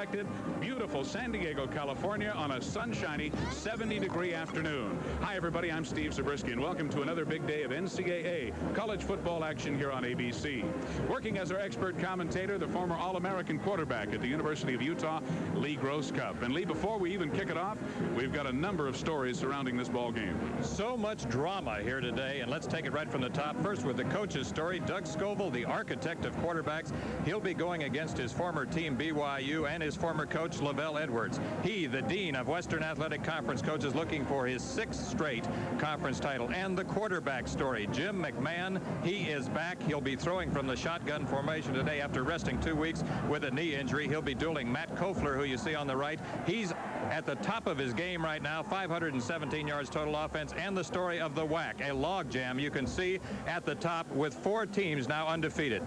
expected. Beautiful San Diego, California on a sunshiny 70-degree afternoon. Hi, everybody. I'm Steve Zabriskie, and welcome to another big day of NCAA college football action here on ABC. Working as our expert commentator, the former All-American quarterback at the University of Utah, Lee Grosscup. And Lee, before we even kick it off, we've got a number of stories surrounding this ball game. So much drama here today, and let's take it right from the top. First with the coach's story, Doug Scovil, the architect of quarterbacks. He'll be going against his former team BYU and his former coach LaVell Edwards. He, the dean of Western Athletic Conference coaches, looking for his sixth straight conference title. And the quarterback story, Jim McMahon, he is back. He'll be throwing from the shotgun formation today after resting two weeks with a knee injury. He'll be dueling Matt Kofler, who you see on the right. He's at the top of his game right now, 517 yards total offense, and the story of the WAC, a logjam you can see at the top with four teams now undefeated.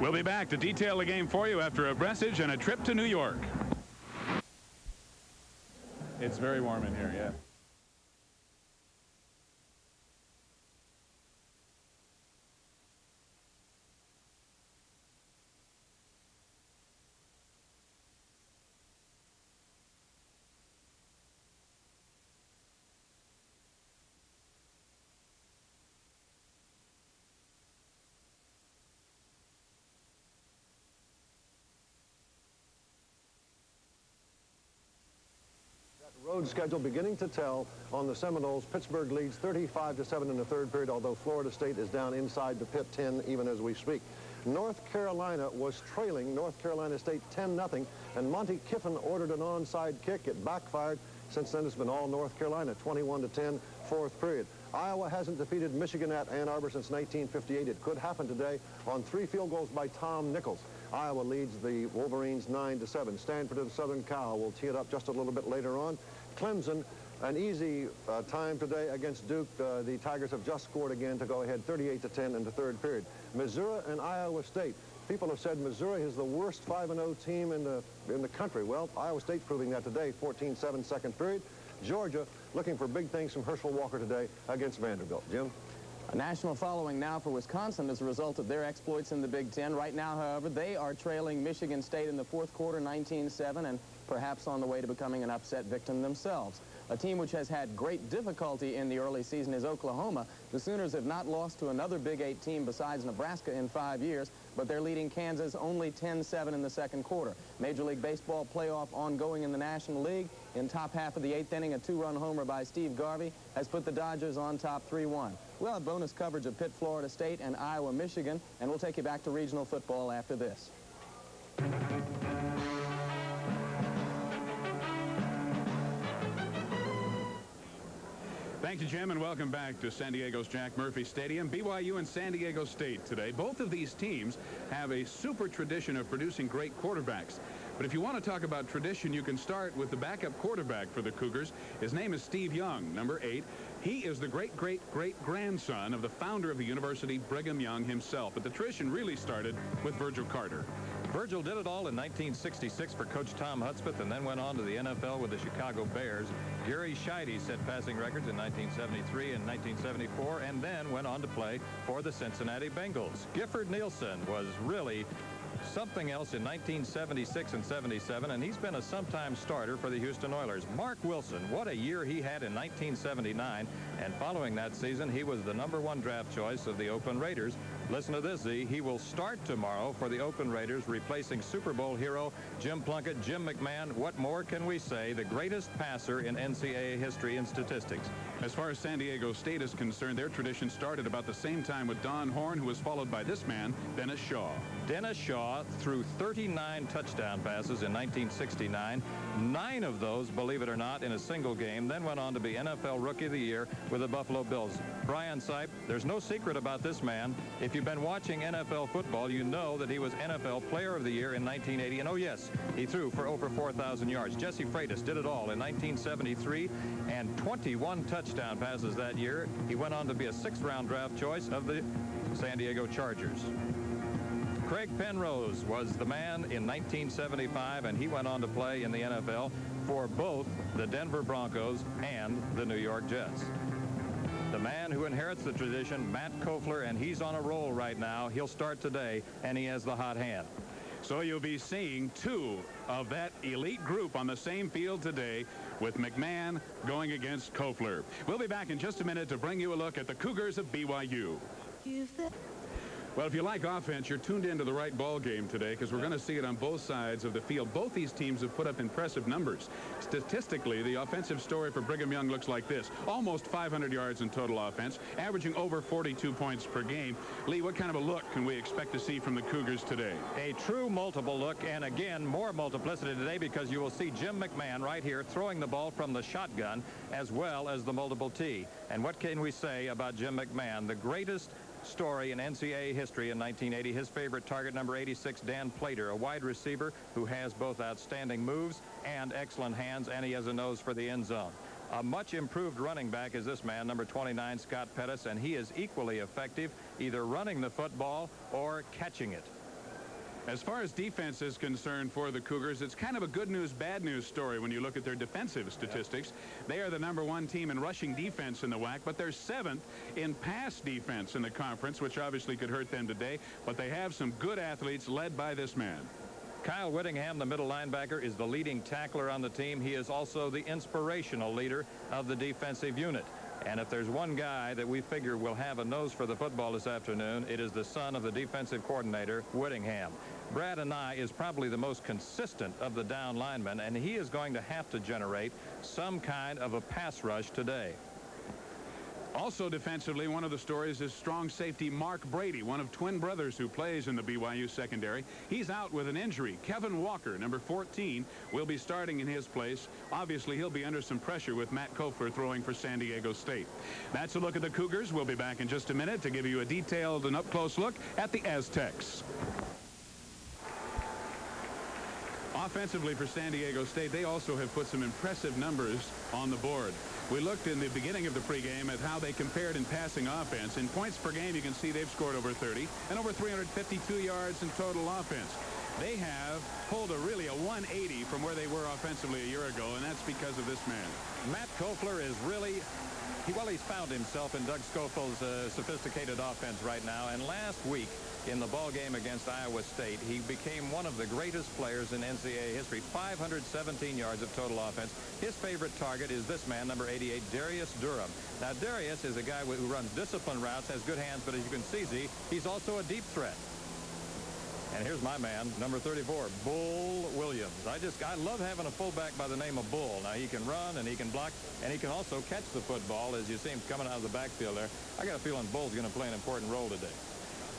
We'll be back to detail the game for you after a message and a trip to New York. It's very warm in here, yeah. Schedule beginning to tell on the Seminoles. Pittsburgh leads 35 to 7 in the third period, although Florida State is down inside the pit 10 even as we speak. North Carolina was trailing North Carolina State 10-0, and Monte Kiffin ordered an onside kick. It backfired. Since then, it's been all North Carolina, 21 to 10, fourth period. Iowa hasn't defeated Michigan at Ann Arbor since 1958. It could happen today on three field goals by Tom Nichols. Iowa leads the Wolverines 9 to 7. Stanford and Southern Cal will tee it up just a little bit later on. Clemson, an easy uh, time today against Duke. Uh, the Tigers have just scored again to go ahead 38 to 10 in the third period. Missouri and Iowa State. People have said Missouri is the worst 5-0 team in the in the country. Well, Iowa State proving that today, 14-7 second period. Georgia looking for big things from Herschel Walker today against Vanderbilt. Jim? A national following now for Wisconsin as a result of their exploits in the Big Ten. Right now, however, they are trailing Michigan State in the fourth quarter, 19-7, and perhaps on the way to becoming an upset victim themselves. A team which has had great difficulty in the early season is Oklahoma. The Sooners have not lost to another Big Eight team besides Nebraska in five years, but they're leading Kansas only 10-7 in the second quarter. Major League Baseball playoff ongoing in the National League. In top half of the eighth inning, a two-run homer by Steve Garvey has put the Dodgers on top 3-1. We'll have bonus coverage of Pitt, Florida State and Iowa, Michigan, and we'll take you back to regional football after this. Thank you, Jim, and welcome back to San Diego's Jack Murphy Stadium. BYU and San Diego State today. Both of these teams have a super tradition of producing great quarterbacks. But if you want to talk about tradition, you can start with the backup quarterback for the Cougars. His name is Steve Young, number eight. He is the great-great-great-grandson of the founder of the university, Brigham Young himself. But the tradition really started with Virgil Carter. Virgil did it all in 1966 for Coach Tom Hudspeth and then went on to the NFL with the Chicago Bears. Gary Sheide set passing records in 1973 and 1974 and then went on to play for the Cincinnati Bengals. Gifford Nielsen was really something else in 1976 and 77, and he's been a sometime starter for the Houston Oilers. Mark Wilson, what a year he had in 1979, and following that season, he was the number one draft choice of the Oakland Raiders. Listen to this, Z. He will start tomorrow for the Oakland Raiders, replacing Super Bowl hero Jim Plunkett, Jim McMahon. What more can we say? The greatest passer in NCAA history and statistics. As far as San Diego State is concerned, their tradition started about the same time with Don Horn, who was followed by this man, Dennis Shaw. Dennis Shaw threw 39 touchdown passes in 1969. Nine of those, believe it or not, in a single game, then went on to be NFL Rookie of the Year with the Buffalo Bills. Brian Sipe, there's no secret about this man. If you've been watching NFL football, you know that he was NFL Player of the Year in 1980. And oh, yes, he threw for over 4,000 yards. Jesse Freitas did it all in 1973 and 21 touchdown passes that year. He went on to be a sixth-round draft choice of the San Diego Chargers. Craig Penrose was the man in 1975, and he went on to play in the NFL for both the Denver Broncos and the New York Jets. The man who inherits the tradition, Matt Kofler, and he's on a roll right now. He'll start today, and he has the hot hand. So you'll be seeing two of that elite group on the same field today with McMahon going against Kofler. We'll be back in just a minute to bring you a look at the Cougars of BYU. Well, if you like offense, you're tuned into the right ball game today because we're going to see it on both sides of the field. Both these teams have put up impressive numbers. Statistically, the offensive story for Brigham Young looks like this. Almost 500 yards in total offense, averaging over 42 points per game. Lee, what kind of a look can we expect to see from the Cougars today? A true multiple look, and again, more multiplicity today because you will see Jim McMahon right here throwing the ball from the shotgun as well as the multiple T. And what can we say about Jim McMahon, the greatest story in NCAA history in 1980. His favorite target, number 86, Dan Plater, a wide receiver who has both outstanding moves and excellent hands, and he has a nose for the end zone. A much improved running back is this man, number 29, Scott Pettis, and he is equally effective either running the football or catching it. As far as defense is concerned for the Cougars, it's kind of a good news, bad news story when you look at their defensive statistics. They are the number one team in rushing defense in the WAC, but they're seventh in pass defense in the conference, which obviously could hurt them today. But they have some good athletes led by this man. Kyle Whittingham, the middle linebacker, is the leading tackler on the team. He is also the inspirational leader of the defensive unit. And if there's one guy that we figure will have a nose for the football this afternoon, it is the son of the defensive coordinator, Whittingham. Brad Anae is probably the most consistent of the down linemen, and he is going to have to generate some kind of a pass rush today. Also defensively, one of the stories is strong safety Mark Brady, one of twin brothers who plays in the BYU secondary. He's out with an injury. Kevin Walker, number 14, will be starting in his place. Obviously, he'll be under some pressure with Matt Kofler throwing for San Diego State. That's a look at the Cougars. We'll be back in just a minute to give you a detailed and up-close look at the Aztecs. Offensively for San Diego State, they also have put some impressive numbers on the board. We looked in the beginning of the pregame at how they compared in passing offense. In points per game, you can see they've scored over 30 and over 352 yards in total offense. They have pulled a really a 180 from where they were offensively a year ago, and that's because of this man. Matt Kofler is really he, well, he's found himself in Doug Scovil's uh, sophisticated offense right now. And last week, in the ball game against Iowa State, he became one of the greatest players in NCAA history. 517 yards of total offense. His favorite target is this man, number 88, Darius Durham. Now, Darius is a guy who runs discipline routes, has good hands, but as you can see, Z, he's also a deep threat. And here's my man, number 34, Bull Williams. I just, I love having a fullback by the name of Bull. Now, he can run and he can block, and he can also catch the football, as you see him coming out of the backfield there. I got a feeling Bull's going to play an important role today.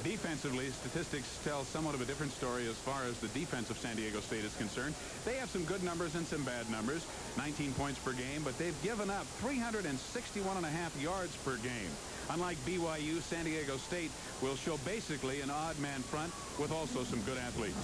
Defensively, statistics tell somewhat of a different story as far as the defense of San Diego State is concerned. They have some good numbers and some bad numbers, 19 points per game, but they've given up 361 and a half yards per game. Unlike BYU, San Diego State will show basically an odd man front with also some good athletes.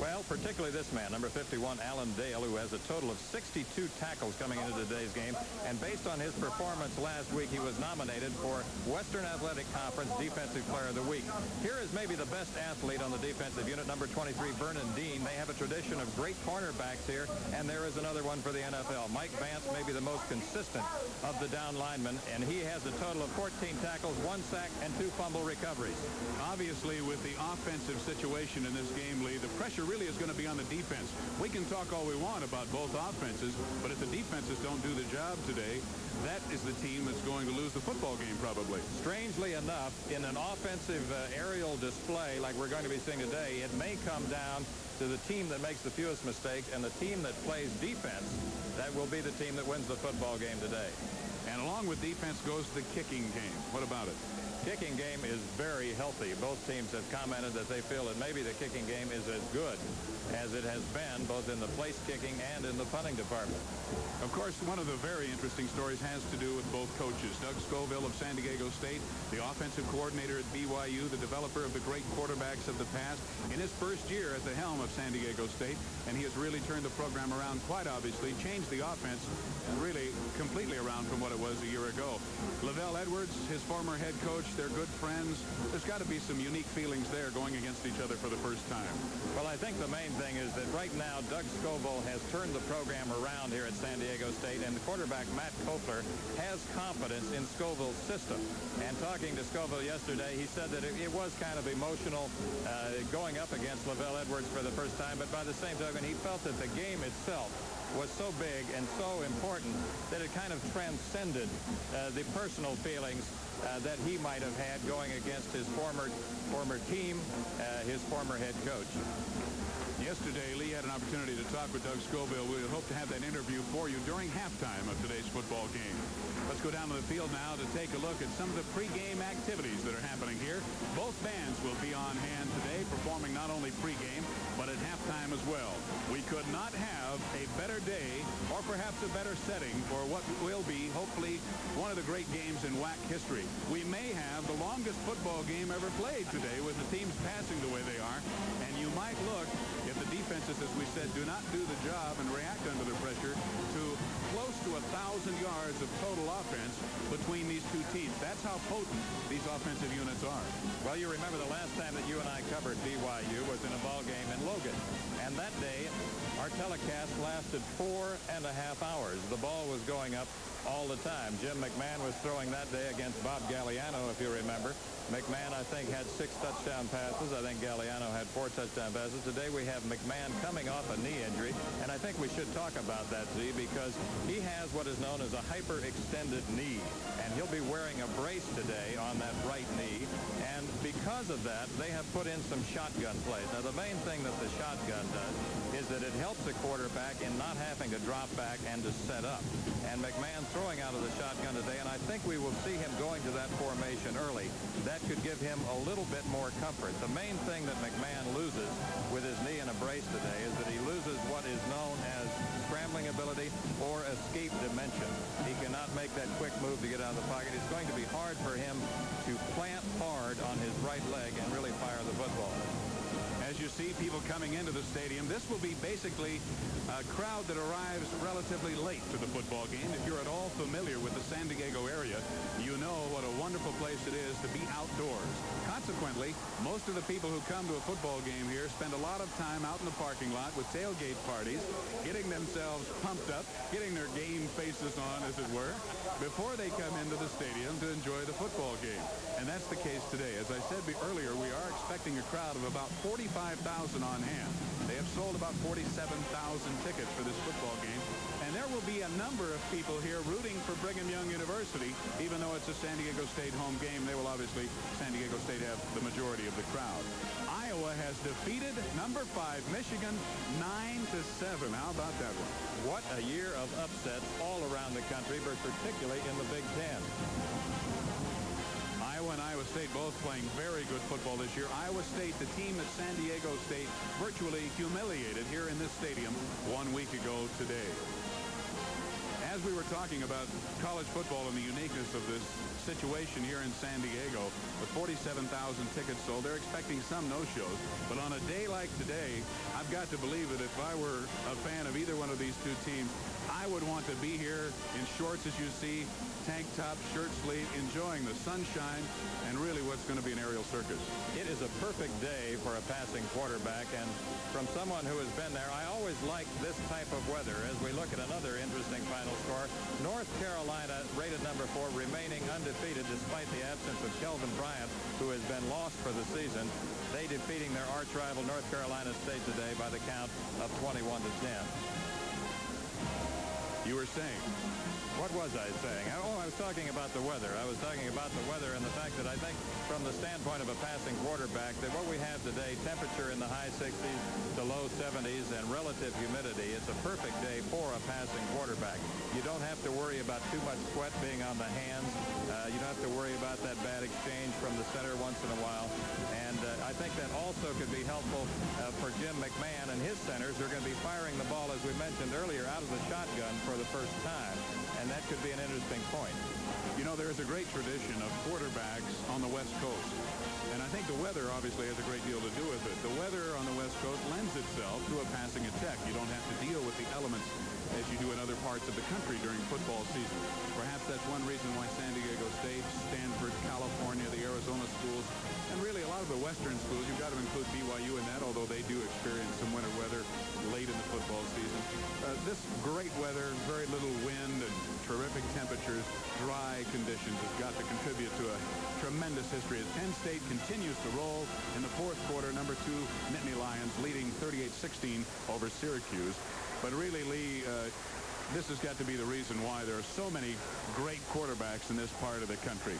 Well, particularly this man, number 51, Alan Dale, who has a total of 62 tackles coming into today's game. And based on his performance last week, he was nominated for Western Athletic Conference Defensive Player of the Week. Here is maybe the best athlete on the defensive unit, number 23, Vernon Dean. They have a tradition of great cornerbacks here, and there is another one for the NFL. Mike Vance may be the most consistent of the down linemen, and he has a total of 14 tackles, one sack, and two fumble recoveries. Obviously, with the offensive situation in this game, Lee, the pressure really is going to be on the defense. We can talk all we want about both offenses, but if the defenses don't do the job today, that is the team that's going to lose the football game probably. Strangely enough, in an offensive uh, aerial display like we're going to be seeing today, it may come down to the team that makes the fewest mistakes and the team that plays defense, that will be the team that wins the football game today. And along with defense goes the kicking game. What about it? Kicking game is very healthy. Both teams have commented that they feel that maybe the kicking game is as good as it has been both in the place kicking and in the punting department. Of course, one of the very interesting stories has to do with both coaches. Doug Scovil of San Diego State, the offensive coordinator at BYU, the developer of the great quarterbacks of the past, in his first year at the helm of San Diego State, and he has really turned the program around quite obviously, changed the offense really completely around from what it was a year ago. LaVell Edwards, his former head coach, They're good friends. There's got to be some unique feelings there going against each other for the first time. Well, I think the main thing is that right now Doug Scovil has turned the program around here at San Diego State, and the quarterback Matt Kofler has confidence in Scovil's system. And talking to Scovil yesterday, he said that it, it was kind of emotional uh, going up against LaVell Edwards for the first time, but by the same token, he felt that the game itself was so big and so important that it kind of transcended uh, the personal feelings uh, that he might have had going against his former former team, uh, his former head coach. Yesterday, Lee had an opportunity to talk with Doug Scovil. We hope to have that interview for you during halftime of today's football game. Let's go down to the field now to take a look at some of the pregame activities that are happening here. Both bands will be on hand today, performing not only pregame, but at halftime as well. We could not have a better day or perhaps a better setting for what will be, hopefully, one of the great games in WAC history. We may have the longest football game ever played today with the teams passing the way they are, and you might look if the defenses, as we said, do not do the job and react under the pressure to close to a thousand yards of total offense between these two teams. That's how potent these offensive units are. Well, you remember the last time that you and I covered BYU was in a ball game in Logan. And that day, our telecast lasted four and a half hours. The ball was going up all the time. Jim McMahon was throwing that day against Bob Gagliano, if you remember. McMahon, I think, had six touchdown passes. I think Gagliano had four touchdown passes. Today we have McMahon coming off a knee injury, and I think we should talk about that, Z, because he has what is known as a hyperextended knee, and he'll be wearing a brace today on that right knee, and because of that, they have put in some shotgun plays. Now, the main thing that the shotgun does is that it helps a quarterback in not having to drop back and to set up. And McMahon throwing out of the shotgun today, and I think we will see him going to that formation early. That could give him a little bit more comfort. The main thing that McMahon loses with his knee in a brace today is that he loses what is known as scrambling ability or escape dimension. He cannot make that quick move to get out of the pocket. It's going to be hard for him to plant hard on his right leg and really fire the football see people coming into the stadium. This will be basically a crowd that arrives relatively late to the football game. If you're at all familiar with the San Diego area, you know what a wonderful place it is to be outdoors. Consequently, most of the people who come to a football game here spend a lot of time out in the parking lot with tailgate parties, getting themselves pumped up, getting their game faces on, as it were, before they come into the stadium to enjoy the football game. And that's the case today. As I said earlier, we are expecting a crowd of about 45 5,000 on hand. They have sold about 47,000 tickets for this football game. And there will be a number of people here rooting for Brigham Young University, even though it's a San Diego State home game. They will obviously, San Diego State have the majority of the crowd. Iowa has defeated number five, Michigan, 9 to 7. How about that one? What a year of upsets all around the country, but particularly in the Big Ten. State both playing very good football this year. Iowa State, the team that San Diego State virtually humiliated here in this stadium one week ago today. As we were talking about college football and the uniqueness of this situation here in San Diego, with 47,000 tickets sold, they're expecting some no-shows. But on a day like today, I've got to believe that if I were a fan of either one of these two teams, I would want to be here in shorts, as you see, tank top, shirt sleeve, enjoying the sunshine and really what's going to be an aerial circus. It is a perfect day for a passing quarterback, and from someone who has been there, I always like this type of weather as we look at another interesting final score. North Carolina, rated number four, remaining undefeated despite the absence of Kelvin Bryant, who has been lost for the season. They defeating their arch rival North Carolina State today by the count of 21 to 10. You were saying. What was I saying? Oh, I was talking about the weather. I was talking about the weather and the fact that I think from the standpoint of a passing quarterback that what we have today, temperature in the high 60s to low 70s and relative humidity, it's a perfect day for a passing quarterback. You don't have to worry about too much sweat being on the hands. Uh, you don't have to worry about that bad exchange from the center once in a while. And uh, I think that also could be helpful uh, for Jim McMahon and his centers who are going to be firing the ball, as we mentioned earlier, out of the shotgun for the first time. That could be an interesting point. You know, there is a great tradition of quarterbacks on the West Coast. And I think the weather obviously has a great deal to do with it. The weather on the West Coast lends itself to a passing attack. You don't have to deal with the elements, as you do in other parts of the country during football season. Perhaps that's one reason why San Diego State, Stanford, California, the Arizona schools, and really a lot of the Western schools, you've got to include BYU in that, although they do experience some winter weather late in the football season. Uh, this great weather, very little wind, terrific temperatures, dry conditions has got to contribute to a tremendous history as Penn State continues to roll in the fourth quarter. Number two, Nittany Lions leading 38-16 over Syracuse. But really, Lee, uh, this has got to be the reason why there are so many great quarterbacks in this part of the country.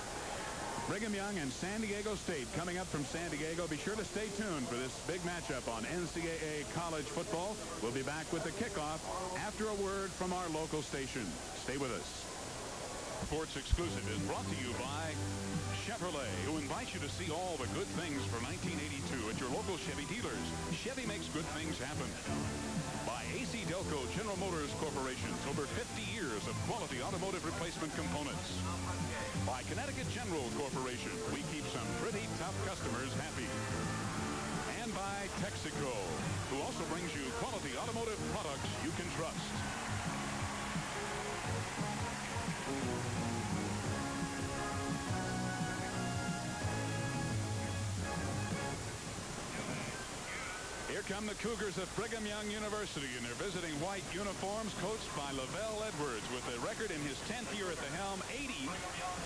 Brigham Young and San Diego State coming up from San Diego. Be sure to stay tuned for this big matchup on NCAA college football. We'll be back with the kickoff after a word from our local station. Stay with us. Sports Exclusive is brought to you by Chevrolet, who invites you to see all the good things for 1982 at your local Chevy dealers. Chevy makes good things happen. By AC Delco General Motors Corporation, over 50 years of quality automotive replacement components. By Connecticut General Corporation, we keep some pretty tough customers happy. And by Texaco, who also brings you quality automotive products you can trust. Here come the Cougars of Brigham Young University in their visiting white uniforms coached by LaVell Edwards with a record in his 10th year at the helm 80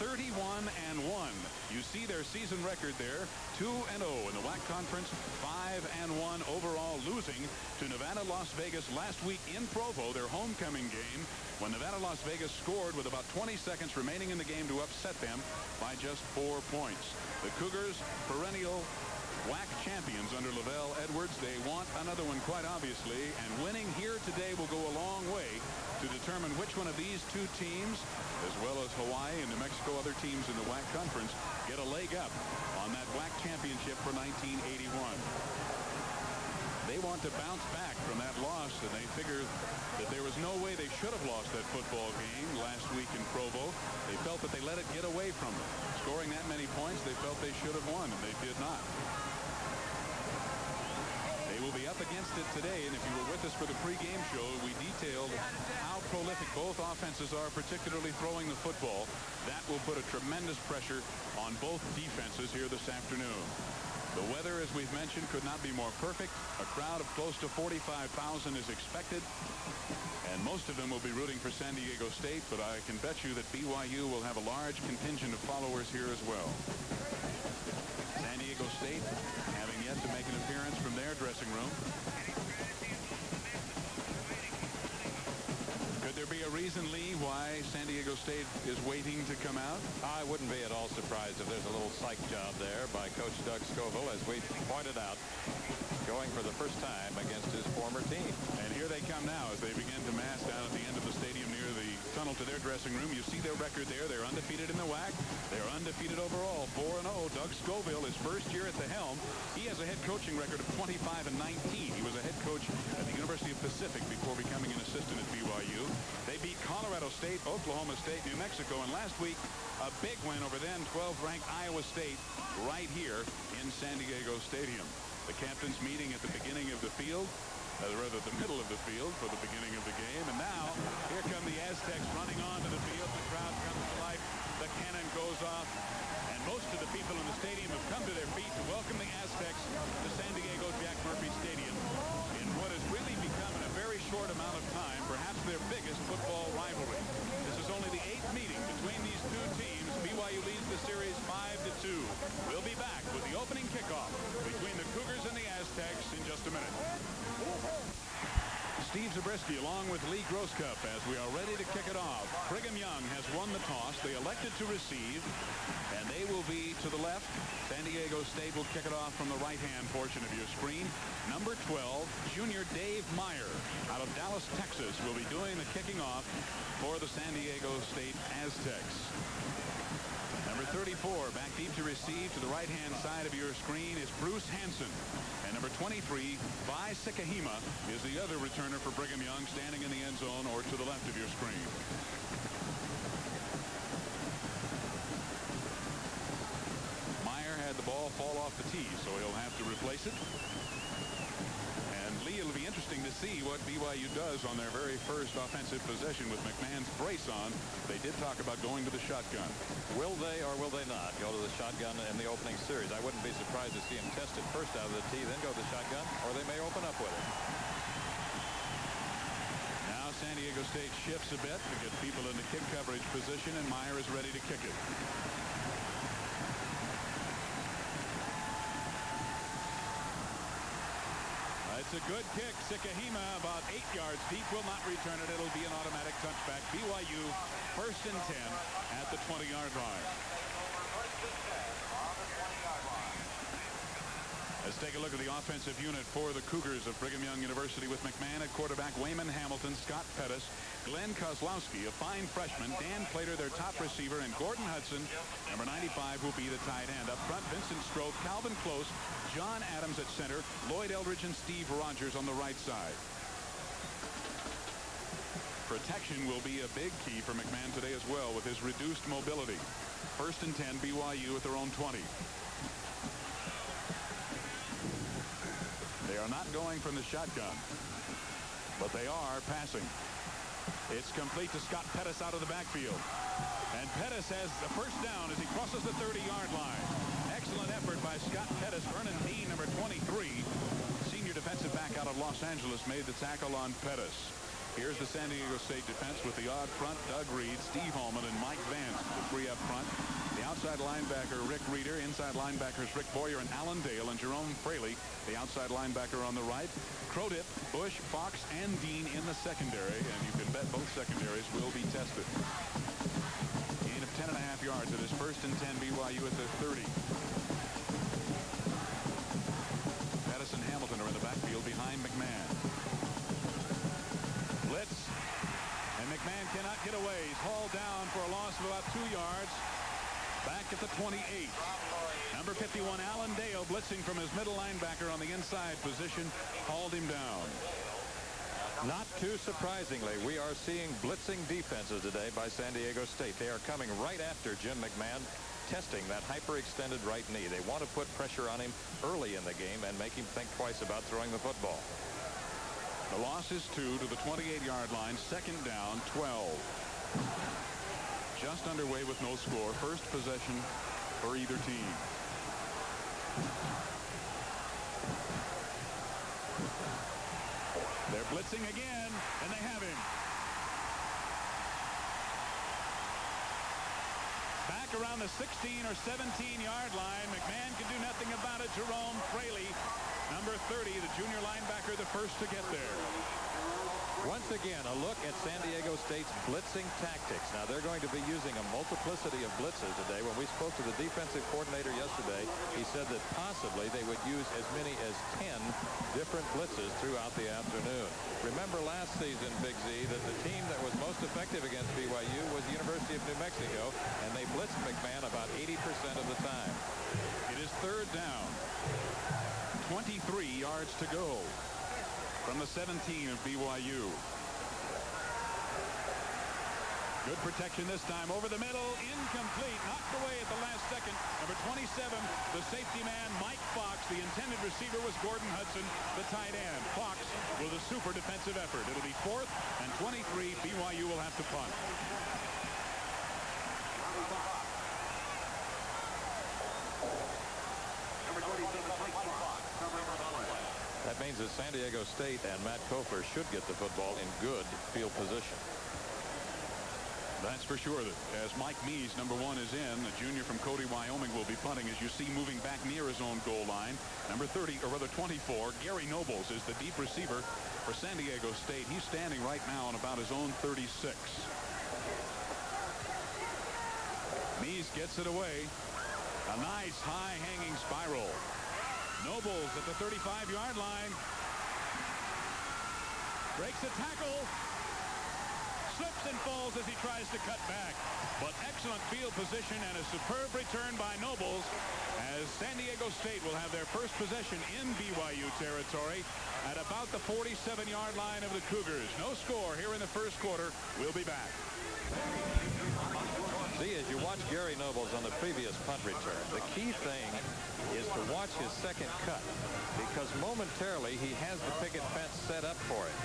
31 and 1 you see their season record there 2 and 0 in the WAC conference 5 and 1 overall losing to Nevada Las Vegas last week in Provo their homecoming game when Nevada Las Vegas scored with about 20 seconds remaining in the game to upset them by just four points. The Cougars perennial WAC champions under LaVell Edwards. They want another one quite obviously and winning here today will go a long way to determine which one of these two teams as well as Hawaii and New Mexico other teams in the WAC conference get a leg up on that WAC championship for 1981. They want to bounce back from that loss and they figure that there was no way they should have lost that football game last week in Provo. They felt that they let it get away from them. Scoring that many points they felt they should have won and they did not. Will be up against it today, and if you were with us for the pregame show, we detailed how prolific both offenses are, particularly throwing the football. That will put a tremendous pressure on both defenses here this afternoon. The weather, as we've mentioned, could not be more perfect. A crowd of close to 45,000 is expected, and most of them will be rooting for San Diego State, but I can bet you that BYU will have a large contingent of followers here as well. San Diego State having yet to make an appearance from their dressing room. Could there be a reason, Lee, why San Diego State is waiting to come out? I wouldn't be at all surprised if there's a little psych job there by Coach Doug Scovil, as we pointed out, going for the first time against his former team. And here they come now as they begin to mass down at the end of the stadium tunnel to their dressing room. You see their record there. They're undefeated in the WAC. They're undefeated overall, 4-0. Doug Scovil, his first year at the helm, he has a head coaching record of 25 and 19. He was a head coach at the University of Pacific before becoming an assistant at BYU. They beat Colorado State, Oklahoma State, New Mexico, and last week a big win over then 12-ranked Iowa State right here in San Diego Stadium. The captains meeting at the beginning of the field, uh, rather the middle of the field for the beginning of the game. And now here come the Aztecs running onto the field. The crowd comes to life. The cannon goes off. And most of the people in the stadium have come to their Zabriskie along with Lee Grosscup as we are ready to kick it off. Brigham Young has won the toss. They elected to receive, and they will be to the left. San Diego State will kick it off from the right-hand portion of your screen. Number 12, junior Dave Meyer out of Dallas, Texas, will be doing the kicking off for the San Diego State Aztecs. Number 34, back deep to receive to the right-hand side of your screen is Bruce Hanson. And number 23, Vi Sikahema, is the other returner for Brigham Young, standing in the end zone or to the left of your screen. Meyer had the ball fall off the tee, so he'll have to replace it. And Lee, it'll be interesting to see what BYU does on their very first offensive possession with McMahon's brace on. They did talk about going to the shotgun. Will they or will they not go to the shotgun in the opening series? I wouldn't be surprised to see him test it first out of the tee, then go to the shotgun, or they may open up with it. Now San Diego State shifts a bit to get people into kick coverage position, and Meyer is ready to kick it. It's a good kick. Sikahema about eight yards deep will not return it. It'll be an automatic touchback. BYU first and 10 at the 20-yard line. Let's take a look at the offensive unit for the Cougars of Brigham Young University with McMahon at quarterback, Wayman Hamilton, Scott Pettis, Glenn Kozlowski, a fine freshman, Dan Plater, their top receiver, and Gordon Hudson, number 95, will be the tight end. Up front, Vincent Stroth, Calvin Close, John Adams at center, Lloyd Eldridge and Steve Rogers on the right side. Protection will be a big key for McMahon today as well with his reduced mobility. First and 10, BYU at their own 20. They are not going from the shotgun, but they are passing. It's complete to Scott Pettis out of the backfield. And Pettis has the first down as he crosses the 30-yard line. Excellent effort by Scott Pettis. Vernon Dean, number 23, senior defensive back out of Los Angeles, made the tackle on Pettis. Here's the San Diego State defense with the odd front, Doug Reed, Steve Holman, and Mike Vance, the three up front. The outside linebacker, Rick Reeder. Inside linebackers, Rick Boyer and Alan Dale. And Jerome Fraley, the outside linebacker on the right. Crodip, Bush, Fox, and Dean in the secondary. And you can bet both secondaries will be tested. Gain of 10 and a half yards. It is first and 10 BYU at the 30. Pettis and Hamilton are in the backfield behind McMahon. Blitz. And McMahon cannot get away. He's hauled down for a loss of about two yards back at the 28. Number 51, Alan Dale, blitzing from his middle linebacker on the inside position, hauled him down. Not too surprisingly, we are seeing blitzing defenses today by San Diego State. They are coming right after Jim McMahon testing that hyperextended right knee. They want to put pressure on him early in the game and make him think twice about throwing the football. The loss is two to the 28-yard line. Second down, 12 just underway with no score. First possession for either team. They're blitzing again, and they have him. Back around the 16 or 17 yard line. McMahon can do nothing about it. Jerome Fraley, number 30, the junior linebacker, the first to get there. Once again, a look at San Diego State's blitzing tactics. Now, they're going to be using a multiplicity of blitzes today. When we spoke to the defensive coordinator yesterday, he said that possibly they would use as many as 10 different blitzes throughout the afternoon. Remember last season, Big Z, that the team that was most effective against BYU was the University of New Mexico, and they blitzed McMahon about 80% of the time. It is third down. 23 yards to go from the 17 of BYU. Good protection this time over the middle. Incomplete. Knocked away at the last second. Number 27, the safety man, Mike Fox. The intended receiver was Gordon Hudson, the tight end. Fox with a super defensive effort. It'll be fourth and 23. BYU will have to punt. That means that San Diego State and Matt Kofler should get the football in good field position. That's for sure. That as Mike Mees, number one, is in, the junior from Cody, Wyoming, will be punting. As you see, moving back near his own goal line. Number 30, or rather 24, Gary Nobles is the deep receiver for San Diego State. He's standing right now on about his own 36. Mees gets it away. A nice high-hanging spiral. Nobles at the 35-yard line. Breaks a tackle. Slips and falls as he tries to cut back. But excellent field position and a superb return by Nobles as San Diego State will have their first possession in BYU territory at about the 47-yard line of the Cougars. No score here in the first quarter. We'll be back. See, as you watch Gary Nobles on the previous punt return, the key thing is to watch his second cut because momentarily he has the picket fence set up for it.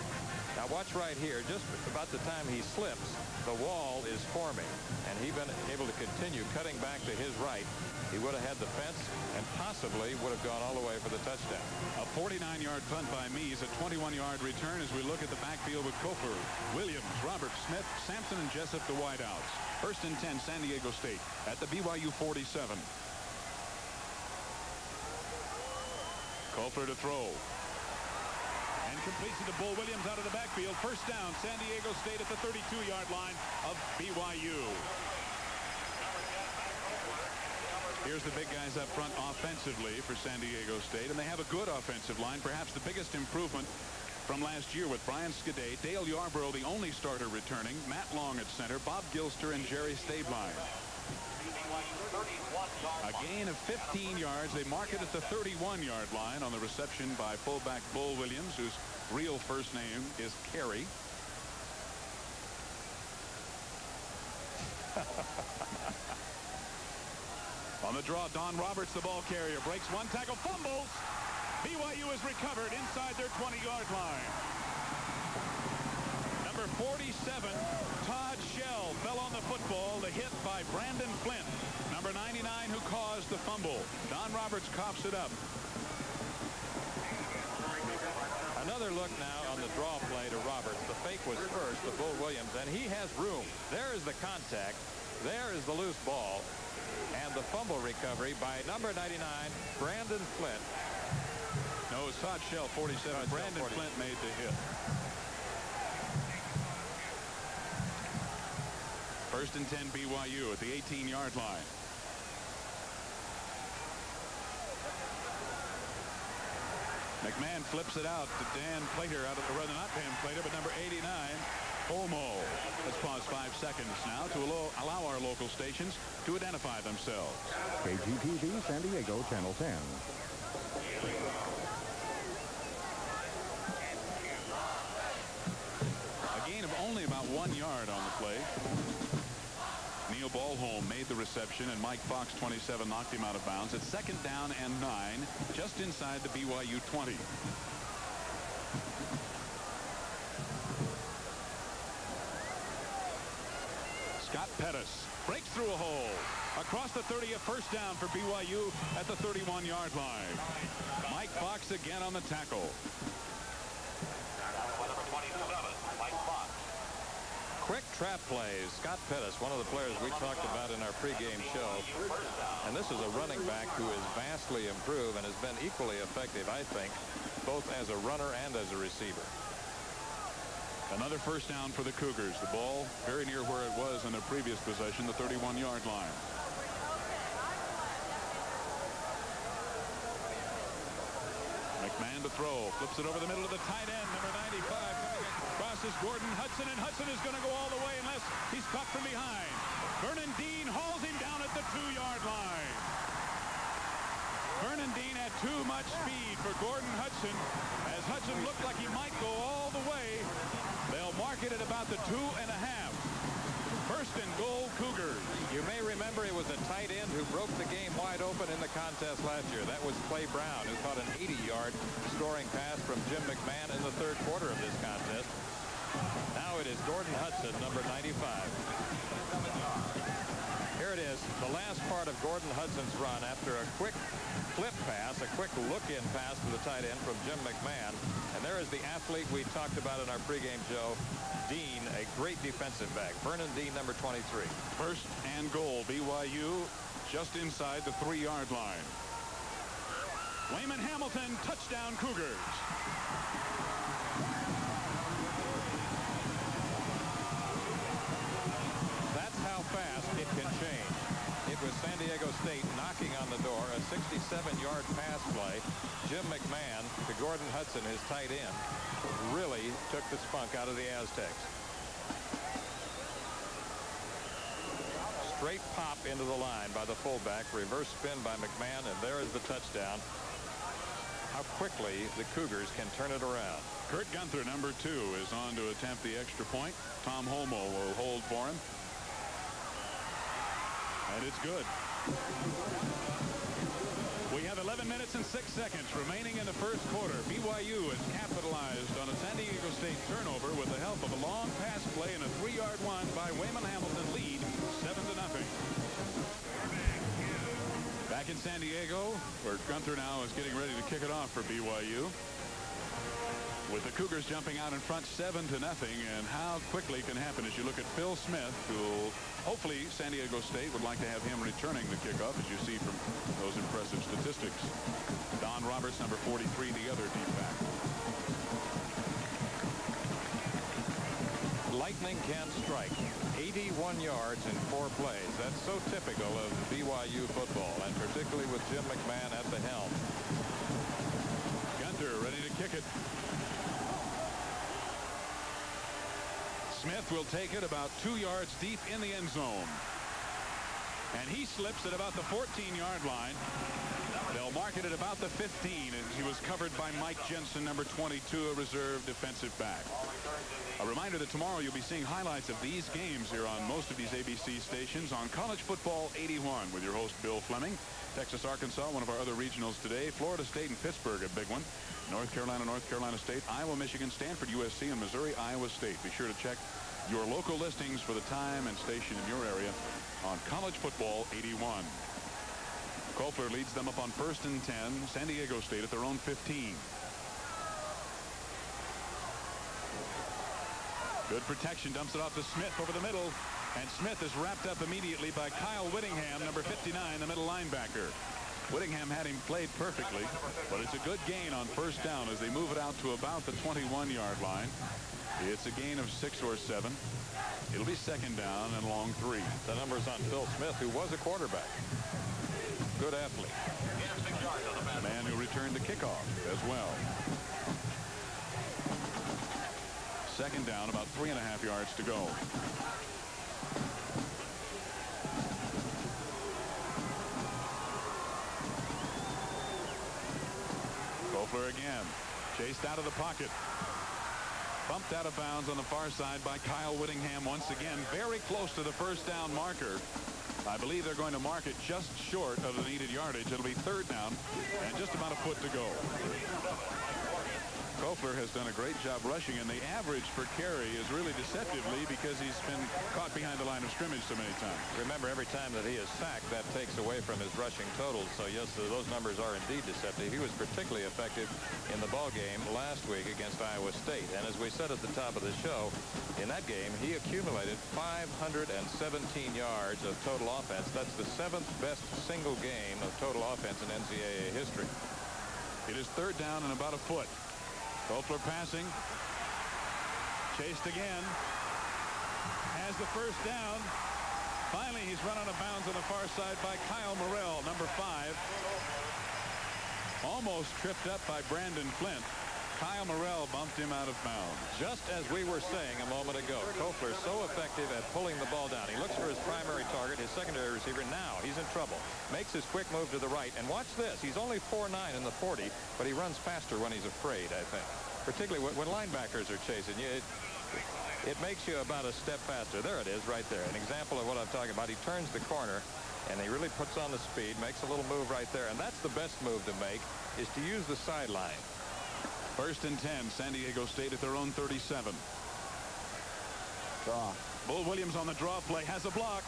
Now watch right here. Just about the time he slips, the wall is forming. And he's been able to continue cutting back to his right. He would have had the fence and possibly would have gone all the way for the touchdown. A 49-yard punt by Mees, a 21-yard return as we look at the backfield with Kofler, Williams, Robert Smith, Sampson, and Jessup, the wideouts. First and 10, San Diego State at the BYU 47. Kofler to throw. And completes it to Bull Williams out of the backfield. First down, San Diego State at the 32-yard line of BYU. Here's the big guys up front offensively for San Diego State, and they have a good offensive line, perhaps the biggest improvement from last year with Brian Skadei, Dale Yarborough, the only starter returning, Matt Long at center, Bob Gilster, and Jerry Stabline. A gain of 15 yards. They mark it at the 31-yard line on the reception by fullback Bull Williams, whose real first name is Kerry. on the draw, Don Roberts, the ball carrier, breaks one tackle, fumbles. BYU is recovered inside their 20-yard line. Number 47, Todd Shell, fell on the football. The hit by Brandon Flint. Number 99 who caused the fumble. Don Roberts coughs it up. Another look now on the draw play to Roberts. The fake was first to Bull Williams, and he has room. There is the contact. There is the loose ball. And the fumble recovery by number 99, Brandon Flint. No, it was Todd Shell, 47. Todd Brandon 40. Flint made the hit. First and 10 BYU at the 18-yard line. McMahon flips it out to Dan Plater out of the rather not Dan Plater, but number 89, Olmo. Let's pause five seconds now to allow our local stations to identify themselves. KGTV San Diego, Channel 10. A gain of only about one yard on the play. Neil Balholm made the reception, and Mike Fox, 27, knocked him out of bounds. At second down and nine, just inside the BYU 20. Scott Pettis breaks through a hole. Across the 30, a first down for BYU at the 31-yard line. Mike Fox again on the tackle. Quick trap plays. Scott Pettis, one of the players we talked about in our pregame show. And this is a running back who is vastly improved and has been equally effective, I think, both as a runner and as a receiver. Another first down for the Cougars. The ball very near where it was in the previous possession, the 31-yard line. McMahon to throw. Flips it over the middle of the tight end, number 95 crosses Gordon Hudson, and Hudson is going to go all the way unless he's caught from behind. Vernon Dean hauls him down at the two-yard line. Vernon Dean had too much speed for Gordon Hudson. As Hudson looked like he might go all the way, they'll mark it at about the two and a half. First and goal, Cougars. You may remember it was a tight end who broke the game wide open in the contest last year. That was Clay Brown, who caught an 80-yard scoring pass from Jim McMahon in the third quarter of this contest. It is Gordon Hudson, number 95. Here it is, the last part of Gordon Hudson's run after a quick flip pass, a quick look-in pass to the tight end from Jim McMahon. And there is the athlete we talked about in our pregame show, Dean, a great defensive back. Vernon Dean, number 23. First and goal, BYU just inside the three-yard line. Wayman Hamilton, touchdown Cougars. Seven-yard pass play, Jim McMahon to Gordon Hudson, his tight end, really took the spunk out of the Aztecs. Straight pop into the line by the fullback, reverse spin by McMahon, and there is the touchdown. How quickly the Cougars can turn it around. Kurt Gunther, number two, is on to attempt the extra point. Tom Holmoe will hold for him. And it's good. We have 11 minutes and 6 seconds remaining in the first quarter. BYU has capitalized on a San Diego State turnover with the help of a long pass play and a three-yard one by Wayman Hamilton lead 7 to nothing. Back in San Diego, where Gunther now is getting ready to kick it off for BYU with the Cougars jumping out in front seven to nothing and how quickly it can happen as you look at Phil Smith who hopefully San Diego State would like to have him returning the kickoff as you see from those impressive statistics. Don Roberts number 43 the other deep back. Lightning can strike 81 yards in four plays. That's so typical of BYU football and particularly with Jim McMahon at the helm. Gunther ready to kick it. Smith will take it about two yards deep in the end zone. And he slips at about the 14-yard line. They'll mark it at about the 15 as he was covered by Mike Jensen, number 22, a reserve defensive back. A reminder that tomorrow you'll be seeing highlights of these games here on most of these ABC stations on College Football 81 with your host Bill Fleming. Texas, Arkansas, one of our other regionals today. Florida State and Pittsburgh, a big one. North Carolina, North Carolina State, Iowa, Michigan, Stanford, USC, and Missouri, Iowa State. Be sure to check your local listings for the time and station in your area on College Football 81. Kofler leads them up on first and 10. San Diego State at their own 15. Good protection dumps it off to Smith over the middle and Smith is wrapped up immediately by Kyle Whittingham number 59 the middle linebacker. Whittingham had him played perfectly, but it's a good gain on first down as they move it out to about the 21-yard line. It's a gain of six or seven. It'll be second down and long three. The numbers on Phil Smith, who was a quarterback. Good athlete. The man who returned the kickoff as well. Second down, about three and a half yards to go. Again. Chased out of the pocket. Bumped out of bounds on the far side by Kyle Whittingham once again. Very close to the first down marker. I believe they're going to mark it just short of the needed yardage. It'll be third down and just about a foot to go. Kofler has done a great job rushing, and the average for carry is really deceptively because he's been caught behind the line of scrimmage so many times. Remember, every time that he is sacked, that takes away from his rushing totals. So, yes, those numbers are indeed deceptive. He was particularly effective in the ball game last week against Iowa State. And as we said at the top of the show, in that game, he accumulated 517 yards of total offense. That's the seventh best single game of total offense in NCAA history. It is third down and about a foot. Kofler passing. Chased again. Has the first down. Finally, he's run out of bounds on the far side by Kyle Morrell, number five. Almost tripped up by Brandon Flint. Kyle Morrell bumped him out of bounds. Just as we were saying a moment ago, Kofler so effective at pulling the ball down. He looks for his primary target, his secondary receiver. Now he's in trouble. Makes his quick move to the right. And watch this. He's only 4'9 in the 40, but he runs faster when he's afraid, I think particularly when linebackers are chasing you. It, it makes you about a step faster. There it is right there. An example of what I'm talking about. He turns the corner and he really puts on the speed, makes a little move right there. And that's the best move to make is to use the sideline. First and 10, San Diego State at their own 37. Draw. Bull Williams on the draw play has a block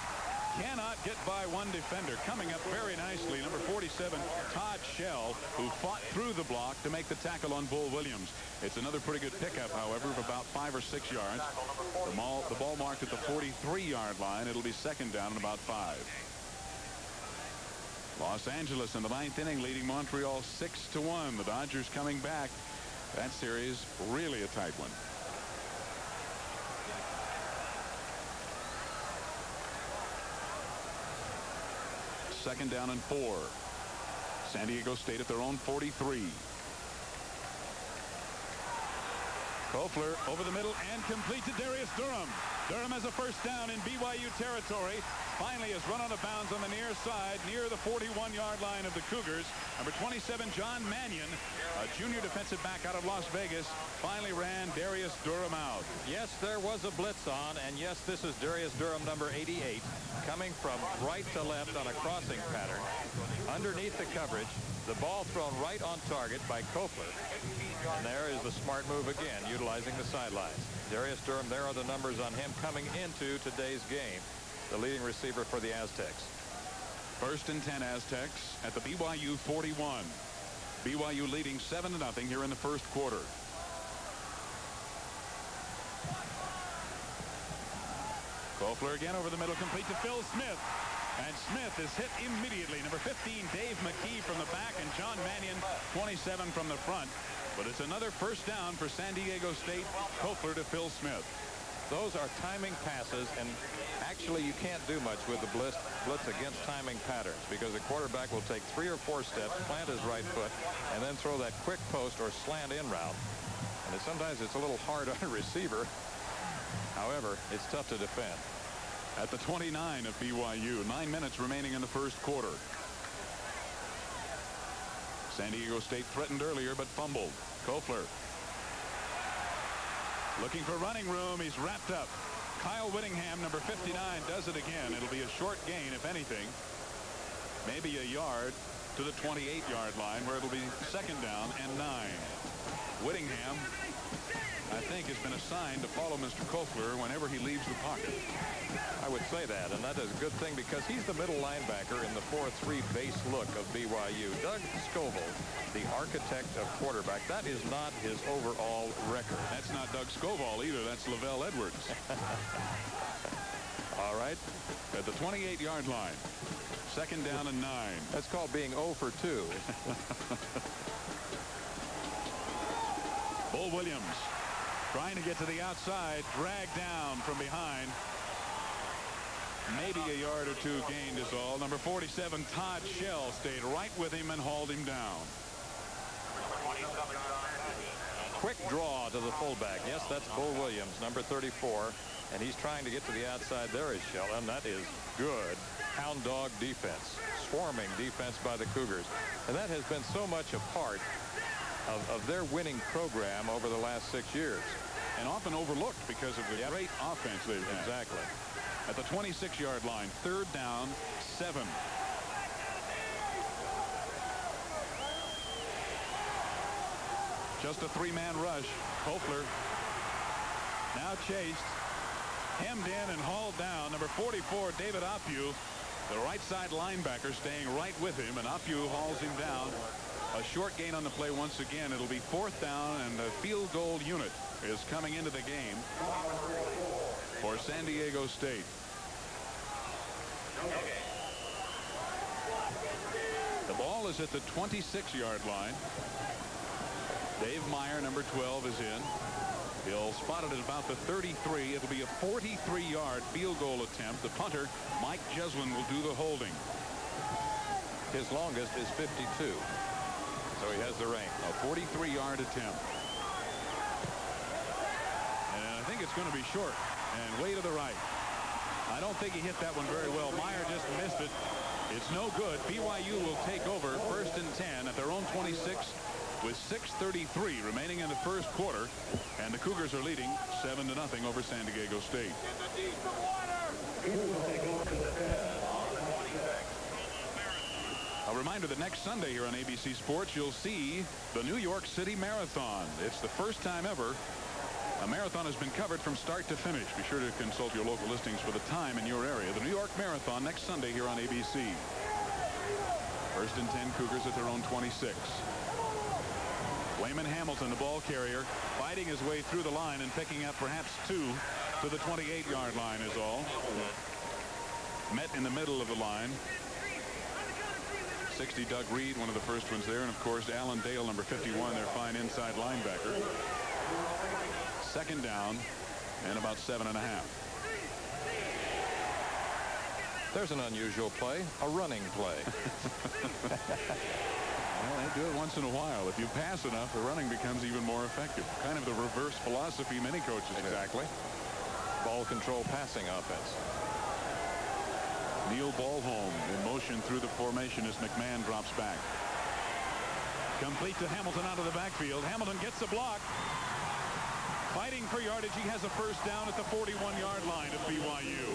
cannot get by one defender. Coming up very nicely, number 47, Todd Shell, who fought through the block to make the tackle on Bull Williams. It's another pretty good pickup, however, of about five or six yards. The ball, the ball marked at the 43-yard line. It'll be second down and about five. Los Angeles in the ninth inning leading Montreal 6 to 1. The Dodgers coming back. That series really a tight one. second down and four. San Diego State at their own 43. Kofler over the middle and complete to Darius Durham. Durham has a first down in BYU territory. Finally has run out of bounds on the near side near the 41-yard line of the Cougars. Number 27, John Mannion, a junior defensive back out of Las Vegas, finally ran Darius Durham out. Yes, there was a blitz on, and yes, this is Darius Durham, number 88, coming from right to left on a crossing pattern. Underneath the coverage, the ball thrown right on target by Kofler. And there is the smart move again, utilizing the sidelines. Darius Durham, there are the numbers on him coming into today's game. The leading receiver for the Aztecs. First and 10 Aztecs at the BYU 41. BYU leading 7 to nothing here in the first quarter. Kofler again over the middle complete to Phil Smith. And Smith is hit immediately. Number 15, Dave McKee from the back, and John Mannion, 27 from the front. But it's another first down for San Diego State. Kofler to Phil Smith. Those are timing passes, and actually you can't do much with the blitz, blitz against timing patterns because the quarterback will take three or four steps, plant his right foot, and then throw that quick post or slant in route. And sometimes it's a little hard on a receiver. However, it's tough to defend. At the 29 of BYU, nine minutes remaining in the first quarter. San Diego State threatened earlier but fumbled. Kofler looking for running room. He's wrapped up. Kyle Whittingham, number 59, does it again. It'll be a short gain, if anything. Maybe a yard to the 28-yard line where it'll be second down and nine. Whittingham I think, has been assigned to follow Mr. Kofler whenever he leaves the pocket. I would say that, and that is a good thing because he's the middle linebacker in the 4-3 base look of BYU. Doug Scovil, the architect of quarterback, that is not his overall record. That's not Doug Scovil either. That's LaVell Edwards. All right, at the 28-yard line. Second down and nine. That's called being 0 for 2. Bull Williams Trying to get to the outside, dragged down from behind. Maybe a yard or two gained is all. Number 47, Todd Shell, stayed right with him and hauled him down. Quick draw to the fullback. Yes, that's Bull Williams, number 34. And he's trying to get to the outside. There is Shell, and that is good hound dog defense. Swarming defense by the Cougars. And that has been so much a part of, of their winning program over the last six years and often overlooked because of the yep. great offense they've had. Exactly. At the 26-yard line, third down, seven. Just a three-man rush. Kofler now chased, hemmed in and hauled down. Number 44, David Apu, the right side linebacker, staying right with him, and Apu hauls him down. A short gain on the play once again. It'll be fourth down and the field goal unit is coming into the game for San Diego State. The ball is at the 26-yard line. Dave Meyer, number 12, is in. He'll spot it at about the 33. It'll be a 43-yard field goal attempt. The punter, Mike Jeslin, will do the holding. His longest is 52. So he has the range. A 43-yard attempt And I think it's going to be short and way to the right. I don't think he hit that one very well. Meyer just missed it. It's no good. BYU will take over first and 10 at their own 26 with 6.33 remaining in the first quarter. And the Cougars are leading 7 to nothing over San Diego State. A reminder that next Sunday here on ABC Sports, you'll see the New York City Marathon. It's the first time ever a marathon has been covered from start to finish. Be sure to consult your local listings for the time in your area. The New York Marathon next Sunday here on ABC. First and 10 Cougars at their own 26. Wayman Hamilton, the ball carrier, fighting his way through the line and picking up perhaps two to the 28-yard line is all. Met in the middle of the line. 60 Doug Reed, one of the first ones there, and of course Alan Dale, number 51, their fine inside linebacker. Second down and about seven and a half. There's an unusual play, a running play. well, they do it once in a while. If you pass enough, the running becomes even more effective. Kind of the reverse philosophy many coaches exactly. Have. ball control passing offense. Neil Balholm in motion through the formation as McMahon drops back. Complete to Hamilton out of the backfield. Hamilton gets the block. Fighting for yardage. He has a first down at the 41-yard line of BYU.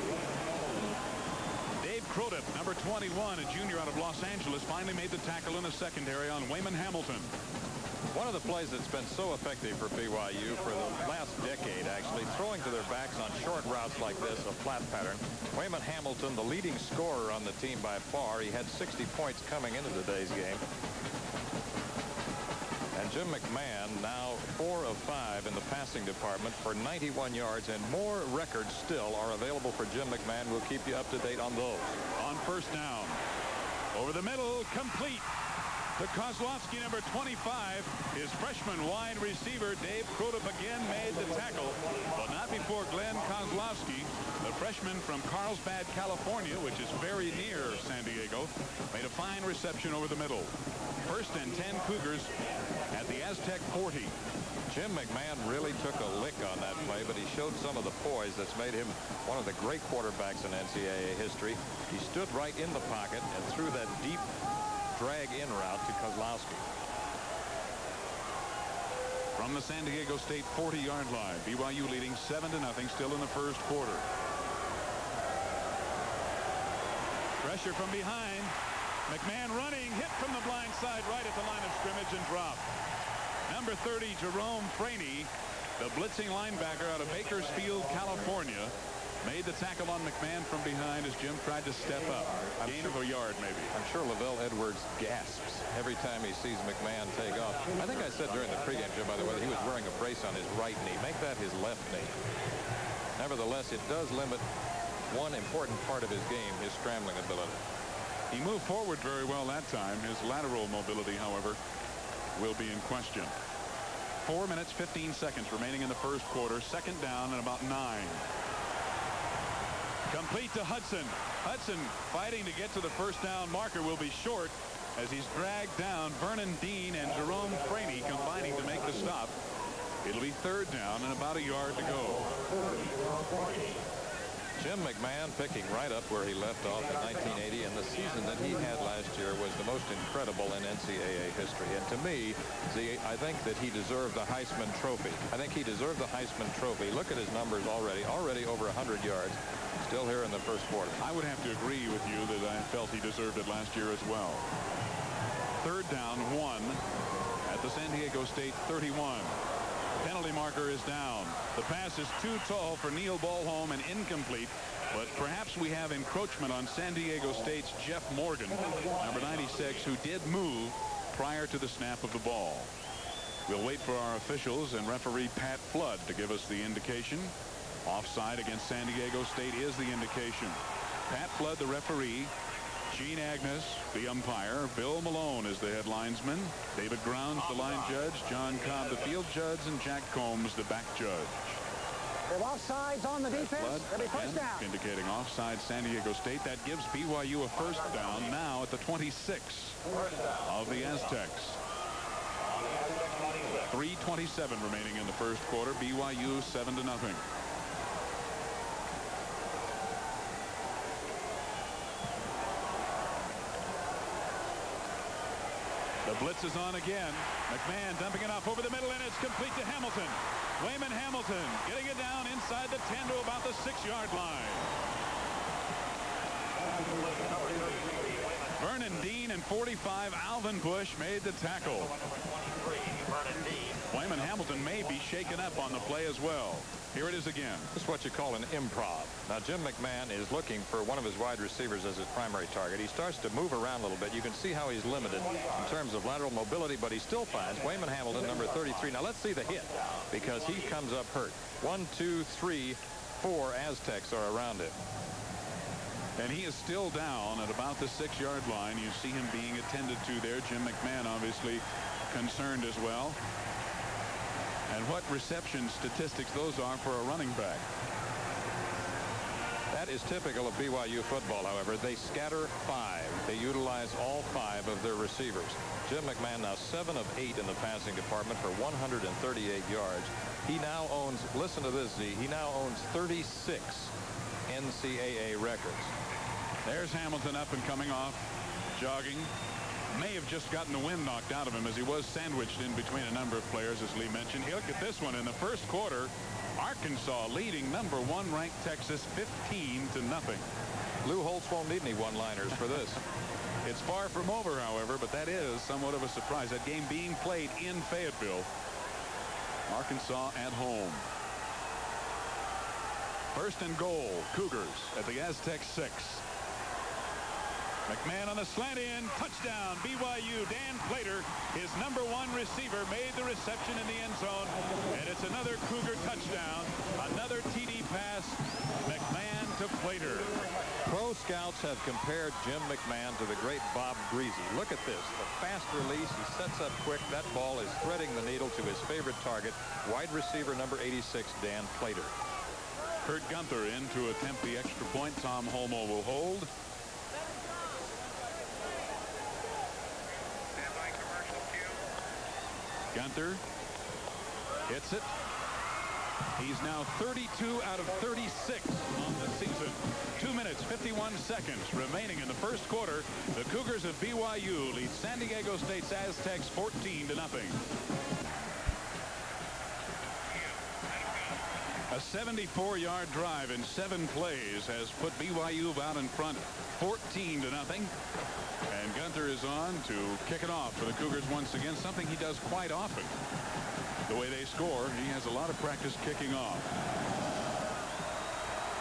Dave Krotip, number 21, a junior out of Los Angeles, finally made the tackle in the secondary on Wayman Hamilton. One of the plays that's been so effective for BYU for the last decade, actually, throwing to their backs on short routes like this, a flat pattern. Wayman Hamilton, the leading scorer on the team by far. He had 60 points coming into today's game. And Jim McMahon now four of five in the passing department for 91 yards and more records still are available for Jim McMahon. We'll keep you up to date on those. On first down. Over the middle, complete to Kozlowski, number 25. His freshman wide receiver, Dave Krotip, again made the tackle, but not before Glenn Kozlowski, the freshman from Carlsbad, California, which is very near San Diego, made a fine reception over the middle. First and 10 Cougars at the Aztec 40. Jim McMahon really took a lick on that play, but he showed some of the poise that's made him one of the great quarterbacks in NCAA history. He stood right in the pocket and threw that deep drag in route to Kozlowski. From the San Diego State 40-yard line, BYU leading 7 to nothing still in the first quarter. Pressure from behind. McMahon running, hit from the blind side right at the line of scrimmage and dropped. Number 30, Jerome Franey, the blitzing linebacker out of Bakersfield, California, Made the tackle on McMahon from behind as Jim tried to step up. I'm Gain sure, of a yard, maybe. I'm sure LaVell Edwards gasps every time he sees McMahon take off. I think I said during the pregame, Jim, by the way, that he was wearing a brace on his right knee. Make that his left knee. Nevertheless, it does limit one important part of his game, his scrambling ability. He moved forward very well that time. His lateral mobility, however, will be in question. Four minutes, 15 seconds remaining in the first quarter. Second down and about nine. Complete to Hudson. Hudson fighting to get to the first down marker will be short as he's dragged down Vernon Dean and Jerome Franey combining to make the stop. It'll be third down and about a yard to go. Jim McMahon picking right up where he left off in 1980 and the season that he had last year was the most incredible in NCAA history and to me the I think that he deserved the Heisman Trophy I think he deserved the Heisman Trophy look at his numbers already already over 100 yards still here in the first quarter I would have to agree with you that I felt he deserved it last year as well third down one at the San Diego State 31 penalty marker is down. The pass is too tall for Neil Balholm and incomplete. But perhaps we have encroachment on San Diego State's Jeff Morgan, number 96, who did move prior to the snap of the ball. We'll wait for our officials and referee Pat Flood to give us the indication. Offside against San Diego State is the indication. Pat Flood, the referee, Gene Agnes, the umpire. Bill Malone is the head linesman. David Grounds, the line judge. John Cobb, the field judge. And Jack Combs, the back judge. They're offsides on the defense. They'll be first down. Indicating offside San Diego State. That gives BYU a first down now at the 26 of the Aztecs. 327 remaining in the first quarter. BYU 7 to nothing. The blitz is on again. McMahon dumping it off over the middle, and it's complete to Hamilton. Wayman Hamilton getting it down inside the 10 to about the six-yard line. Vernon Dean and 45 Alvin Bush made the tackle. Wayman Hamilton may be shaken up on the play as well. Here it is again. This is what you call an improv. Now, Jim McMahon is looking for one of his wide receivers as his primary target. He starts to move around a little bit. You can see how he's limited in terms of lateral mobility, but he still finds Wayman Hamilton, number 33. Now, let's see the hit because he comes up hurt. One, two, three, four Aztecs are around him. And he is still down at about the six-yard line. You see him being attended to there. Jim McMahon obviously concerned as well. And what reception statistics those are for a running back. That is typical of BYU football, however. They scatter five. They utilize all five of their receivers. Jim McMahon now 7 of 8 in the passing department for 138 yards. He now owns, listen to this, Z, he now owns 36 NCAA records. There's Hamilton up and coming off, jogging. May have just gotten the wind knocked out of him as he was sandwiched in between a number of players, as Lee mentioned. He look at this one in the first quarter. Arkansas leading number one ranked Texas 15 to nothing. Lou Holtz won't need any one-liners for this. it's far from over, however, but that is somewhat of a surprise. That game being played in Fayetteville. Arkansas at home. First and goal, Cougars at the Aztec 6. McMahon on the slant in. Touchdown. BYU. Dan Plater, his number one receiver, made the reception in the end zone. And it's another Cougar touchdown. Another TD pass. McMahon to Plater. Pro scouts have compared Jim McMahon to the great Bob Griese. Look at this. The fast release. He sets up quick. That ball is threading the needle to his favorite target, wide receiver number 86, Dan Plater. Kurt Gunther in to attempt the extra point. Tom Holmoe will hold. Gunther hits it. He's now 32 out of 36 on the season. Two minutes, 51 seconds remaining in the first quarter. The Cougars of BYU lead San Diego State's Aztecs 14 to nothing. A 74-yard drive in seven plays has put BYU out in front 14 to nothing. And Gunther is on to kick it off for the Cougars once again, something he does quite often. The way they score, he has a lot of practice kicking off.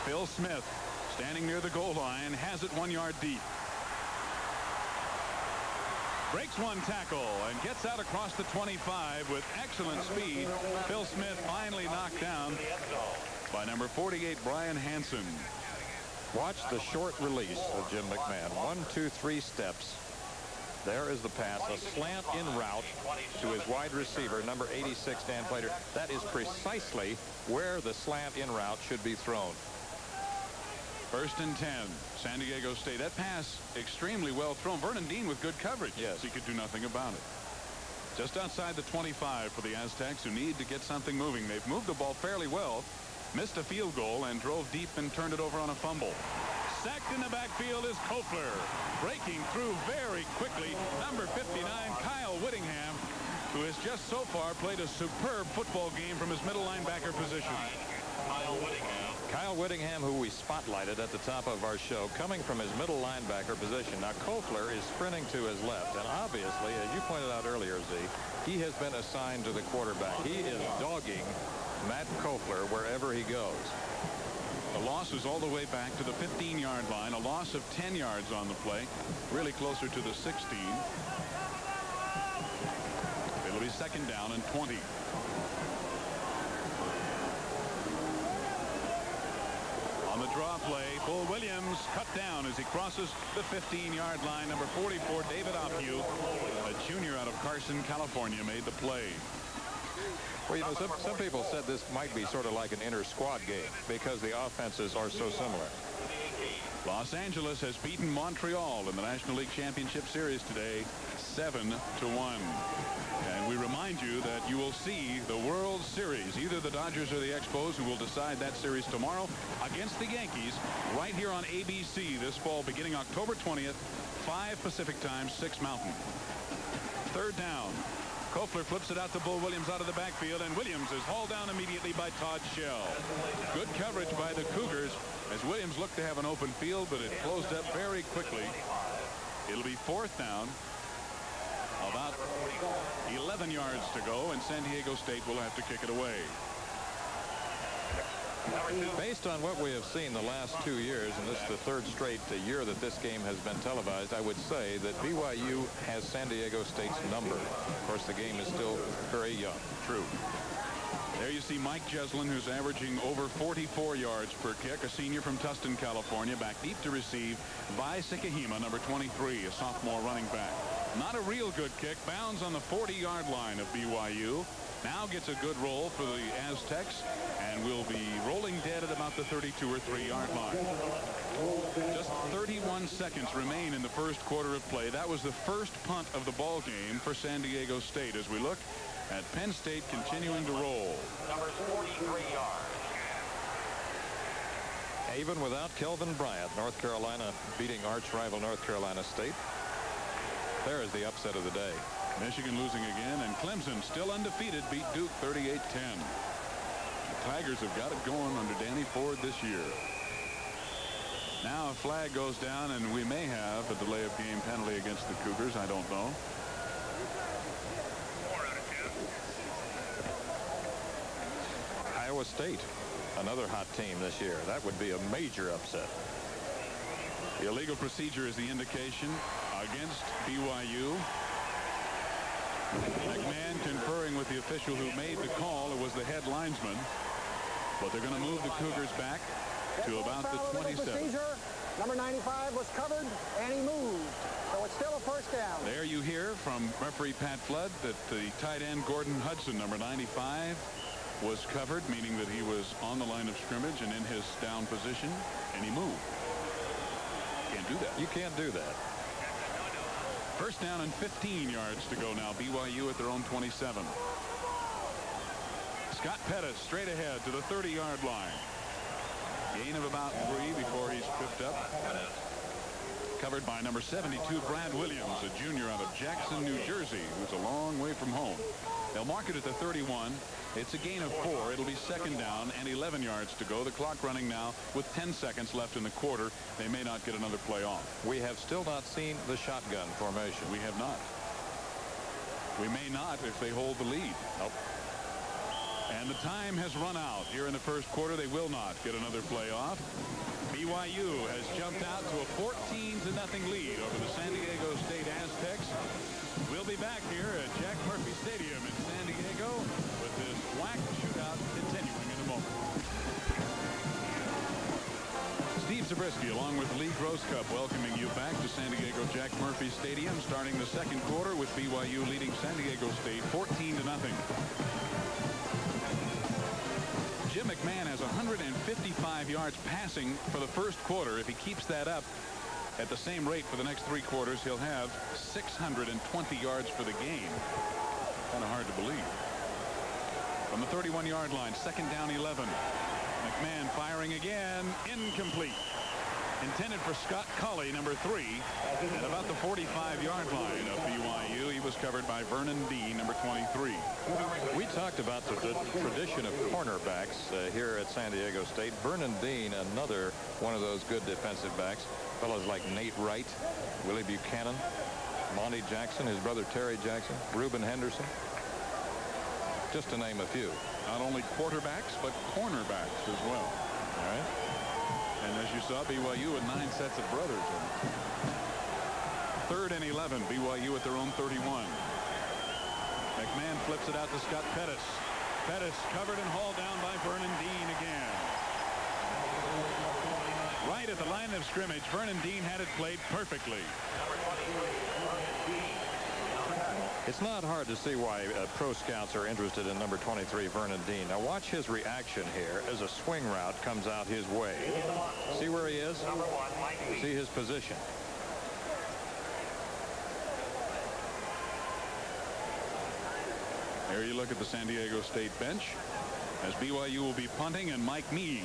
Phil Smith standing near the goal line has it one yard deep. Breaks one tackle and gets out across the 25 with excellent speed. Phil Smith finally knocked down by number 48 Brian Hanson. Watch the short release of Jim McMahon. One, two, three steps. There is the pass, a slant in route to his wide receiver, number 86, Dan Plater. That is precisely where the slant in route should be thrown. First and 10, San Diego State. That pass extremely well thrown. Vernon Dean with good coverage. Yes. He could do nothing about it. Just outside the 25 for the Aztecs who need to get something moving. They've moved the ball fairly well missed a field goal and drove deep and turned it over on a fumble. Sacked in the backfield is Kofler. Breaking through very quickly, number 59, Kyle Whittingham, who has just so far played a superb football game from his middle linebacker position. Kyle Whittingham. Kyle Whittingham, who we spotlighted at the top of our show, coming from his middle linebacker position. Now, Kofler is sprinting to his left, and obviously, as you pointed out earlier, Z, he has been assigned to the quarterback. He is dogging Matt Kofler wherever he goes. The loss is all the way back to the 15-yard line. A loss of 10 yards on the play. Really closer to the 16. It'll be second down and 20. On the draw play, Bull Williams cut down as he crosses the 15-yard line. Number 44, David Ophew, a junior out of Carson, California, made the play. Well, you know, some, some people said this might be sort of like an inter-squad game because the offenses are so similar. Los Angeles has beaten Montreal in the National League Championship Series today, 7 to 1. And we remind you that you will see the World Series, either the Dodgers or the Expos, who will decide that series tomorrow against the Yankees, right here on ABC this fall, beginning October 20th, 5 Pacific time, 6 Mountain. Third down. Kofler flips it out to Bull Williams out of the backfield, and Williams is hauled down immediately by Todd Shell. Good coverage by the Cougars as Williams looked to have an open field, but it closed up very quickly. It'll be fourth down. About 11 yards to go, and San Diego State will have to kick it away. Based on what we have seen the last two years, and this is the third straight year that this game has been televised, I would say that BYU has San Diego State's number. Of course, the game is still very young. True. There you see Mike Jeslin, who's averaging over 44 yards per kick, a senior from Tustin, California, back deep to receive Vai Sikahema, number 23, a sophomore running back. Not a real good kick, bounds on the 40-yard line of BYU. Now gets a good roll for the Aztecs and will be rolling dead at about the 32 or 3 yard line. Just 31 seconds remain in the first quarter of play. That was the first punt of the ball game for San Diego State as we look at Penn State continuing to roll. Numbers 43 yards. Even without Kelvin Bryant, North Carolina beating arch rival North Carolina State. There is the upset of the day. Michigan losing again, and Clemson still undefeated beat Duke 38-10. The Tigers have got it going under Danny Ford this year. Now a flag goes down, and we may have a delay of game penalty against the Cougars. I don't know. Iowa State, another hot team this year. That would be a major upset. The illegal procedure is the indication against BYU. McMahon conferring with the official who made the call. It was the head linesman. But they're going to move the Cougars back to about the 27. Number 95 was covered and he moved. So it's still a first down. There you hear from referee Pat Flood that the tight end Gordon Hudson, number 95, was covered, meaning that he was on the line of scrimmage and in his down position, and he moved. Can't do that. You can't do that. First down and 15 yards to go now. BYU at their own 27. Scott Pettis straight ahead to the 30-yard line. Gain of about three before he's tripped up. Covered by number 72, Brad Williams, a junior out of Jackson, New Jersey, who's a long way from home. They'll mark it at the 31. It's a gain of four. It'll be second down and 11 yards to go. The clock running now with 10 seconds left in the quarter. They may not get another play off. We have still not seen the shotgun formation. We have not. We may not if they hold the lead. Nope. And the time has run out here in the first quarter. They will not get another play off. BYU has jumped out to a 14 to nothing lead over the San Diego State Aztecs. We'll be back here at Jack Murphy Stadium in San Diego with this WAC shootout continuing in a moment. Steve Zabriskie along with Lee Grosscup welcoming you back to San Diego Jack Murphy Stadium starting the second quarter with BYU leading San Diego State 14 to nothing. McMahon has 155 yards passing for the first quarter. If he keeps that up at the same rate for the next three quarters, he'll have 620 yards for the game. Kind of hard to believe. From the 31-yard line, second down 11. McMahon firing again. Incomplete. Intended for Scott Collie, number three, at about the 45-yard line of BYU. He was covered by Vernon Dean, number 23. We talked about the, the tradition of cornerbacks uh, here at San Diego State. Vernon Dean, another one of those good defensive backs. Fellows like Nate Wright, Willie Buchanan, Monty Jackson, his brother Terry Jackson, Reuben Henderson. Just to name a few. Not only quarterbacks, but cornerbacks as well. All right. And as you saw, BYU with nine sets of brothers. Third and 11, BYU at their own 31. McMahon flips it out to Scott Pettis. Pettis covered and hauled down by Vernon Dean again. Right at the line of scrimmage, Vernon Dean had it played perfectly. It's not hard to see why uh, pro scouts are interested in number 23 Vernon Dean. Now watch his reaction here as a swing route comes out his way. See where he is? See his position. There you look at the San Diego State bench as BYU will be punting and Mike Mees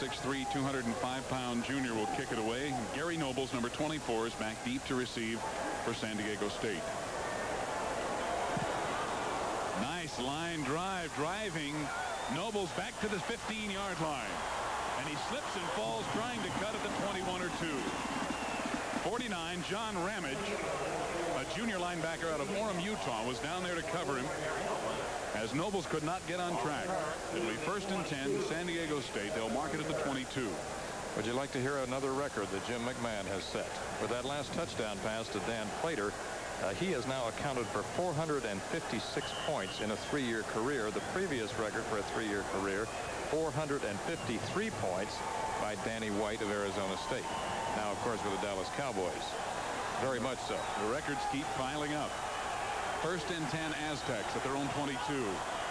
6'3", 205-pound junior will kick it away. Gary Nobles, number 24, is back deep to receive for San Diego State. Nice line drive, driving Nobles back to the 15-yard line. And he slips and falls trying to cut at the 21 or 2. 49, John Ramage, a junior linebacker out of Orem, Utah, was down there to cover him as Nobles could not get on track. It'll be first and 10, San Diego State. They'll mark it at the 22. Would you like to hear another record that Jim McMahon has set? With that last touchdown pass to Dan Plater, uh, he has now accounted for 456 points in a three-year career. The previous record for a three-year career, 453 points by Danny White of Arizona State. Now, of course, with the Dallas Cowboys. Very much so. The records keep piling up. First and 10 Aztecs at their own 22.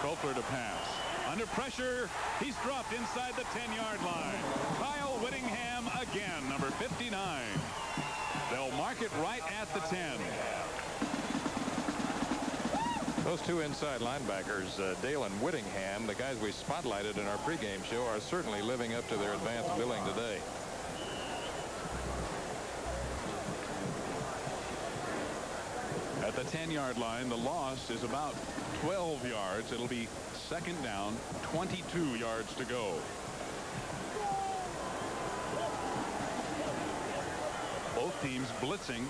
Kofler to pass. Under pressure, he's dropped inside the 10-yard line. Kyle Whittingham again, number 59. They'll mark it right at the 10. Those two inside linebackers, uh, Dale and Whittingham, the guys we spotlighted in our pregame show, are certainly living up to their advanced billing today. At the 10-yard line, the loss is about 12 yards. It'll be second down, 22 yards to go. Both teams blitzing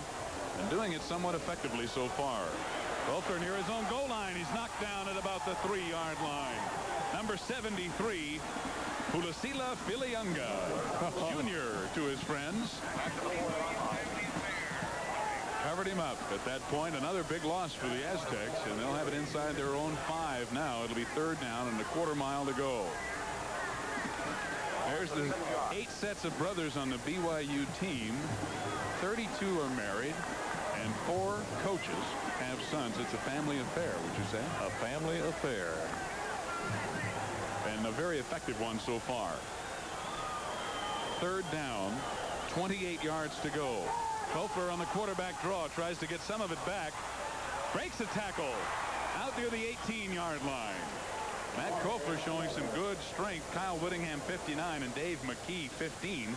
and doing it somewhat effectively so far. Kofler near his own goal line. He's knocked down at about the three-yard line. Number 73, Pulisila Filiunga, junior to his friends. Covered him up at that point. Another big loss for the Aztecs, and they'll have it inside their own five now. It'll be third down and a quarter mile to go. There's the eight sets of brothers on the BYU team. 32 are married, and four coaches have sons. It's a family affair, would you say? A family affair. And a very effective one so far. Third down, 28 yards to go. Kofler on the quarterback draw tries to get some of it back. Breaks a tackle out near the 18-yard line. Matt Kofler showing some good strength. Kyle Whittingham 59 and Dave McKee 15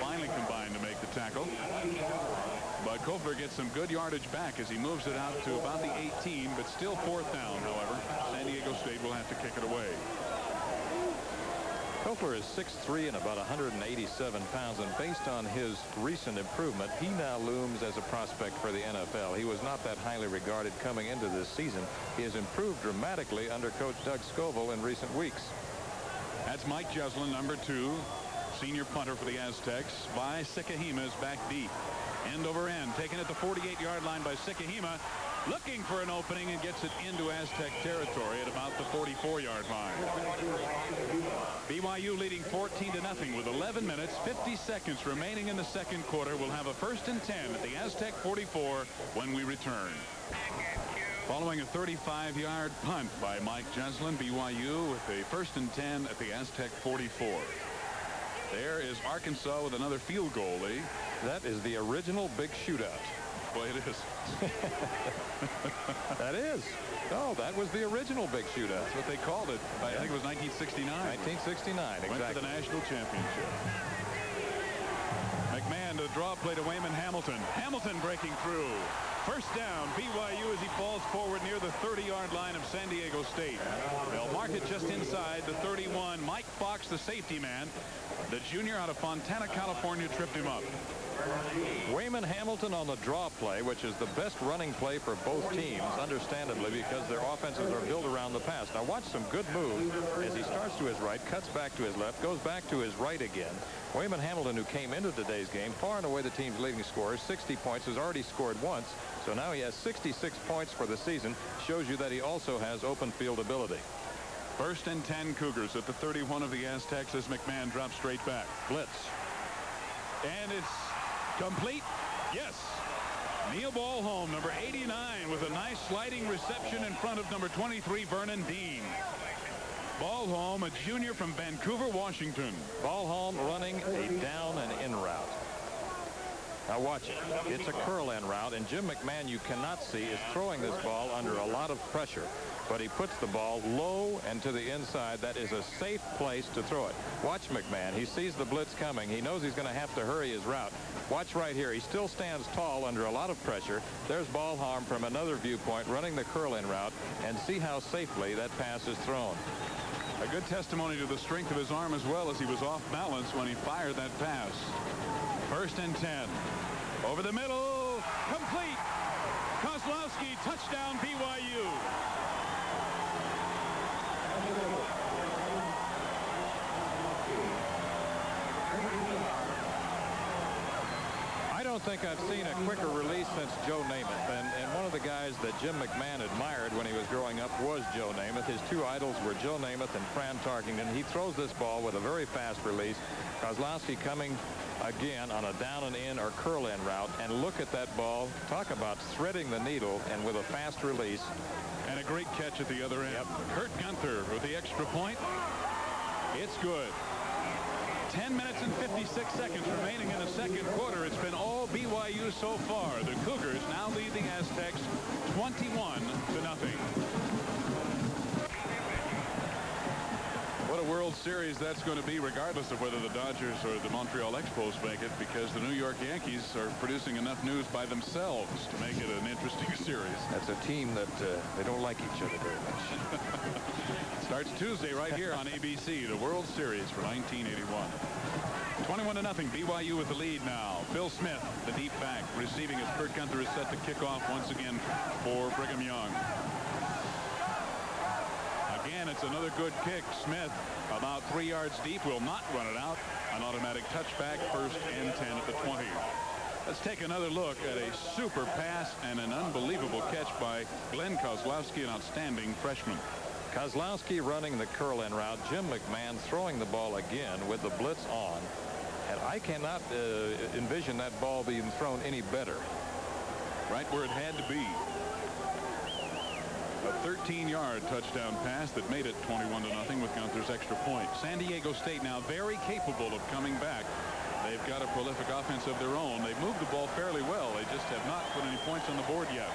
finally combined to make the tackle. But Kofler gets some good yardage back as he moves it out to about the 18 but still fourth down however. San Diego State will have to kick it away. Kofler is 6'3 and about 187 pounds, and based on his recent improvement, he now looms as a prospect for the NFL. He was not that highly regarded coming into this season. He has improved dramatically under coach Doug Scovil in recent weeks. That's Mike Jeslin, number two, senior punter for the Aztecs. Vai Sikahema is back deep. End over end, taken at the 48-yard line by Sikahema looking for an opening and gets it into Aztec territory at about the 44-yard line. BYU leading 14 to nothing with 11 minutes 50 seconds remaining in the second quarter. We'll have a first and 10 at the Aztec 44 when we return. Following a 35-yard punt by Mike Jesselyn, BYU with a first and 10 at the Aztec 44. There is Arkansas with another field goal. That is the original big shootout. Boy, it is. that is. Oh, that was the original big shootout. That's what they called it. I think it was 1969. 1969, exactly. Went to the national championship. McMahon to draw play to Wayman Hamilton. Hamilton breaking through. First down, BYU as he falls forward near the 30-yard line of San Diego State. They'll mark it just inside the 31. Mike Fox, the safety man, the junior out of Fontana, California, tripped him up. Wayman Hamilton on the draw play, which is the best running play for both teams, understandably, because their offenses are built around the pass. Now watch some good moves as he starts to his right, cuts back to his left, goes back to his right again. Wayman Hamilton, who came into today's game, far and away the team's leading scorer, 60 points, has already scored once. So now he has 66 points for the season. Shows you that he also has open field ability. First and 10 Cougars at the 31 of the Aztecs as McMahon drops straight back. Blitz. And it's Complete? Yes. Neil Balholm, number 89, with a nice sliding reception in front of number 23, Vernon Dean. Balholm, a junior from Vancouver, Washington. Balholm running a down and in route. Now watch it. It's a curl in route, and Jim McMahon, you cannot see, is throwing this ball under a lot of pressure but he puts the ball low and to the inside. That is a safe place to throw it. Watch McMahon. He sees the blitz coming. He knows he's going to have to hurry his route. Watch right here. He still stands tall under a lot of pressure. There's Balholm from another viewpoint running the curl-in route and see how safely that pass is thrown. A good testimony to the strength of his arm as well as he was off balance when he fired that pass. First and 10. Over the middle. Complete. Kozlowski touchdown BYU. I don't think I've seen a quicker release since Joe Namath. And, the guys that Jim McMahon admired when he was growing up was Joe Namath. His two idols were Joe Namath and Fran Tarkenton. He throws this ball with a very fast release. Kozlowski coming again on a down and in or curl in route. And look at that ball. Talk about threading the needle and with a fast release. And a great catch at the other end. Yep. Kurt Gunther with the extra point. It's good. 10 minutes and 56 seconds remaining in the second quarter. It's been all BYU so far. The Cougars now lead the Aztecs 21 to nothing. What a World Series that's going to be regardless of whether the Dodgers or the Montreal Expos make it because the New York Yankees are producing enough news by themselves to make it an interesting series. That's a team that uh, they don't like each other very much. Starts Tuesday right here on ABC, the World Series for 1981. 21 to nothing. BYU with the lead now. Phil Smith, the deep back, receiving as Kurt Gunther is set to kick off once again for Brigham Young. Again, it's another good kick. Smith, about three yards deep, will not run it out. An automatic touchback, first and 10 at the 20. Let's take another look at a super pass and an unbelievable catch by Glenn Kozlowski, an outstanding freshman. Kozlowski running the curl-in route. Jim McMahon throwing the ball again with the blitz on. And I cannot uh, envision that ball being thrown any better. Right where it had to be. A 13-yard touchdown pass that made it 21 to nothing with Gunther's extra point. San Diego State now very capable of coming back. They've got a prolific offense of their own. They've moved the ball fairly well. They just have not put any points on the board yet.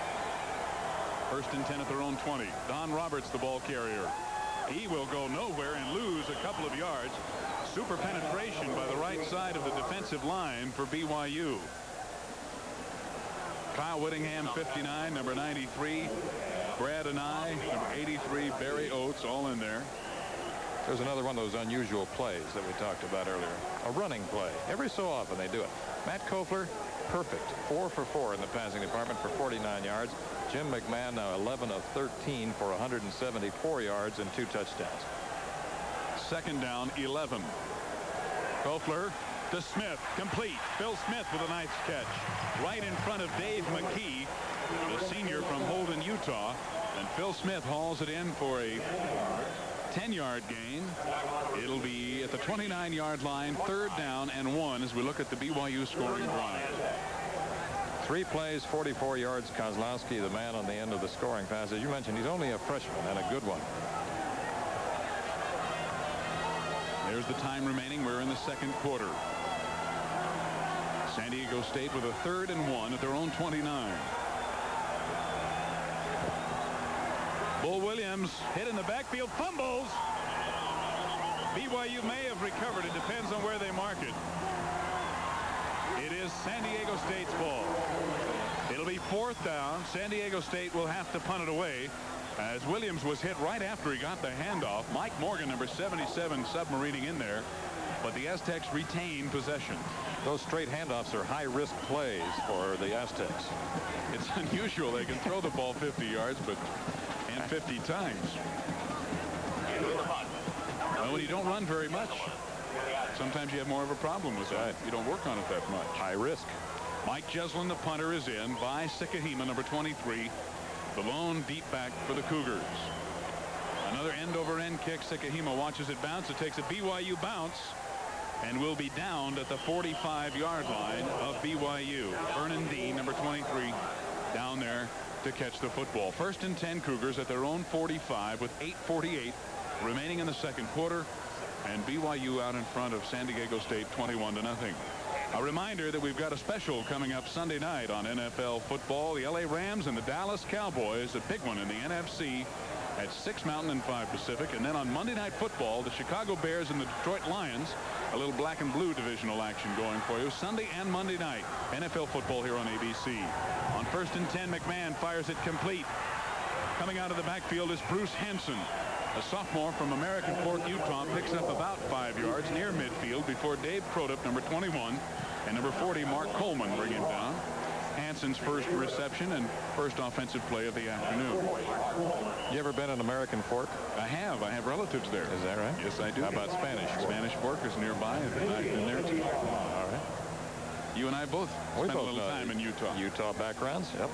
First and 10 at their own 20. Don Roberts, the ball carrier. He will go nowhere and lose a couple of yards. Super penetration by the right side of the defensive line for BYU. Kyle Whittingham, 59, number 93. Brad Anae, number 83, Barry Oates, all in there. There's another one of those unusual plays that we talked about earlier. A running play. Every so often they do it. Matt Kofler, perfect. Four for four in the passing department for 49 yards. Jim McMahon now 11 of 13 for 174 yards and two touchdowns. Second down, 11. Kofler to Smith, complete. Phil Smith with a nice catch. Right in front of Dave McKee, the senior from Holden, Utah. And Phil Smith hauls it in for a 10-yard gain. It'll be at the 29-yard line, third down and one as we look at the BYU scoring drive. Three plays, 44 yards. Kozlowski, the man on the end of the scoring pass. As you mentioned, he's only a freshman and a good one. There's the time remaining. We're in the second quarter. San Diego State with a third and one at their own 29. Bull Williams hit in the backfield, fumbles. BYU may have recovered. It depends on where they mark it. It is San Diego State's ball. It'll be fourth down. San Diego State will have to punt it away as Williams was hit right after he got the handoff. Mike Morgan, number 77, submarining in there. But the Aztecs retain possession. Those straight handoffs are high-risk plays for the Aztecs. It's unusual. They can throw the ball 50 yards, but and 50 times. Well, when you don't run very much, sometimes you have more of a problem with that. You don't work on it that much. High risk. Mike Jeslin, the punter, is in by Sikahema, number 23. The lone deep back for the Cougars. Another end-over-end -end kick. Sikahema watches it bounce. It takes a BYU bounce and will be downed at the 45-yard line of BYU. Vernon Dean, number 23, down there to catch the football. First and 10 Cougars at their own 45 with 8.48 remaining in the second quarter. And BYU out in front of San Diego State 21 to nothing. A reminder that we've got a special coming up Sunday night on NFL football. The LA Rams and the Dallas Cowboys, a big one in the NFC at 6 Mountain and 5 Pacific. And then on Monday Night Football, the Chicago Bears and the Detroit Lions. A little black and blue divisional action going for you Sunday and Monday night. NFL football here on ABC. On first and 10, McMahon fires it complete. Coming out of the backfield is Bruce Hansen. A sophomore from American Fork, Utah, picks up about five yards near midfield before Dave Crodup, number 21, and number 40, Mark Coleman, bring him down. Hansen's first reception and first offensive play of the afternoon. You ever been in American Fork? I have. I have relatives there. Is that right? Yes, I do. How about Spanish? Spanish Fork is nearby, and I've been there too. All right. You and I both We spent a little time in Utah. Utah backgrounds. Yep.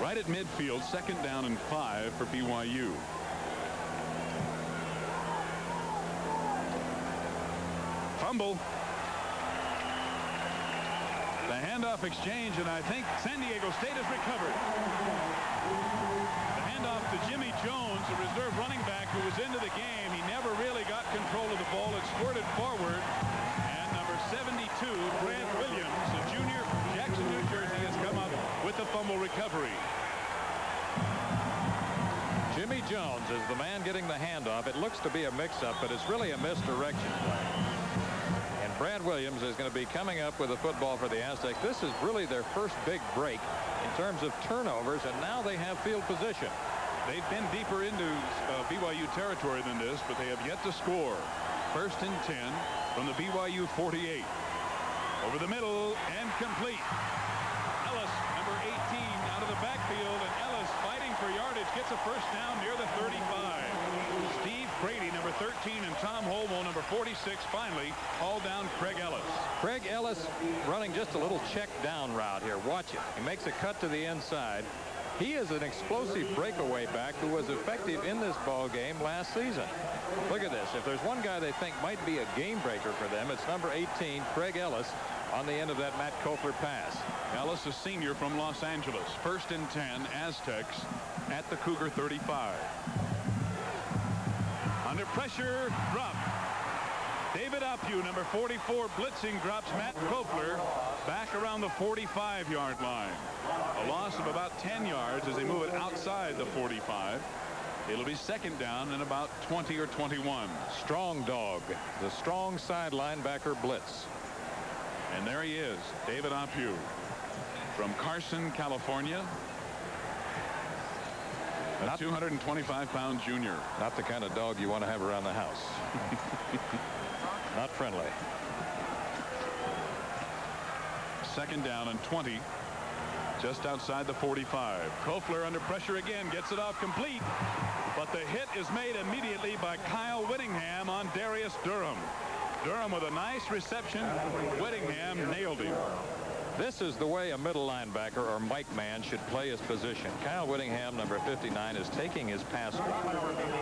Right at midfield, second down and five for BYU. Fumble. The handoff exchange, and I think San Diego State has recovered. The handoff to Jimmy Jones, the reserve running back who was into the game. He never really got control of the ball. It squirted forward. And number 72, Grant Williams, a junior from Jackson, New Jersey, has come up with the fumble recovery. Jimmy Jones is the man getting the handoff. It looks to be a mix-up, but it's really a misdirection play. Brad Williams is going to be coming up with a football for the Aztecs. This is really their first big break in terms of turnovers, and now they have field position. They've been deeper into uh, BYU territory than this, but they have yet to score. First and 10 from the BYU 48. Over the middle and complete. Ellis, number 18, out of the backfield, and Ellis fighting for yardage gets a first down near the 35. Steve Brady, number 13, and Tom number 46, finally haul down Craig Ellis. Craig Ellis running just a little check down route here. Watch it. He makes a cut to the inside. He is an explosive breakaway back who was effective in this ball game last season. Look at this. If there's one guy they think might be a game breaker for them, it's number 18, Craig Ellis, on the end of that Matt Kofler pass. Ellis, a senior from Los Angeles. First and 10, Aztecs at the Cougar 35. Under pressure, drop. Opue, number 44, blitzing, drops Matt Kofler back around the 45-yard line. A loss of about 10 yards as they move it outside the 45. It'll be second down and about 20 or 21. Strong dog, the strong side linebacker blitz. And there he is, David Opue from Carson, California. A 225-pound junior. Not the kind of dog you want to have around the house. Not friendly. Second down and 20. Just outside the 45. Kofler under pressure again. Gets it off complete. But the hit is made immediately by Kyle Whittingham on Darius Durham. Durham with a nice reception. Whittingham nailed him. This is the way a middle linebacker or Mike man should play his position. Kyle Whittingham, number 59, is taking his pass.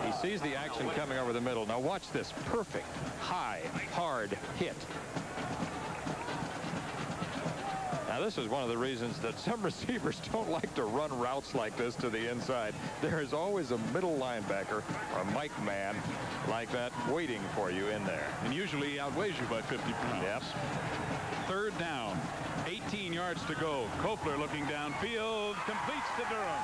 He sees the action coming over the middle. Now watch this. Perfect, high, hard hit. Now this is one of the reasons that some receivers don't like to run routes like this to the inside. There is always a middle linebacker or Mike man like that waiting for you in there. And usually he outweighs you by 50 pounds. Yep. Third down. 18 yards to go. Kofler looking downfield. Completes to Durham.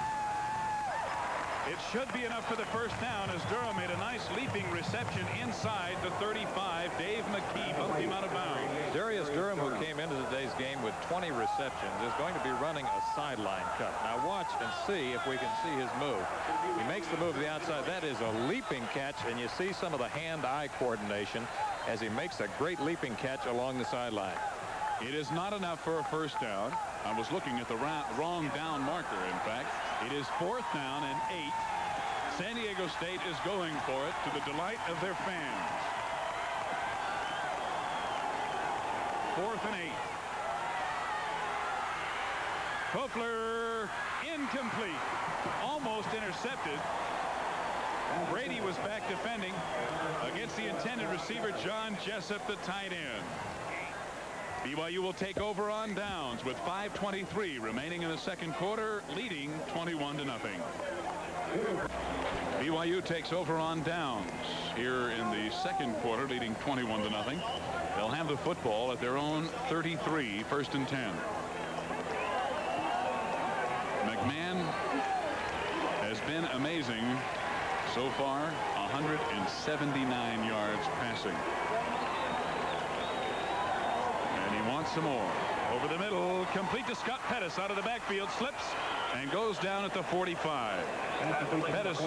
It should be enough for the first down as Durham made a nice leaping reception inside the 35. Dave McKee bumped him out of bounds. Darius Durham, who came into today's game with 20 receptions, is going to be running a sideline cut. Now watch and see if we can see his move. He makes the move to the outside. That is a leaping catch, and you see some of the hand-eye coordination as he makes a great leaping catch along the sideline. It is not enough for a first down. I was looking at the wrong down marker, in fact. It is fourth down and eight. San Diego State is going for it to the delight of their fans. Fourth and eight. Kofler incomplete. Almost intercepted. Brady was back defending against the intended receiver, John Jessup, the tight end. BYU will take over on downs with 5.23 remaining in the second quarter, leading 21 to nothing. BYU takes over on downs here in the second quarter, leading 21 to nothing. They'll have the football at their own 33, first and 10. McMahon has been amazing so far, 179 yards passing. wants some more. Over the middle, complete to Scott Pettis out of the backfield, slips and goes down at the 45. Pettis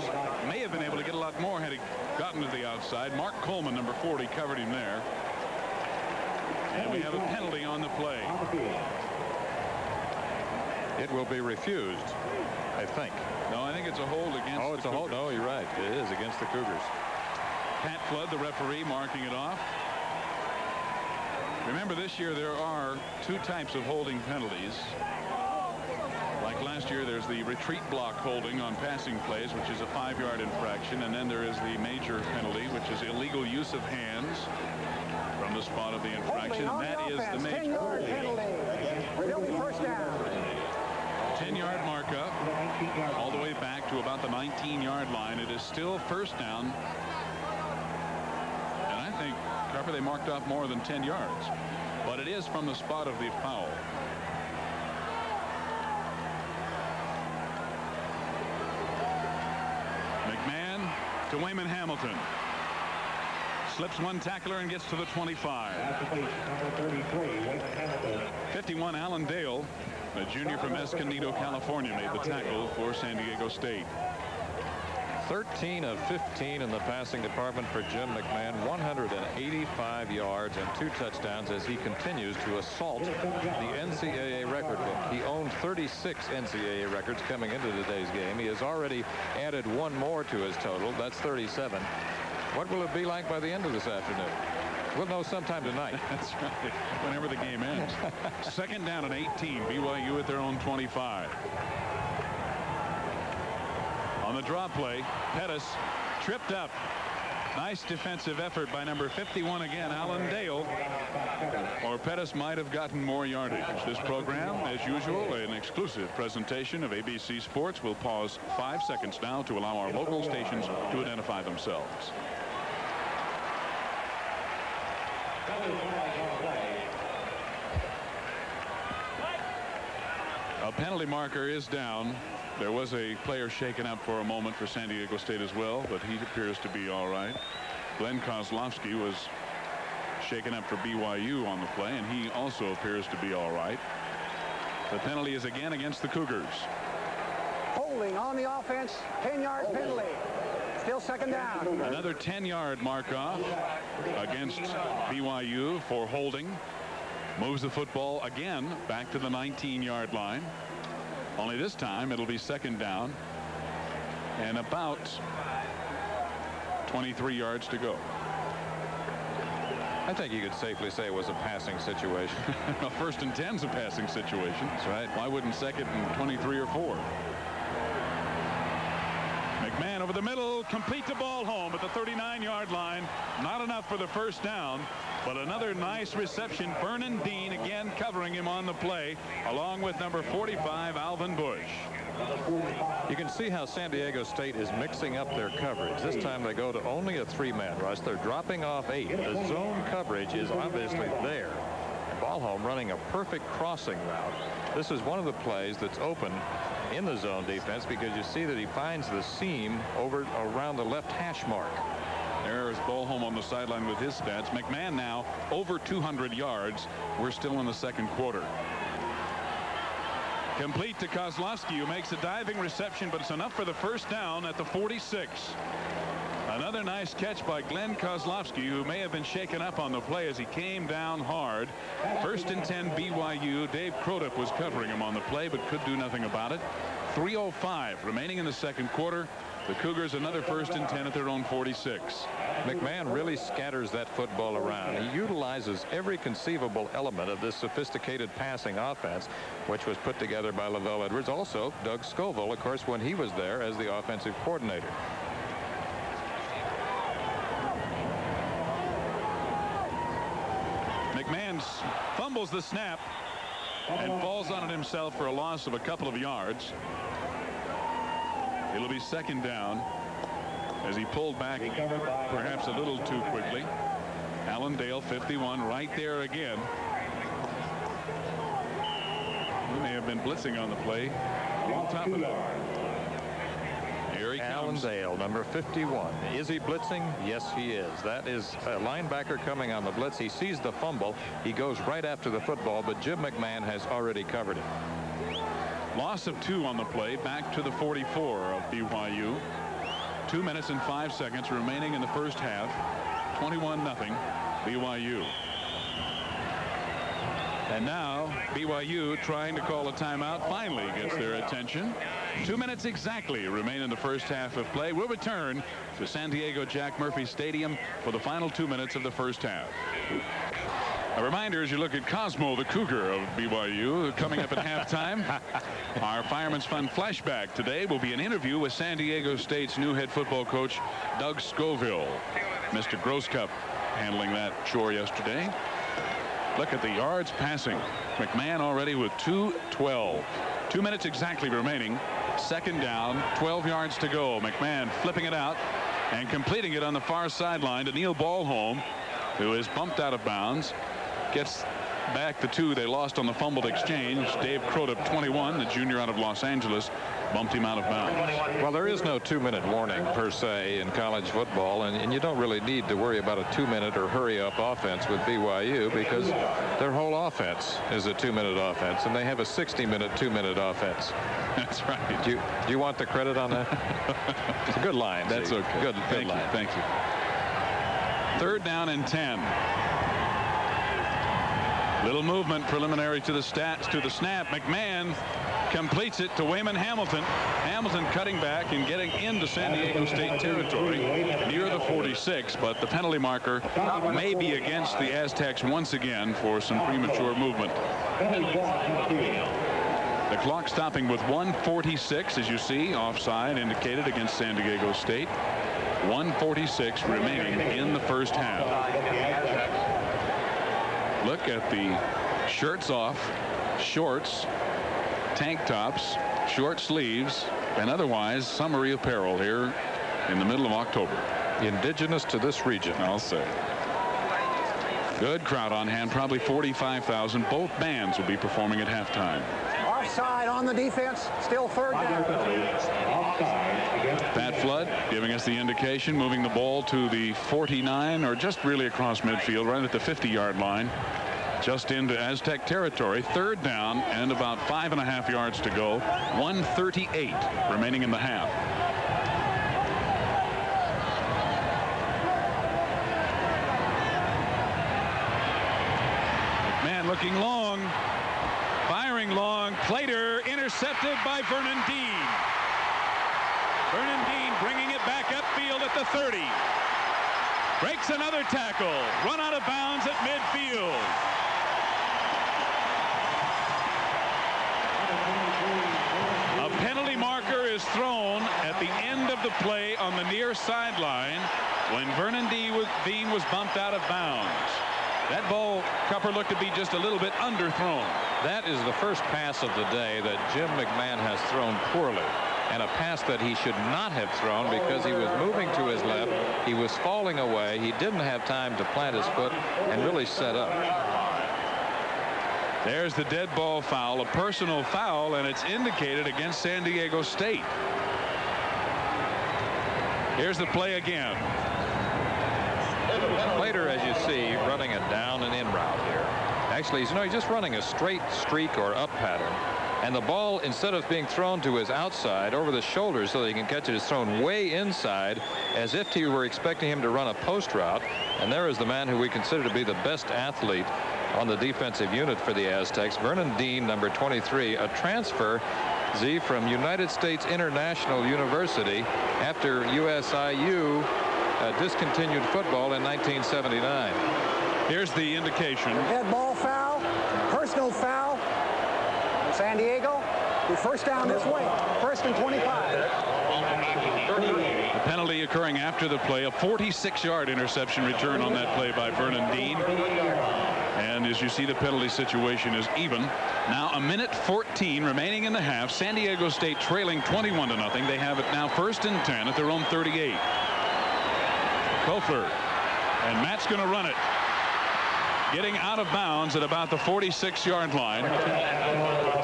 may have been able to get a lot more had he gotten to the outside. Mark Coleman, number 40, covered him there. And we have a penalty on the play. It will be refused, I think. No, I think it's a hold against Oh, it's a hold. No, you're right. It is against the Cougars. Pat Flood, the referee, marking it off. Remember, this year there are two types of holding penalties. Like last year, there's the retreat block holding on passing plays, which is a five-yard infraction, and then there is the major penalty, which is illegal use of hands from the spot of the infraction. And That is the major. 10-yard penalty. First down. 10-yard markup all the way back to about the 19-yard line. It is still first down. They marked off more than 10 yards. But it is from the spot of the foul. McMahon to Wayman Hamilton. Slips one tackler and gets to the 25. 51 Alan Dale, a junior from Escondido, California, made the tackle for San Diego State. 13 of 15 in the passing department for Jim McMahon 185 yards and two touchdowns as he continues to assault the NCAA record book. He owned 36 NCAA records coming into today's game. He has already added one more to his total. That's 37. What will it be like by the end of this afternoon? We'll know sometime tonight. That's right. Whenever the game ends. Second down and 18. BYU at their own 25. On the draw play, Pettis tripped up. Nice defensive effort by number 51 again, Alan Dale. Or Pettis might have gotten more yardage. This program, as usual, an exclusive presentation of ABC Sports. We'll pause five seconds now to allow our local stations to identify themselves. A penalty marker is down. There was a player shaken up for a moment for San Diego State as well, but he appears to be all right. Glenn Kozlowski was shaken up for BYU on the play, and he also appears to be all right. The penalty is again against the Cougars. Holding on the offense. 10-yard penalty. Still second down. Another 10-yard mark off against BYU for holding. Moves the football again back to the 19-yard line. Only this time it'll be second down and about 23 yards to go. I think you could safely say it was a passing situation. well, first and 10's a passing situation. That's right. Why wouldn't second and 23 or 4? McMahon over the middle, complete the ball home at the 39-yard line. Not enough for the first down, but another nice reception. Vernon Dean again covering him on the play, along with number 45, Alvin Bush. You can see how San Diego State is mixing up their coverage. This time they go to only a three-man rush. They're dropping off eight. The zone coverage is obviously there. Balholm running a perfect crossing route. This is one of the plays that's open in the zone defense because you see that he finds the seam over around the left hash mark. There's Balholm on the sideline with his stats. McMahon now over 200 yards. We're still in the second quarter. Complete to Kozlowski who makes a diving reception but it's enough for the first down at the 46. Another nice catch by Glenn Kozlowski who may have been shaken up on the play as he came down hard. First and 10 BYU. Dave Crodup was covering him on the play but could do nothing about it. 305 remaining in the second quarter. The Cougars another first and 10 at their own 46. McMahon really scatters that football around. He utilizes every conceivable element of this sophisticated passing offense, which was put together by LaVell Edwards. Also, Doug Scovil, of course, when he was there as the offensive coordinator. Fumbles the snap and falls on it himself for a loss of a couple of yards. It'll be second down as he pulled back perhaps a little too quickly. Alan Dale 51 right there again. He may have been blitzing on the play on top of that. Here Alan. Dale, number 51. Is he blitzing? Yes, he is. That is a linebacker coming on the blitz. He sees the fumble. He goes right after the football, but Jim McMahon has already covered it. Loss of two on the play back to the 44 of BYU. Two minutes and five seconds remaining in the first half. 21 nothing BYU. And now BYU trying to call a timeout finally gets their attention. Two minutes exactly remain in the first half of play. We'll return to San Diego Jack Murphy Stadium for the final two minutes of the first half. A reminder as you look at Cosmo, the Cougar of BYU, coming up at halftime. Our Fireman's Fund flashback today will be an interview with San Diego State's new head football coach, Doug Scovil. Mr. Grosscup handling that chore yesterday. Look at the yards passing. McMahon already with 212. Two minutes exactly remaining. Second down, 12 yards to go. McMahon flipping it out and completing it on the far sideline to Neil Balholm, who is bumped out of bounds gets back the two they lost on the fumbled exchange. Dave Crodip, 21, the junior out of Los Angeles, bumped him out of bounds. Well, there is no two-minute warning per se in college football, and, and you don't really need to worry about a two-minute or hurry-up offense with BYU because their whole offense is a two-minute offense, and they have a 60-minute, two-minute offense. That's right. Do you, do you want the credit on that? it's a good line. That's Steve. okay. Good, good Thank line. you. Thank you. Third down and 10. Little movement preliminary to the stats to the snap. McMahon completes it to Wayman Hamilton. Hamilton cutting back and getting into San Diego State territory near the 46, but the penalty marker may be against the Aztecs once again for some premature movement. The clock stopping with 146 as you see offside indicated against San Diego State. 146 remaining in the first half. Look at the shirts off, shorts, tank tops, short sleeves, and otherwise summery apparel here in the middle of October. Indigenous to this region. I'll say. Good crowd on hand, probably 45,000. Both bands will be performing at halftime. Offside on the defense. Still third down. Pat Flood giving us the indication, moving the ball to the 49 or just really across midfield, right at the 50-yard line. Just into Aztec territory. Third down and about five and a half yards to go. 138 remaining in the half. McMahon looking long. Firing long. Plater intercepted by Vernon Dean. Vernon Dean bringing it back upfield at the 30. Breaks another tackle. Run out of bounds at midfield. A penalty marker is thrown at the end of the play on the near sideline when Vernon was, Dean was bumped out of bounds. That ball, Cupper, looked to be just a little bit underthrown. That is the first pass of the day that Jim McMahon has thrown poorly. And a pass that he should not have thrown because he was moving to his left. He was falling away. He didn't have time to plant his foot and really set up. There's the dead ball foul, a personal foul, and it's indicated against San Diego State. Here's the play again. Later, as you see, running a down and in route here. Actually, he's, no, he's just running a straight streak or up pattern. And the ball, instead of being thrown to his outside over the shoulder so that he can catch it, is thrown way inside as if he were expecting him to run a post route. And there is the man who we consider to be the best athlete on the defensive unit for the Aztecs, Vernon Dean, number 23, a transfer, Z, from United States International University after USIU uh, discontinued football in 1979. Here's the indication. Dead ball foul. Personal foul. San Diego. The first down this way. First and 25. The penalty occurring after the play, a 46-yard interception return on that play by Vernon Dean. And as you see, the penalty situation is even. Now a minute 14 remaining in the half. San Diego State trailing 21 to nothing. They have it now first and 10 at their own 38. Kofler. And Matt's going to run it. Getting out of bounds at about the 46-yard line.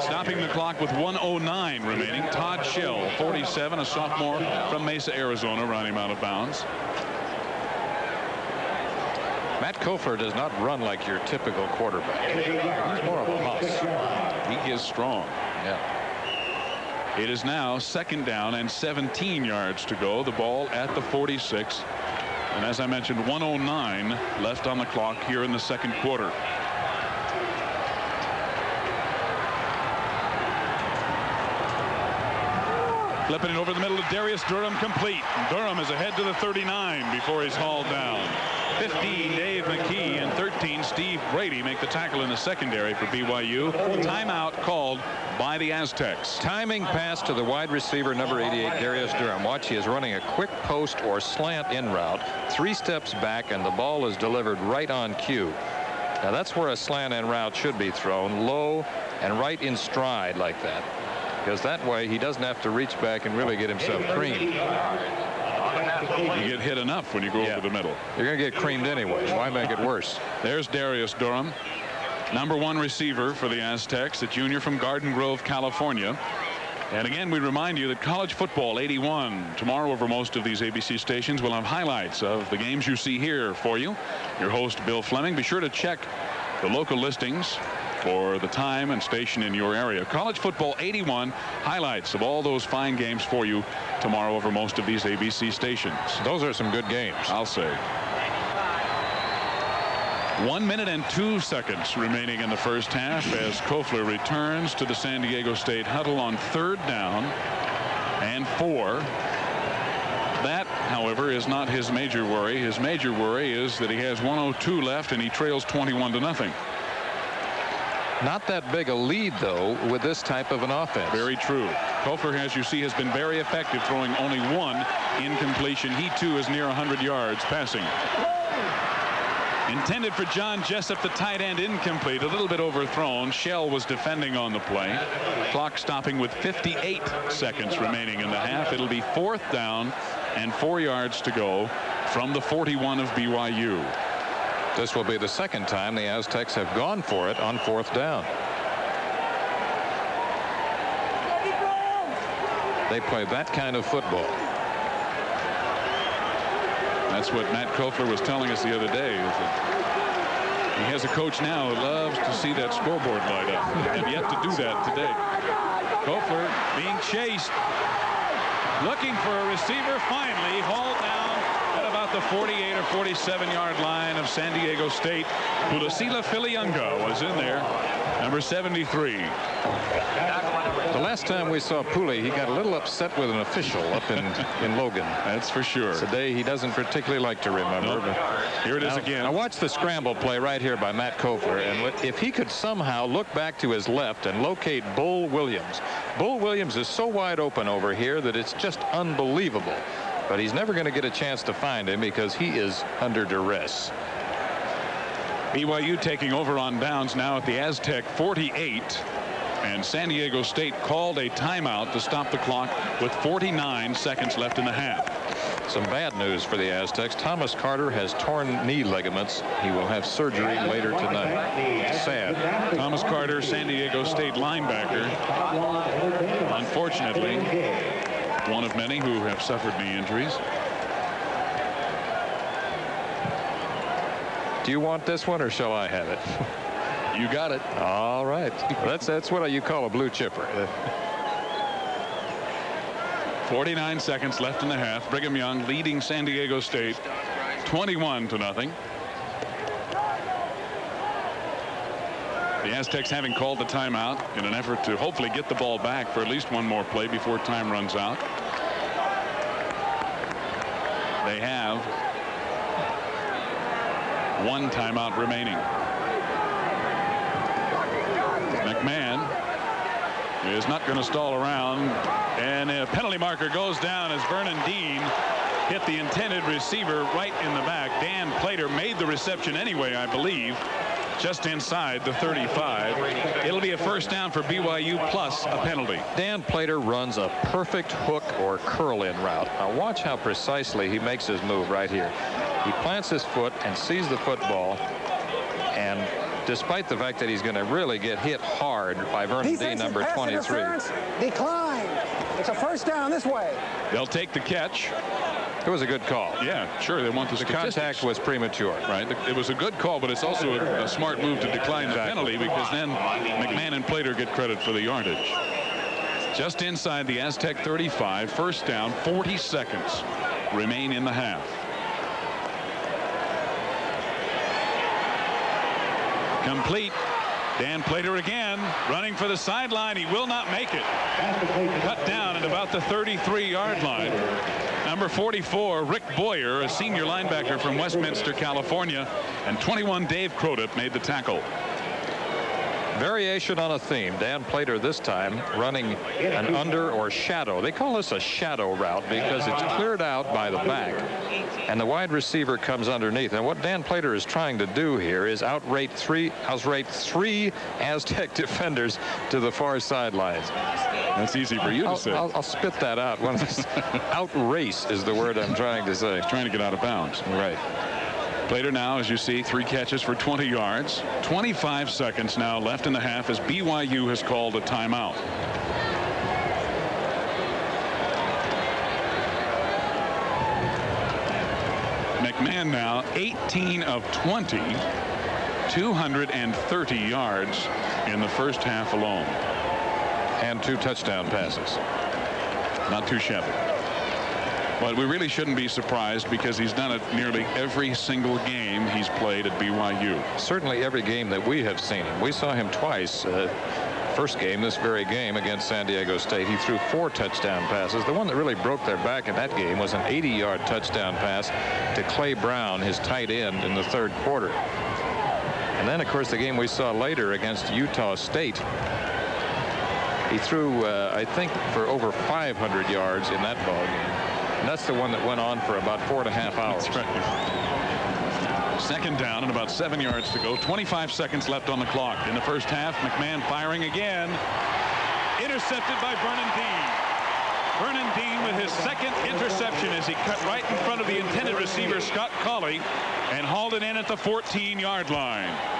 Stopping the clock with 109 remaining. Todd Shell, 47, a sophomore from Mesa, Arizona, ran him out of bounds. Matt Kofler does not run like your typical quarterback. He's more of a muss. He is strong. Yeah. It is now second down and 17 yards to go. The ball at the 46. And as I mentioned, 109 left on the clock here in the second quarter. Flipping it over the middle to Darius Durham complete. Durham is ahead to the 39 before he's hauled down. 15 Dave McKee and 13 Steve Brady make the tackle in the secondary for BYU. Timeout called by the Aztecs. Timing pass to the wide receiver number 88 Darius Durham. Watch he is running a quick post or slant in route three steps back and the ball is delivered right on cue. Now that's where a slant in route should be thrown low and right in stride like that because that way he doesn't have to reach back and really get himself creamed. You get hit enough when you go Yeah. over the middle. You're going to get creamed anyway. Why make it worse? There's Darius Durham, number one receiver for the Aztecs, a junior from Garden Grove, California. And again, we remind you that college football 81 tomorrow over most of these ABC stations will have highlights of the games you see here for you. Your host, Bill Fleming. Be sure to check the local listings for the time and station in your area. College football 81 highlights of all those fine games for you tomorrow over most of these ABC stations. Those are some good games. I'll say. One minute and two seconds remaining in the first half as Kofler returns to the San Diego State huddle on third down and four. That, however, is not his major worry. His major worry is that he has 102 left and he trails 21 to nothing. Not that big a lead, though, with this type of an offense. Very true. Kofler, as you see, has been very effective, throwing only one incompletion. He, too, is near 100 yards passing. Intended for John Jessup, the tight end, incomplete. A little bit overthrown. Shell was defending on the play. Clock stopping with 58 seconds remaining in the half. It'll be fourth down and four yards to go from the 41 of BYU. This will be the second time the Aztecs have gone for it on fourth down. They play that kind of football. That's what Matt Kofler was telling us the other day. He has a coach now who loves to see that scoreboard light up. And yet to do that today. Kofler being chased. Looking for a receiver. Finally hauled about the 48 or 47 yard line of San Diego State. Pulasila Filiunga was in there. Number 73. The last time we saw Puli, he got a little upset with an official up in, in Logan. That's for sure. Today he doesn't particularly like to remember. Nope. but Here it is now, again. Now watch the scramble play right here by Matt Kofler. And if he could somehow look back to his left and locate Bull Williams. Bull Williams is so wide open over here that it's just unbelievable. But he's never going to get a chance to find him because he is under duress. BYU taking over on downs now at the Aztec 48. And San Diego State called a timeout to stop the clock with 49 seconds left in the half. Some bad news for the Aztecs. Thomas Carter has torn knee ligaments. He will have surgery later tonight. Sad. Thomas Carter, San Diego State linebacker. Unfortunately, one of many who have suffered knee injuries. Do you want this one or shall I have it? You got it. All right. That's that's what you call a blue chipper. 49 seconds left in the half. Brigham Young leading San Diego State 21 to nothing. The Aztecs having called the timeout in an effort to hopefully get the ball back for at least one more play before time runs out. They have one timeout remaining. McMahon is not going to stall around and a penalty marker goes down as Vernon Dean hit the intended receiver right in the back. Dan Plater made the reception anyway I believe just inside the 35. It'll be a first down for BYU plus a penalty. Dan Plater runs a perfect hook or curl in route. Now watch how precisely he makes his move right here. He plants his foot and sees the football and despite the fact that he's going to really get hit hard by Vernon Dean Defensive number pass 23. interference declined. It's a first down this way. They'll take the catch. It was a good call. Yeah, sure. They want the, The contact was premature. Right. It was a good call, but it's also a, a smart move to decline the penalty because then McMahon and Plater get credit for the yardage. Just inside the Aztec 35, first down, 40 seconds remain in the half. Complete. Dan Plater again running for the sideline. He will not make it. Cut down at about the 33 yard line. Number 44, Rick Boyer, a senior linebacker from Westminster, California. And 21, Dave Crodip made the tackle. Variation on a theme. Dan Plater this time running an under or shadow. They call this a shadow route because it's cleared out by the back and the wide receiver comes underneath. And what Dan Plater is trying to do here is outrate three, outrate three Aztec defenders to the far sidelines. That's easy for you to I'll, say. I'll, I'll spit that out. One of this, outrace is the word I'm trying to say. Trying to get out of bounds. Right. Plater now, as you see, three catches for 20 yards. 25 seconds now left in the half as BYU has called a timeout. McMahon now 18 of 20, 230 yards in the first half alone. And two touchdown passes. Not too shabby. But we really shouldn't be surprised because he's done it nearly every single game he's played at BYU. Certainly every game that we have seen him. We saw him twice. Uh, first game, this very game against San Diego State, he threw four touchdown passes. The one that really broke their back in that game was an 80-yard touchdown pass to Clay Brown, his tight end, in the third quarter. And then, of course, the game we saw later against Utah State. He threw, uh, I think, for over 500 yards in that ball game. And that's the one that went on for about four and a half hours. Right. Second down and about seven yards to go. 25 seconds left on the clock. In the first half, McMahon firing again. Intercepted by Vernon Dean. Vernon Dean with his second interception as he cut right in front of the intended receiver, Scott Collie, and hauled it in at the 14-yard line.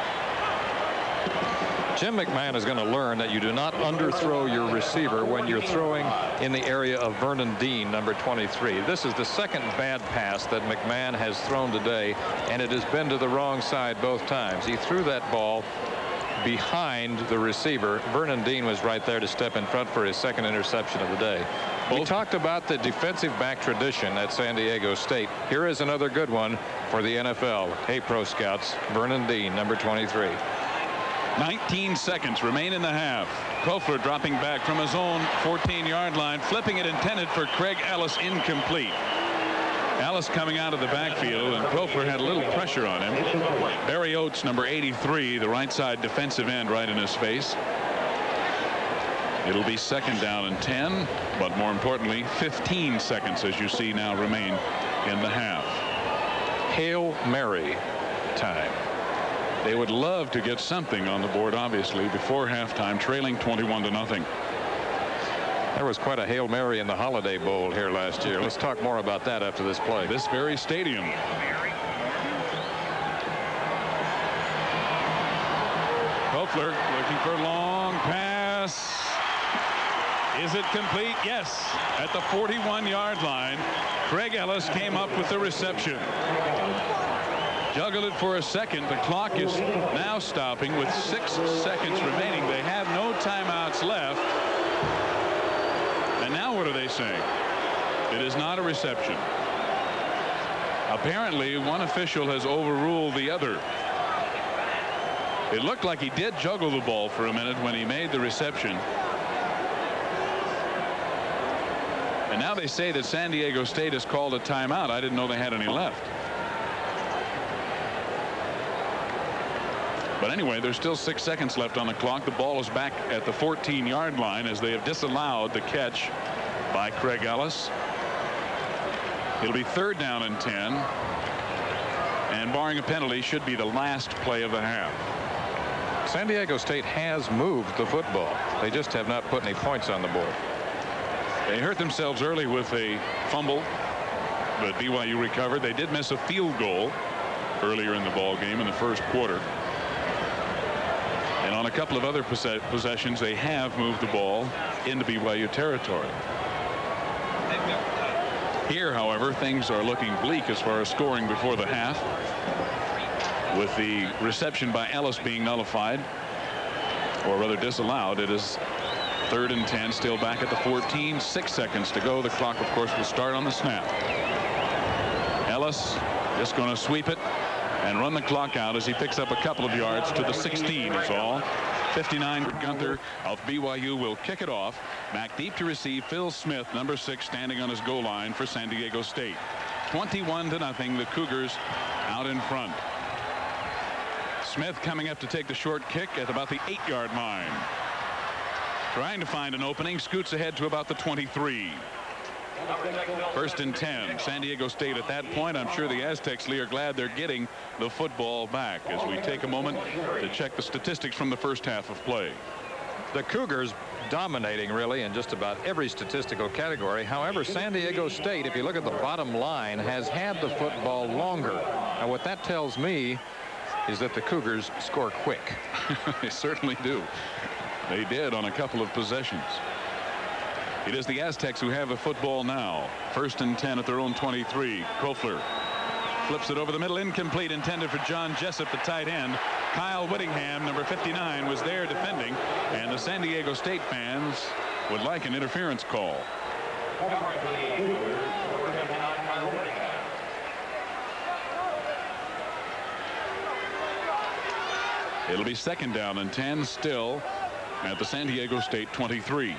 Jim McMahon is going to learn that you do not underthrow your receiver when you're throwing in the area of Vernon Dean, number 23. This is the second bad pass that McMahon has thrown today, and it has been to the wrong side both times. He threw that ball behind the receiver. Vernon Dean was right there to step in front for his second interception of the day. We talked about the defensive back tradition at San Diego State. Here is another good one for the NFL. Hey, Pro Scouts, Vernon Dean, number 23. 19 seconds remain in the half. Kofler dropping back from his own 14-yard line, flipping it intended for Craig Ellis incomplete. Ellis coming out of the backfield, and Kofler had a little pressure on him. Barry Oates, number 83, the right side defensive end right in his face. It'll be second down and 10, but more importantly, 15 seconds, as you see now, remain in the half. Hail Mary time. They would love to get something on the board, obviously, before halftime, trailing 21 to nothing. There was quite a Hail Mary in the Holiday Bowl here last year. Let's talk more about that after this play. This very stadium. Kofler looking for a long pass. Is it complete? Yes. At the 41-yard line, Craig Ellis came up with the reception. Juggled it for a second. The clock is now stopping with six seconds remaining. They have no timeouts left. And now what are they saying? It is not a reception. Apparently, one official has overruled the other. It looked like he did juggle the ball for a minute when he made the reception. And now they say that San Diego State has called a timeout. I didn't know they had any left. But anyway, there's still six seconds left on the clock. The ball is back at the 14-yard line as they have disallowed the catch by Craig Ellis. It'll be third down and 10. And barring a penalty should be the last play of the half. San Diego State has moved the football. They just have not put any points on the board. They hurt themselves early with a fumble, but BYU recovered. They did miss a field goal earlier in the ball game in the first quarter. On a couple of other possessions, they have moved the ball into BYU territory. Here, however, things are looking bleak as far as scoring before the half. With the reception by Ellis being nullified, or rather disallowed, it is third and 10, still back at the 14, six seconds to go. The clock, of course, will start on the snap. Ellis just going to sweep it and run the clock out as he picks up a couple of yards to the 16 is all. 59 Gunther of BYU will kick it off. Back deep to receive Phil Smith, number six, standing on his goal line for San Diego State. 21 to nothing. The Cougars out in front. Smith coming up to take the short kick at about the eight yard line. Trying to find an opening. Scoots ahead to about the 23. First and 10. San Diego State at that point. I'm sure the Aztecs, Lee, are glad they're getting the football back as we take a moment to check the statistics from the first half of play. The Cougars dominating really in just about every statistical category. However, San Diego State, if you look at the bottom line, has had the football longer. Now, what that tells me is that the Cougars score quick. they certainly do. They did on a couple of possessions. It is the Aztecs who have the football now. First and 10 at their own 23. Kofler flips it over the middle. Incomplete intended for John Jessup, the tight end. Kyle Whittingham, number 59, was there defending. And the San Diego State fans would like an interference call. It'll be second down and 10 still at the San Diego State 23.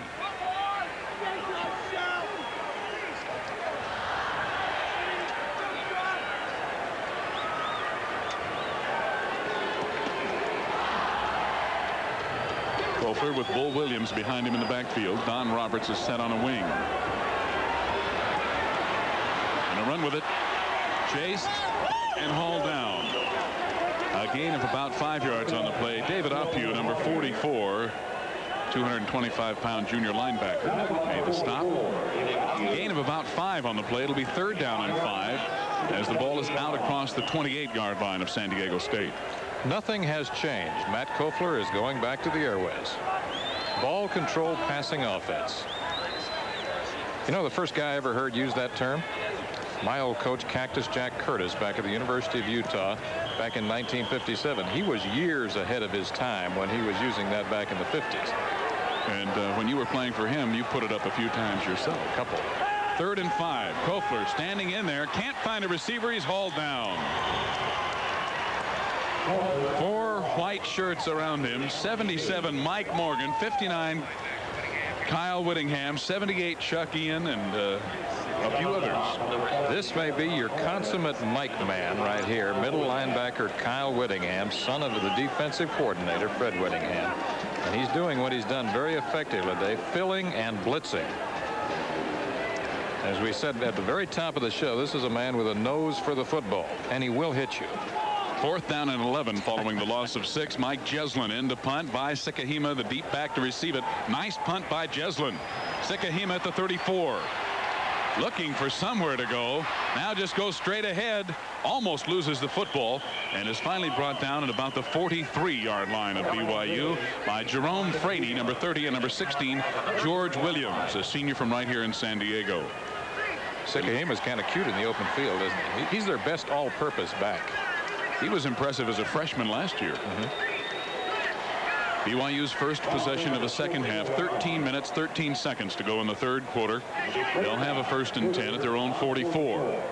Kofler with Bull Williams behind him in the backfield. Don Roberts is set on a wing. And a run with it. Chased and hauled down. A gain of about five yards on the play. David Opue, number 44, 225-pound junior linebacker, made the stop. Gain of about five on the play. It'll be third down and five as the ball is out across the 28-yard line of San Diego State. Nothing has changed. Matt Kofler is going back to the airways. Ball control passing offense. You know the first guy I ever heard use that term? My old coach Cactus Jack Curtis back at the University of Utah back in 1957. He was years ahead of his time when he was using that back in the 50s. And uh, when you were playing for him, you put it up a few times yourself. A couple. Third and five. Kofler standing in there. Can't find a receiver. He's hauled down. Four white shirts around him. 77 Mike Morgan. 59 Kyle Whittingham. 78 Chuck Ehin and uh, a few others. This may be your consummate Mike man right here. Middle linebacker Kyle Whittingham, son of the defensive coordinator Fred Whittingham. And he's doing what he's done very effectively today, filling and blitzing. As we said at the very top of the show, this is a man with a nose for the football, and he will hit you. Fourth down and 11 following the loss of six. Mike Jeslin in to punt by Sikahema, the deep back to receive it. Nice punt by Jeslin. Sikahema at the 34. Looking for somewhere to go. Now just goes straight ahead. Almost loses the football and is finally brought down at about the 43-yard line of BYU by Jerome Frady, number 30, and number 16, George Williams, a senior from right here in San Diego. Sikahema is kind of cute in the open field, isn't he? He's their best all-purpose back. He was impressive as a freshman last year. Mm -hmm. BYU's first possession of the second half 13 minutes 13 seconds to go in the third quarter. They'll have a first and 10 at their own 44.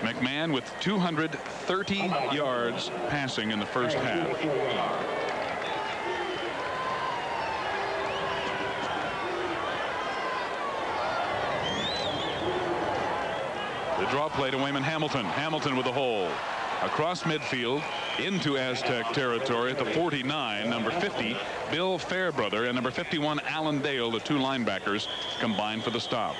McMahon with 230 yards passing in the first half. Draw play to Waymon Hamilton. Hamilton with a hole. Across midfield into Aztec territory at the 49, number 50, Bill Fairbrother, and number 51, Alan Dale, the two linebackers, combined for the stop.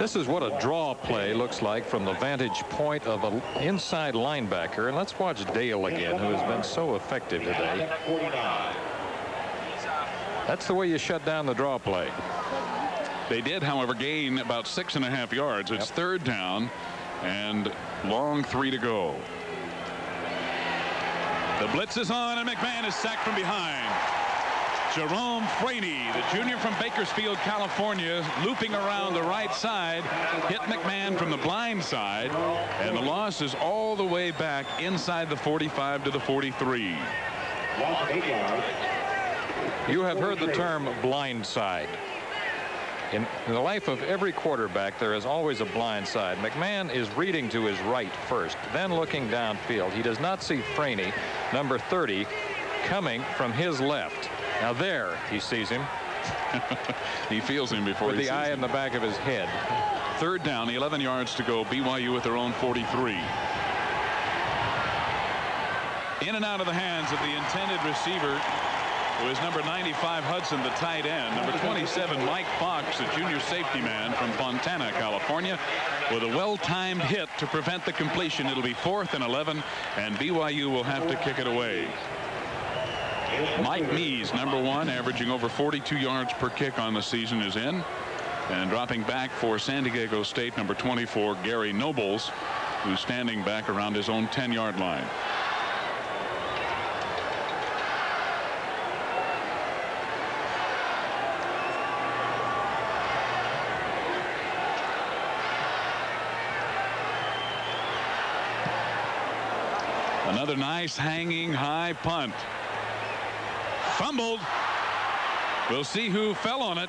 This is what a draw play looks like from the vantage point of an inside linebacker. And let's watch Dale again, who has been so effective today. That's the way you shut down the draw play. They did, however, gain about six and a half yards. It's yep. third down and long three to go. The blitz is on and McMahon is sacked from behind. Jerome Franey, the junior from Bakersfield, California, looping around the right side, hit McMahon from the blind side, and the loss is all the way back inside the 45 to the 43. You have heard the term blind side. In, in, the life of every quarterback, there is always a blind side. McMahon is reading to his right first, then looking downfield. He does not see Franey, number 30, coming from his left. Now there, he sees him. he feels him before with the eye him. in the back of his head. Third down, 11 yards to go. BYU at their own 43. In and out of the hands of the intended receiver who is number 95 Hudson the tight end number 27 Mike Fox the junior safety man from Fontana California with a well-timed hit to prevent the completion it'll be fourth and 11 and BYU will have to kick it away. Mike Mees number one averaging over 42 yards per kick on the season is in and dropping back for San Diego State number 24 Gary Nobles who's standing back around his own 10 yard line. Another nice hanging high punt. Fumbled. We'll see who fell on it.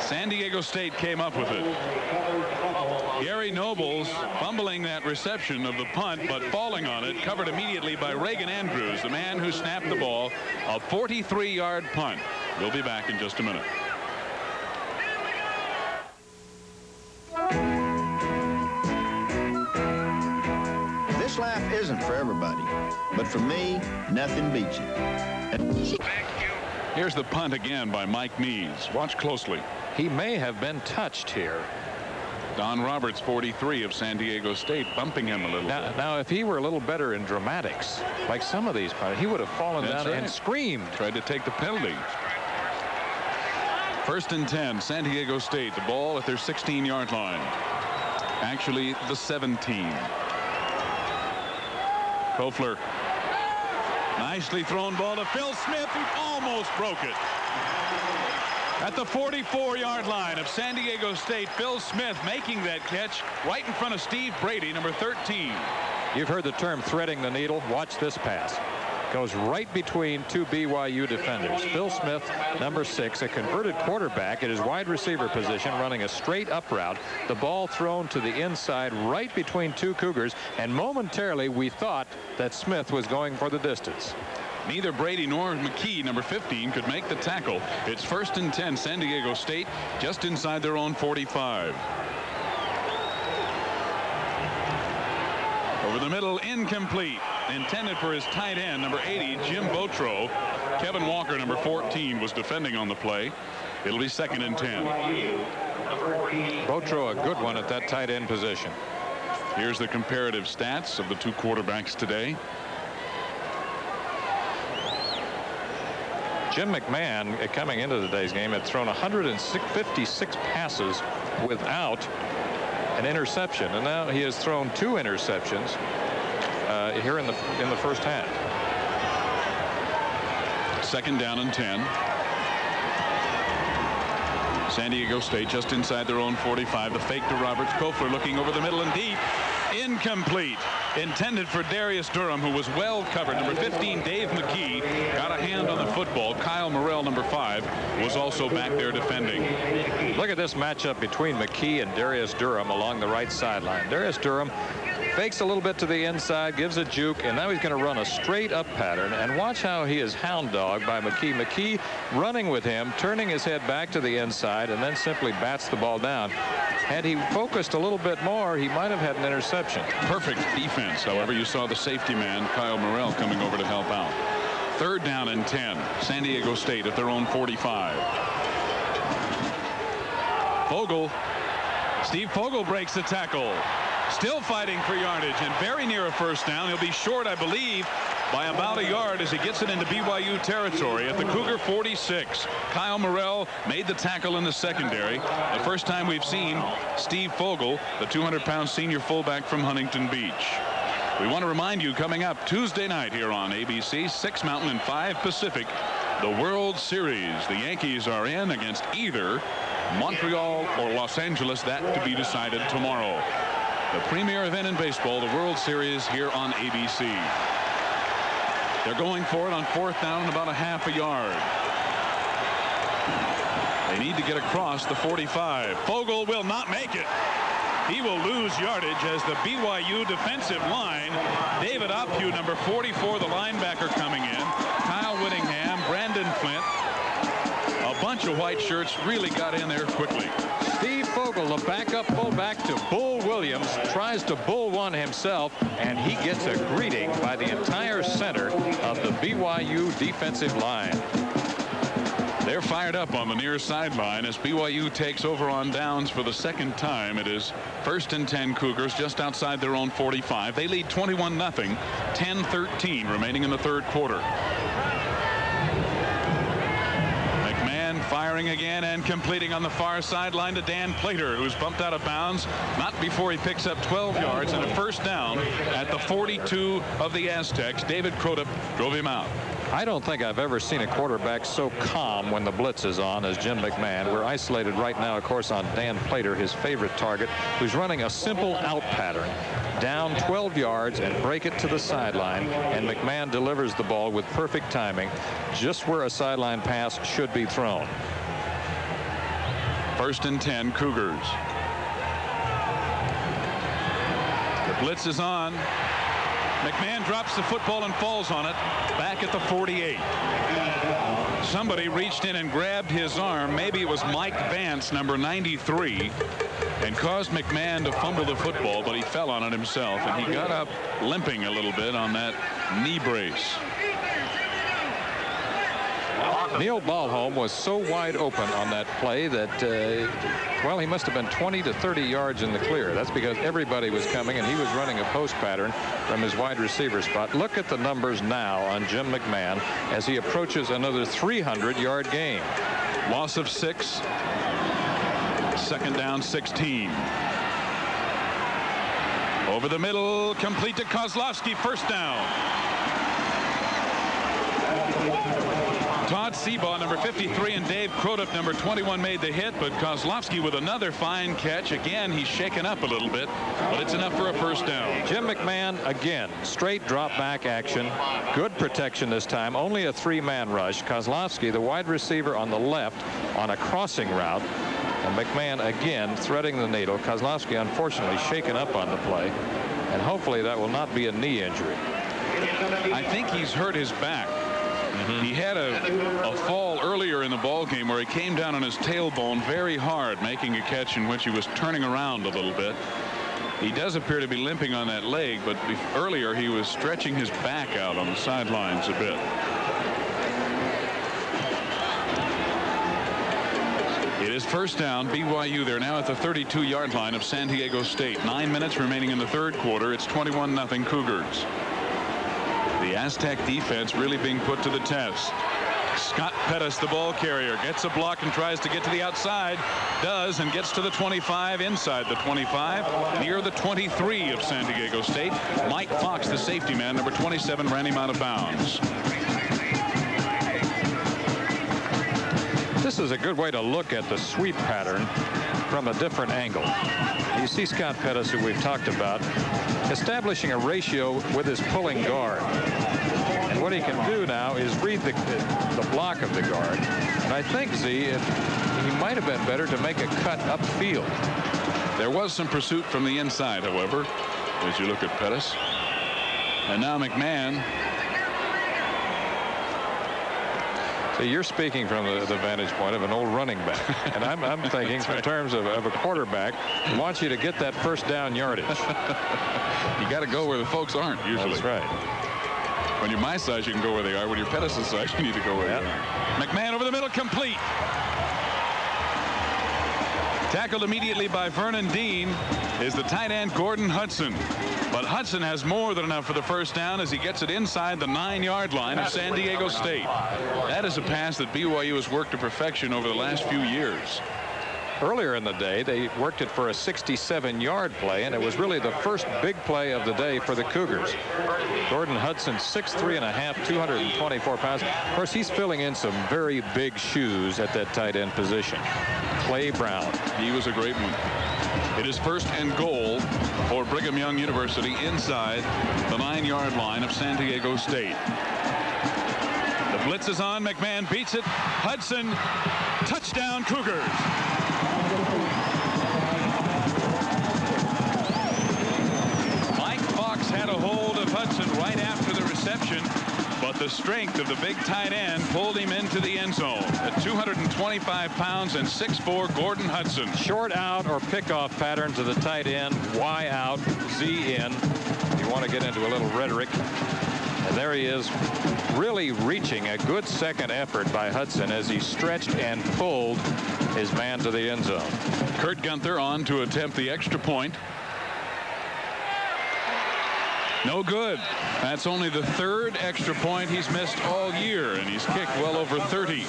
San Diego State came up with it. Gary Nobles fumbling that reception of the punt but falling on it covered immediately by Reagan Andrews the man who snapped the ball a 43 yard punt. We'll be back in just a minute. Isn't for everybody, but for me, nothing beats it. Here's the punt again by Mike Mees. Watch closely. He may have been touched here. Don Roberts, 43 of San Diego State, bumping him a little now, bit. Now, if he were a little better in dramatics, like some of these punts, he would have fallen That's down right. and screamed. Tried to take the penalty. First and 10, San Diego State. The ball at their 16-yard line. Actually, the 17. Kofler. Nicely thrown ball to Phil Smith, who almost broke it. At the 44-yard line of San Diego State, Phil Smith making that catch right in front of Steve Brady, number 13. You've heard the term threading the needle. Watch this pass. Goes right between two BYU defenders. Phil Smith, number six, a converted quarterback at his wide receiver position, running a straight up route. The ball thrown to the inside right between two Cougars, and momentarily we thought that Smith was going for the distance. Neither Brady nor McKee, number 15, could make the tackle. It's first and 10, San Diego State, just inside their own 45. Over the middle, incomplete. Intended for his tight end, number 80, Jim Botro. Kevin Walker, number 14, was defending on the play. It'll be second and 10. Botro, a good one at that tight end position. Here's the comparative stats of the two quarterbacks today. Jim McMahon, coming into today's game, had thrown 156 passes without an interception, and now he has thrown two interceptions uh, here in the in the first half. Second down and 10. San Diego State just inside their own 45. The fake to Roberts. Kofler looking over the middle and deep. Incomplete. Intended for Darius Durham, who was well covered. Number 15, Dave McKee, got a hand on the football. Kyle Morrell, number five, was also back there defending. Look at this matchup between McKee and Darius Durham along the right sideline. Darius Durham fakes a little bit to the inside, gives a juke, and now he's going to run a straight up pattern. And watch how he is hound dogged by McKee. McKee running with him, turning his head back to the inside, and then simply bats the ball down. Had he focused a little bit more, he might have had an interception. Perfect defense. However, you saw the safety man, Kyle Morrell, coming over to help out. Third down and 10. San Diego State at their own 45. Fogle. Steve Fogle breaks the tackle. Still fighting for yardage and very near a first down. He'll be short, I believe, by about a yard as he gets it into BYU territory at the Cougar 46. Kyle Morrell made the tackle in the secondary. The first time we've seen Steve Fogle, the 200-pound senior fullback from Huntington Beach. We want to remind you coming up Tuesday night here on ABC, 6 Mountain and 5 Pacific, the World Series. The Yankees are in against either Montreal or Los Angeles. That to be decided tomorrow. The premier event in baseball, the World Series here on ABC. They're going for it on fourth down and about a half a yard. They need to get across the 45. Fogel will not make it. He will lose yardage as the BYU defensive line. David Opue, number 44, the linebacker coming in. Kyle Whittingham, bunch of white shirts really got in there quickly. Steve Fogel, the backup fullback to Bull Williams, tries to bull one himself, and he gets a greeting by the entire center of the BYU defensive line. They're fired up on the near sideline as BYU takes over on downs for the second time. It is first and 10 Cougars just outside their own 45. They lead 21 0 10-13 remaining in the third quarter. Again and completing on the far sideline to Dan Plater who's bumped out of bounds not before he picks up 12 yards and a first down at the 42 of the Aztecs. David Crudup drove him out. I don't think I've ever seen a quarterback so calm when the blitz is on as Jim McMahon. We're isolated right now, of course, on Dan Plater, his favorite target, who's running a simple out pattern. Down 12 yards and break it to the sideline, and McMahon delivers the ball with perfect timing, just where a sideline pass should be thrown. First and 10 Cougars. The blitz is on. McMahon drops the football and falls on it back at the 48. Somebody reached in and grabbed his arm. Maybe it was Mike Vance, number 93, and caused McMahon to fumble the football, but he fell on it himself, and he got up limping a little bit on that knee brace. Neil Balholm was so wide open on that play that, uh, well, he must have been 20 to 30 yards in the clear. That's because everybody was coming, and he was running a post pattern from his wide receiver spot. Look at the numbers now on Jim McMahon as he approaches another 300-yard game. Loss of six. Second down, 16. Over the middle, complete to Kozlowski, first down. Todd Seabaugh, number 53, and Dave Crudup, number 21, made the hit, but Kozlowski with another fine catch. Again, he's shaken up a little bit, but it's enough for a first down. Jim McMahon, again, straight drop back action. Good protection this time. Only a three-man rush. Kozlowski, the wide receiver on the left, on a crossing route. And McMahon, again, threading the needle. Kozlowski, unfortunately, shaken up on the play. And hopefully that will not be a knee injury. I think he's hurt his back. He had a, a fall earlier in the ball game where he came down on his tailbone very hard, making a catch in which he was turning around a little bit. He does appear to be limping on that leg, but earlier he was stretching his back out on the sidelines a bit. It is first down. BYU. They're now at the 32-yard line of San Diego State. Nine minutes remaining in the third quarter. It's 21-0 Cougars. The Aztec defense really being put to the test. Scott Pettis, the ball carrier, gets a block and tries to get to the outside. Does and gets to the 25 inside the 25 near the 23 of San Diego State. Mike Fox, the safety man, number 27, ran him out of bounds. This is a good way to look at the sweep pattern from a different angle. You see Scott Pettis, who we've talked about, establishing a ratio with his pulling guard. And what he can do now is read the, the block of the guard. And I think, Z, he might have been better to make a cut upfield. There was some pursuit from the inside, however, as you look at Pettis. And now McMahon So you're speaking from the, the, vantage point of an old running back. And I'm, I'm thinking right. in terms of, of, a quarterback who wants you to get that first down yardage. you got to go where the folks aren't usually. That's right. When you're my size, you can go where they are. When you're Pettis' size, you need to go where they are. McMahon over the middle, complete. Tackled immediately by Vernon Dean is the tight end Gordon Hudson. But Hudson has more than enough for the first down as he gets it inside the nine-yard line of San Diego State. That is a pass that BYU has worked to perfection over the last few years. Earlier in the day, they worked it for a 67-yard play, and it was really the first big play of the day for the Cougars. Gordon Hudson, 6'3 and a half, 224 pounds. Of course, he's filling in some very big shoes at that tight end position. Clay Brown. He was a great one. It is first and goal for Brigham Young University inside the nine-yard line of San Diego State. The blitz is on. McMahon beats it. Hudson, touchdown Cougars. Mike Fox had a hold of Hudson right after the reception, but the strength of the big tight end pulled him into the end zone. At 225 pounds and 6'4", Gordon Hudson. Short out or pickoff pattern to the tight end. Y out, Z in. You want to get into a little rhetoric. And there he is really reaching a good second effort by Hudson as he stretched and pulled his man to the end zone. Kurt Gunther on to attempt the extra point. No good. That's only the third extra point he's missed all year, and he's kicked well over 30.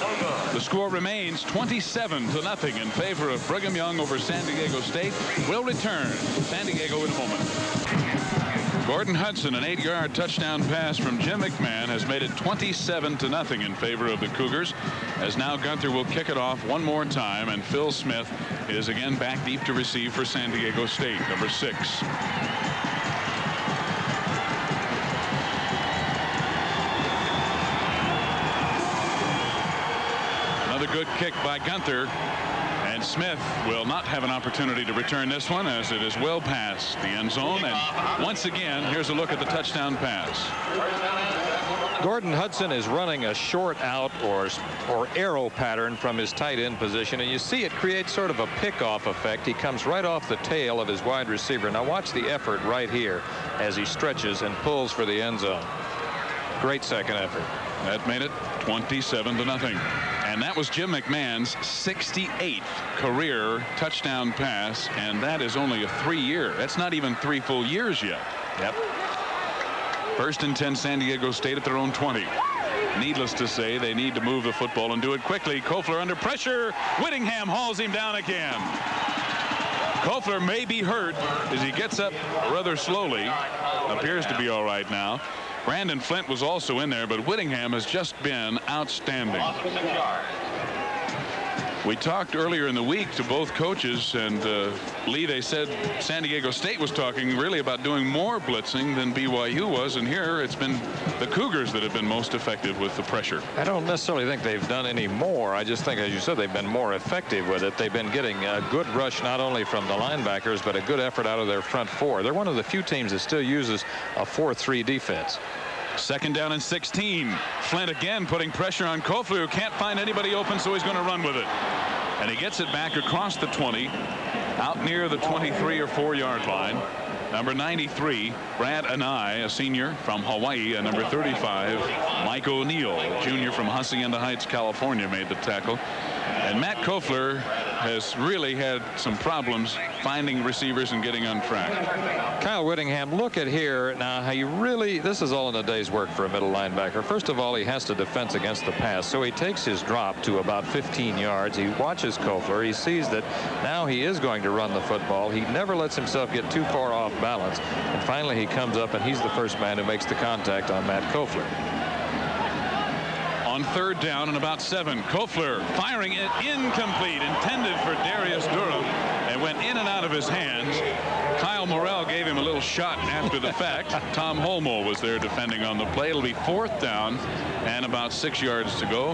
The score remains 27 to nothing in favor of Brigham Young over San Diego State. Will return San Diego in a moment. Gordon Hudson, an eight-yard touchdown pass from Jim McMahon, has made it 27 to nothing in favor of the Cougars. As now Gunther will kick it off one more time, and Phil Smith is again back deep to receive for San Diego State, number six. Another good kick by Gunther. And Smith will not have an opportunity to return this one as it is well past the end zone. And once again, here's a look at the touchdown pass. Gordon Hudson is running a short out or or arrow pattern from his tight end position and you see it creates sort of a pickoff effect. He comes right off the tail of his wide receiver. Now watch the effort right here as he stretches and pulls for the end zone. Great second effort. That made it 27 to nothing. And that was Jim McMahon's 68th career touchdown pass, and that is only a three-year. That's not even three full years yet. Yep. First and 10 San Diego State at their own 20. Needless to say, they need to move the football and do it quickly. Kofler under pressure. Whittingham hauls him down again. Kofler may be hurt as he gets up rather slowly. Appears to be all right now. Brandon Flint was also in there, but Whittingham has just been outstanding. We talked earlier in the week to both coaches, and uh, Lee, they said San Diego State was talking really about doing more blitzing than BYU was, and here it's been the Cougars that have been most effective with the pressure. I don't necessarily think they've done any more. I just think, as you said, they've been more effective with it. They've been getting a good rush not only from the linebackers, but a good effort out of their front four. They're one of the few teams that still uses a 4-3 defense. Second down and 16. Flint again putting pressure on Kofler who can't find anybody open so he's going to run with it. And he gets it back across the 20 out near the 23 or 4 yard line. Number 93, Brad Anae, a senior from Hawaii, and number 35, Mike O'Neill, junior from Hacienda Heights, California, made the tackle. And Matt Kofler has really had some problems finding receivers and getting on track. Kyle Whittingham, look at here now how really, this is all in a day's work for a middle linebacker. First of all, he has to defense against the pass, so he takes his drop to about 15 yards. He watches Kofler. He sees that now he is going to run the football. He never lets himself get too far off balance. And finally, he comes up, and he's the first man who makes the contact on Matt Kofler on third down and about seven. Kofler firing it incomplete, intended for Darius Durham, and went in and out of his hands. Kyle Morrell gave him a little shot after the fact. Tom Holmoe was there defending on the play. It'll be fourth down and about six yards to go.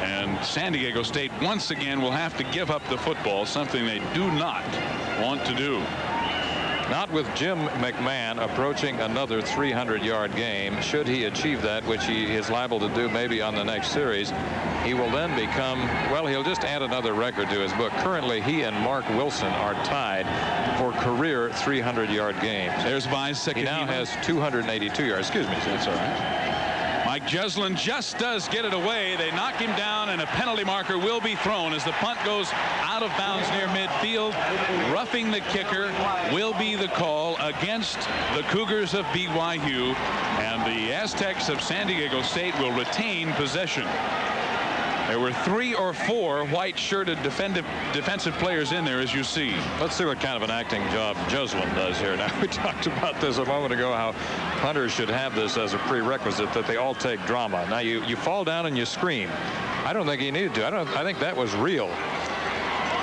And San Diego State once again will have to give up the football, something they do not want to do. Not with Jim McMahon approaching another 300-yard game. Should he achieve that, which he is liable to do maybe on the next series, he will then become, well, he'll just add another record to his book. Currently, he and Marc Wilson are tied for career 300-yard games. There's Vi's second. He now has 282 yards. Excuse me, that's all right. Jesselyn just does get it away. They knock him down, and a penalty marker will be thrown as the punt goes out of bounds near midfield. Roughing the kicker will be the call against the Cougars of BYU, and the Aztecs of San Diego State will retain possession. There were three or four white-shirted defensive defensive players in there, as you see. Let's see what kind of an acting job Jesselyn does here. Now, we talked about this a moment ago, how hunters should have this as a prerequisite, that they all take drama. Now, you, you fall down and you scream. I don't think he needed to. I don't. I think that was real.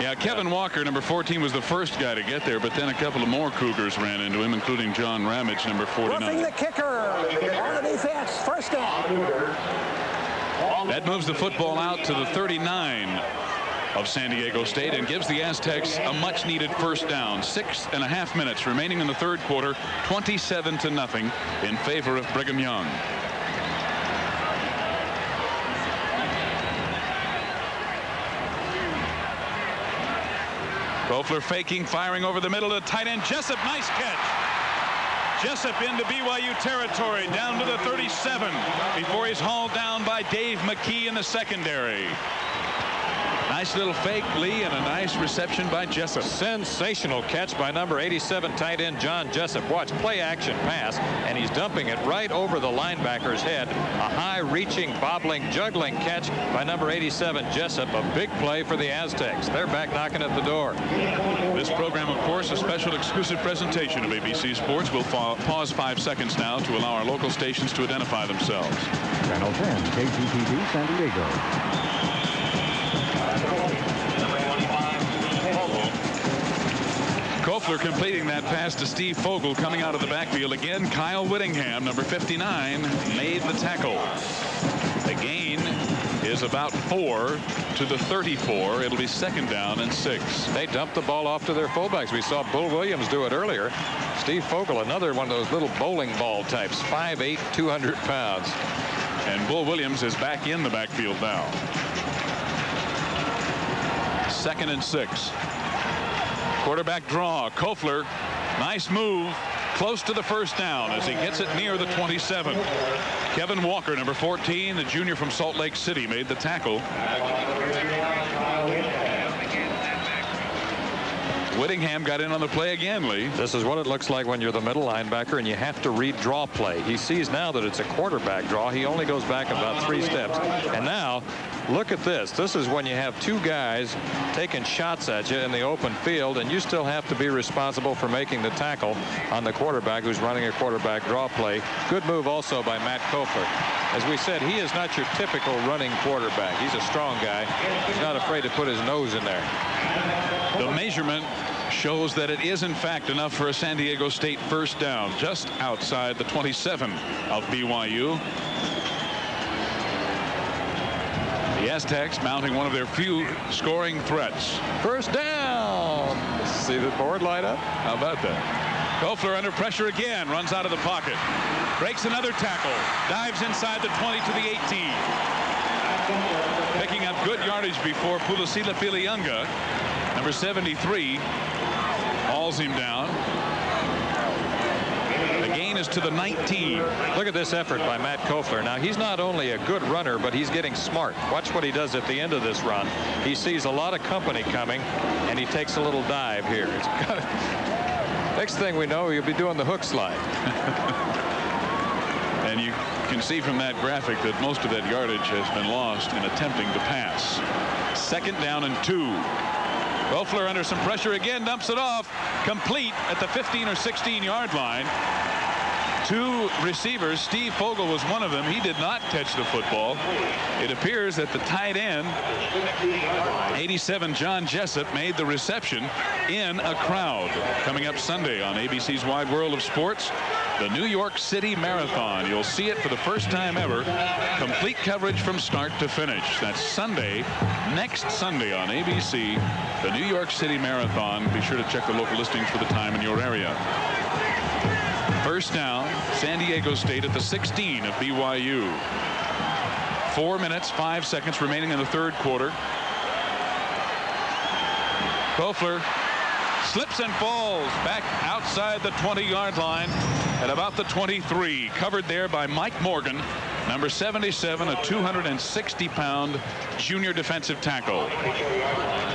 Yeah, Kevin Walker, number 14, was the first guy to get there, but then a couple of more Cougars ran into him, including John Ramage, number 49. Roughing the kicker on the defense. First down. That moves the football out to the 39 of San Diego State and gives the Aztecs a much needed first down. Six and a half minutes remaining in the third quarter, 27 to nothing in favor of Brigham Young. Kofler faking, firing over the middle to the tight end. Jessup, nice catch. Jessup into BYU territory, down to the 37 before he's hauled down by Dave McKee in the secondary. Nice little fake, Lee, and a nice reception by Jessup. Sensational catch by number 87 tight end John Jessup. Watch play action pass, and he's dumping it right over the linebacker's head. A high reaching, bobbling, juggling catch by number 87 Jessup. A big play for the Aztecs. They're back knocking at the door. This program, of course, a special exclusive presentation of ABC Sports. We'll pause five seconds now to allow our local stations to identify themselves. Channel 10, KGTV San Diego. Kofler completing that pass to Steve Fogel coming out of the backfield again. Kyle Whittingham, number 59, made the tackle. The gain is about four to the 34. It'll be second down and six. They dumped the ball off to their fullbacks. We saw Bull Williams do it earlier. Steve Fogel, another one of those little bowling ball types, 5'8", 200 pounds. And Bull Williams is back in the backfield now. Second and six. Quarterback draw. Kofler. Nice move. Close to the first down as he gets it near the 27. Kevin Walker, number 14, the junior from Salt Lake City, made the tackle. Whittingham got in on the play again, Lee. This is what it looks like when you're the middle linebacker and you have to read draw play. He sees now that it's a quarterback draw. He only goes back about three steps. And now look at this. This is when you have two guys taking shots at you in the open field and you still have to be responsible for making the tackle on the quarterback who's running a quarterback draw play. Good move also by Matt Kofler. As we said, he is not your typical running quarterback. He's a strong guy. He's not afraid to put his nose in there. The measurement shows that it is in fact enough for a San Diego State first down just outside the 27 of BYU. The Aztecs mounting one of their few scoring threats. First down. See the board light up? How about that? Kofler under pressure again, runs out of the pocket. Breaks another tackle. Dives inside the 20 to the 18. Picking up good yardage before Pulisila Filiunga. Number 73 hauls him down. The gain is to the 19. Look at this effort by Matt Kofler. Now, he's not only a good runner, but he's getting smart. Watch what he does at the end of this run. He sees a lot of company coming, and he takes a little dive here. Next thing we know, he'll be doing the hook slide. and you can see from that graphic that most of that yardage has been lost in attempting to pass. Second down and two. Kofler under some pressure again, dumps it off, complete at the 15 or 16 yard line. Two receivers, Steve Fogel was one of them. He did not catch the football. It appears that the tight end, 87 John Jessup, made the reception in a crowd. Coming up Sunday on ABC's Wide World of Sports, the New York City Marathon. You'll see it for the first time ever. Complete coverage from start to finish. That's Sunday, next Sunday on ABC, the New York City Marathon. Be sure to check the local listings for the time in your area. First down, San Diego State at the 16 of BYU. Four minutes, five seconds remaining in the third quarter. Kofler slips and falls back outside the 20-yard line at about the 23. Covered there by Mike Morgan, number 77, a 260-pound junior defensive tackle.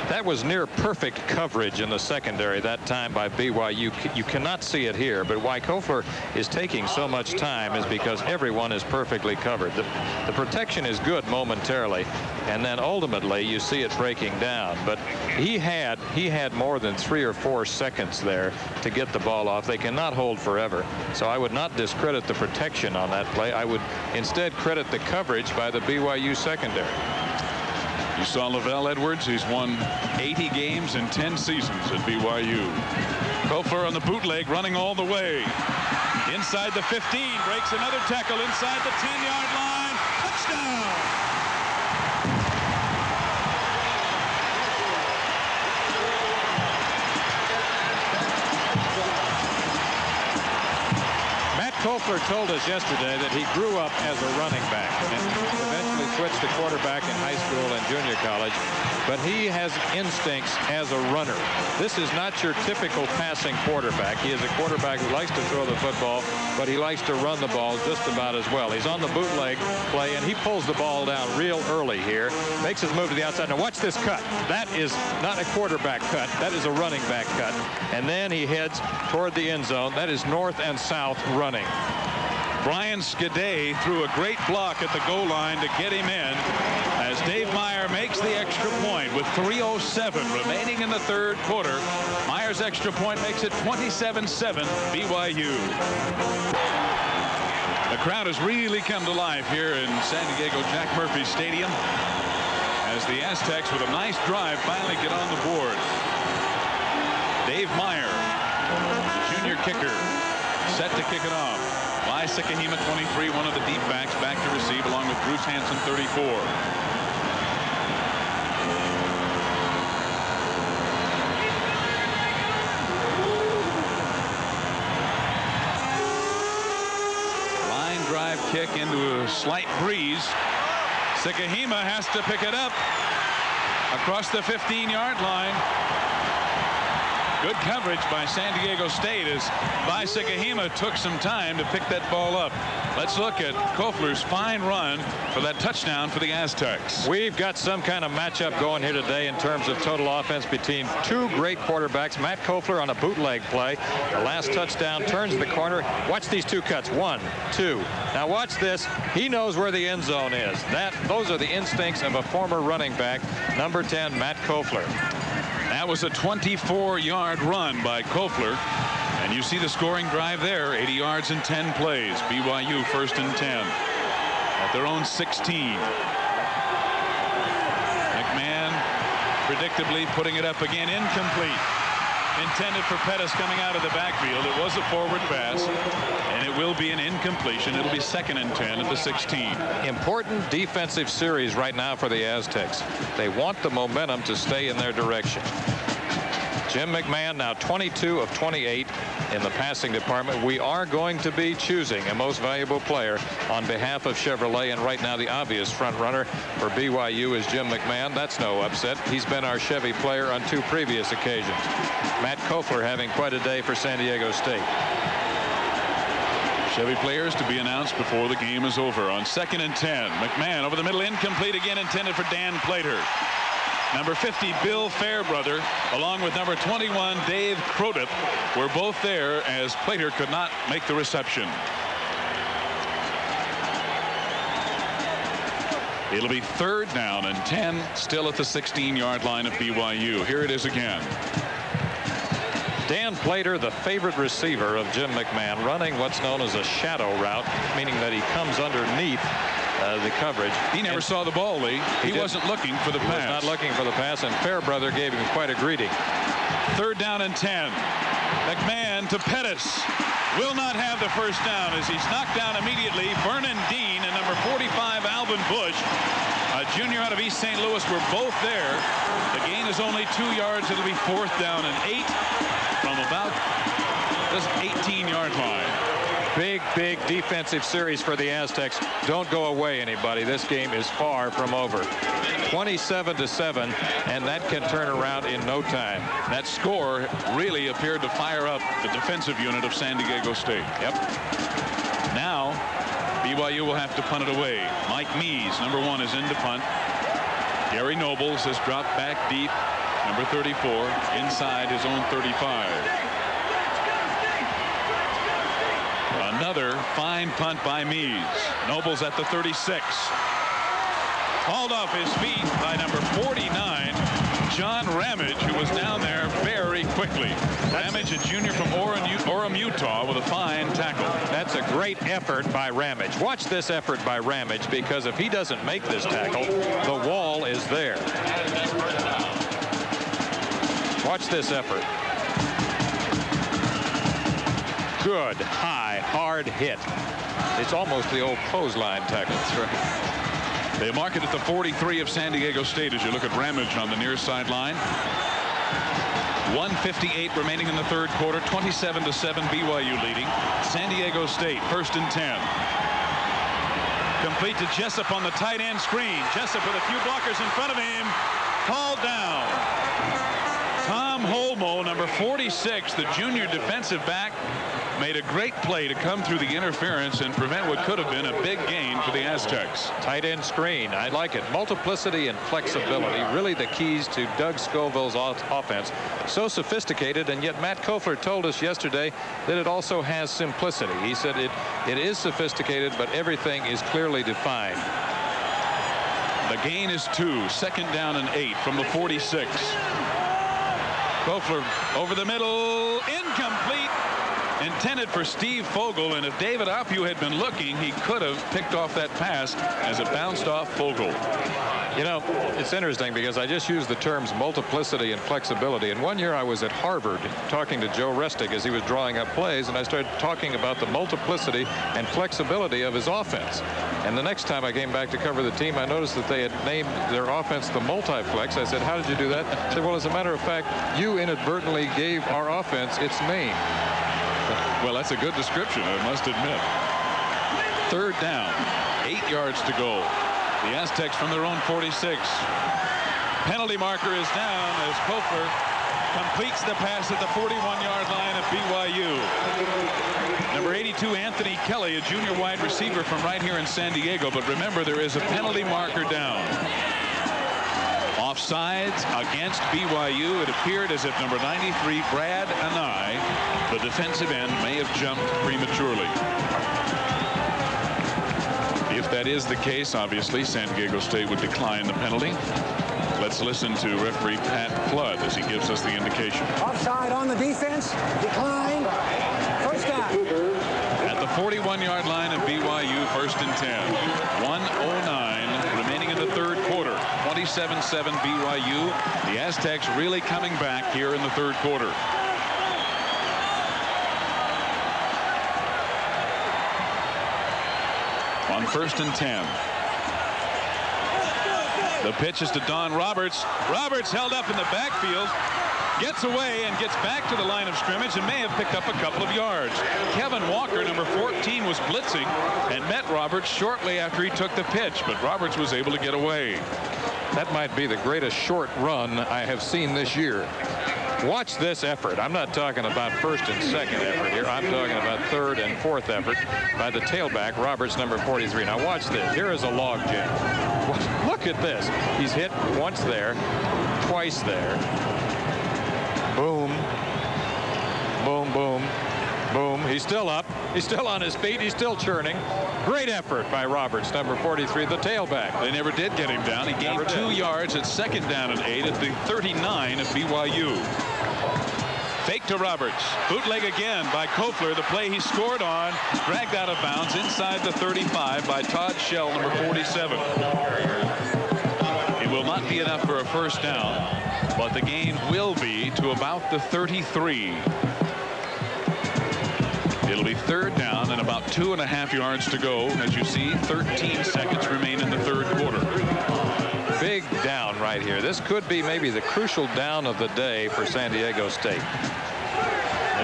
That was near perfect coverage in the secondary that time by BYU. You cannot see it here, but why Kofler is taking so much time is because everyone is perfectly covered. The, the protection is good momentarily, and then ultimately you see it breaking down. But he had he had more than three or four seconds there to get the ball off. They cannot hold forever. So I would not discredit the protection on that play. I would instead credit the coverage by the BYU secondary. You saw LaVell Edwards. He's won 80 games in 10 seasons at BYU. Kofler on the bootleg running all the way. Inside the 15. Breaks another tackle inside the 10-yard line. Touchdown. Kofler told us yesterday that he grew up as a running back and eventually switched to quarterback in high school and junior college. But he has instincts as a runner. This is not your typical passing quarterback. He is a quarterback who likes to throw the football, but he likes to run the ball just about as well. He's on the bootleg play, and he pulls the ball down real early here, makes his move to the outside. Now watch this cut. That is not a quarterback cut. That is a running back cut. And then he heads toward the end zone. That is north and south running. Brian Skiday threw a great block at the goal line to get him in as Dave Meyer makes the extra point with 3.07 remaining in the third quarter. Meyer's extra point makes it 27-7 BYU. The crowd has really come to life here in San Diego Jack Murphy Stadium as the Aztecs with a nice drive finally get on the board. Dave Meyer, junior kicker, set to kick it off. By Sikahema 23, one of the deep backs back to receive along with Bruce Hanson 34. Line drive kick into a slight breeze. Sikahema has to pick it up across the 15-yard line. Good coverage by San Diego State as Sikahema took some time to pick that ball up. Let's look at Kofler's fine run for that touchdown for the Aztecs. We've got some kind of matchup going here today in terms of total offense between two great quarterbacks. Matt Kofler on a bootleg play. The last touchdown turns the corner. Watch these two cuts. One, two. Now watch this. He knows where the end zone is. That Those are the instincts of a former running back, number 10, Matt Kofler. That was a 24-yard run by Kofler. And you see the scoring drive there, 80 yards in 10 plays. BYU first and 10 at their own 16. McMahon predictably putting it up again, incomplete. Intended for Pettis coming out of the backfield. It was a forward pass, and it will be an incompletion. It'll be second and 10 at the 16. Important defensive series right now for the Aztecs. They want the momentum to stay in their direction. Jim McMahon now 22 of 28 in the passing department. We are going to be choosing a most valuable player on behalf of Chevrolet. And right now the obvious front runner for BYU is Jim McMahon. That's no upset. He's been our Chevy player on two previous occasions. Matt Kofler having quite a day for San Diego State. Chevy players to be announced before the game is over on second and 10. McMahon over the middle incomplete again intended for Dan Plater. Number 50, Bill Fairbrother, along with number 21, Dave Crudup, were both there as Plater could not make the reception. It'll be third down and 10 still at the 16-yard line of BYU. Here it is again. Dan Plater, the favorite receiver of Jim McMahon, running what's known as a shadow route, meaning that he comes underneath uh, the coverage. He never and saw the ball, Lee. He, he wasn't looking for the he pass. not looking for the pass, and Fairbrother gave him quite a greeting. Third down and 10. McMahon to Pettis. Will not have the first down as he's knocked down immediately. Vernon Dean and number 45, Alvin Bush, a junior out of East St. Louis, were both there. The gain is only two yards. It'll be fourth down and eight from about this 18-yard line. Big, big defensive series for the Aztecs. Don't go away, anybody. This game is far from over. 27 to 7, and that can turn around in no time. That score really appeared to fire up the defensive unit of San Diego State. Yep. Now, BYU will have to punt it away. Mike Mees, number one, is in to punt. Gary Nobles has dropped back deep. Number 34 inside his own 35. Another fine punt by Mees. Nobles at the 36. Hauled off his feet by number 49, John Ramage, who was down there very quickly. Ramage, a junior from Orem, Utah, with a fine tackle. That's a great effort by Ramage. Watch this effort by Ramage, because if he doesn't make this tackle, the wall is there. Watch this effort. Good, high, hard hit. It's almost the old clothesline tackle. Right. They mark it at the 43 of San Diego State as you look at Ramage on the near sideline. 158 remaining in the third quarter. 27 to 7 BYU leading. San Diego State first and 10. Complete to Jessup on the tight end screen. Jessup with a few blockers in front of him. Called down. Tom Holmoe, number 46, the junior defensive back, made a great play to come through the interference and prevent what could have been a big gain for the Aztecs. Tight end screen. I like it. Multiplicity and flexibility. Really the keys to Doug Scovil's offense. So sophisticated, and yet Matt Kofler told us yesterday that it also has simplicity. He said it, it is sophisticated, but everything is clearly defined. The gain is two. Second down and eight from the 46. Kofler over the middle. Incomplete intended for Steve Fogel, and if David Opue had been looking, he could have picked off that pass as it bounced off Fogel. You know, it's interesting because I just used the terms multiplicity and flexibility. And one year I was at Harvard talking to Joe Restic as he was drawing up plays, and I started talking about the multiplicity and flexibility of his offense. And the next time I came back to cover the team, I noticed that they had named their offense the multiplex. I said, how did you do that? I said, well, as a matter of fact, you inadvertently gave our offense its name. Well, that's a good description, I must admit. Third down, eight yards to go. The Aztecs from their own 46. Penalty marker is down as Kofler completes the pass at the 41-yard line of BYU. Number 82, Anthony Kelly, a junior wide receiver from right here in San Diego. But remember, there is a penalty marker down. Offsides against BYU. It appeared as if number 93, Brad Anae, the defensive end, may have jumped prematurely. If that is the case, obviously, San Diego State would decline the penalty. Let's listen to referee Pat Flood as he gives us the indication. Offside on the defense. Decline. First down. At the 41-yard line of BYU, first and 10. 109 remaining in the third quarter. 27-7 BYU. The Aztecs really coming back here in the third quarter. On first and 10. The pitch is to Don Roberts. Roberts held up in the backfield gets away and gets back to the line of scrimmage and may have picked up a couple of yards. Kevin Walker, number 14, was blitzing and met Roberts shortly after he took the pitch, but Roberts was able to get away. That might be the greatest short run I have seen this year. Watch this effort. I'm not talking about first and second effort here. I'm talking about third and fourth effort by the tailback, Roberts, number 43. Now watch this. Here is a log jam. Look at this. He's hit once there, twice there, Boom. Boom, boom. He's still up. He's still on his feet. He's still churning. Great effort by Roberts, number 43, the tailback. They never did get him down. He gained two yards at second down and eight at the 39 of BYU. Fake to Roberts. Bootleg again by Kofler. The play he scored on dragged out of bounds inside the 35 by Todd Shell, number 47. It will not be enough for a first down but the gain will be to about the 33. It'll be third down and about two and a half yards to go. As you see, 13 seconds remain in the third quarter. Big down right here. This could be maybe the crucial down of the day for San Diego State.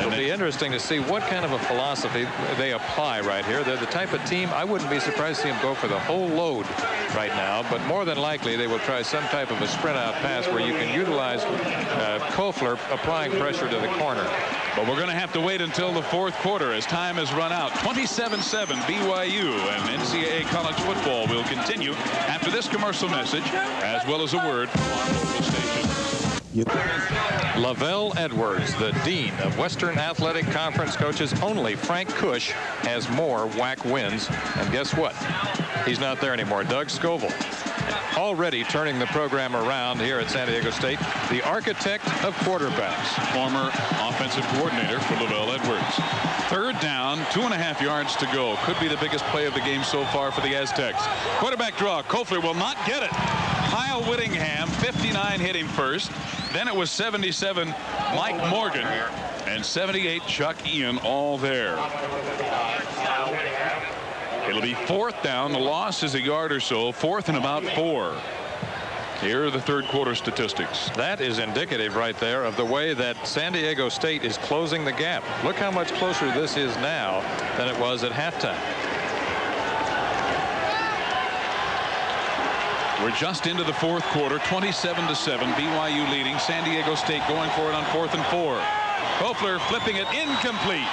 It'll be interesting to see what kind of a philosophy they apply right here. They're the type of team I wouldn't be surprised to see them go for the whole load right now, but more than likely they will try some type of a sprint out pass where you can utilize uh, Kofler applying pressure to the corner. But we're going to have to wait until the fourth quarter as time has run out. 27-7 BYU and NCAA college football will continue after this commercial message as well as a word from our local station. LaVell Edwards, the Dean of Western Athletic Conference coaches. Only Frank Kush has more WAC wins. And guess what? He's not there anymore. Doug Scovil already turning the program around here at San Diego State. The architect of quarterbacks. Former offensive coordinator for LaVell Edwards. Third down, two and a half yards to go. Could be the biggest play of the game so far for the Aztecs. Quarterback draw. Kofler will not get it. Kyle Whittingham, 59 hit him first. Then it was 77 Mike Morgan and 78 Chuck Ehin all there. It'll be fourth down. The loss is a yard or so. Fourth and about four. Here are the third quarter statistics. That is indicative right there of the way that San Diego State is closing the gap. Look how much closer this is now than it was at halftime. We're just into the fourth quarter, 27 to 7. BYU leading. San Diego State going for it on fourth and four. Kofler flipping it incomplete.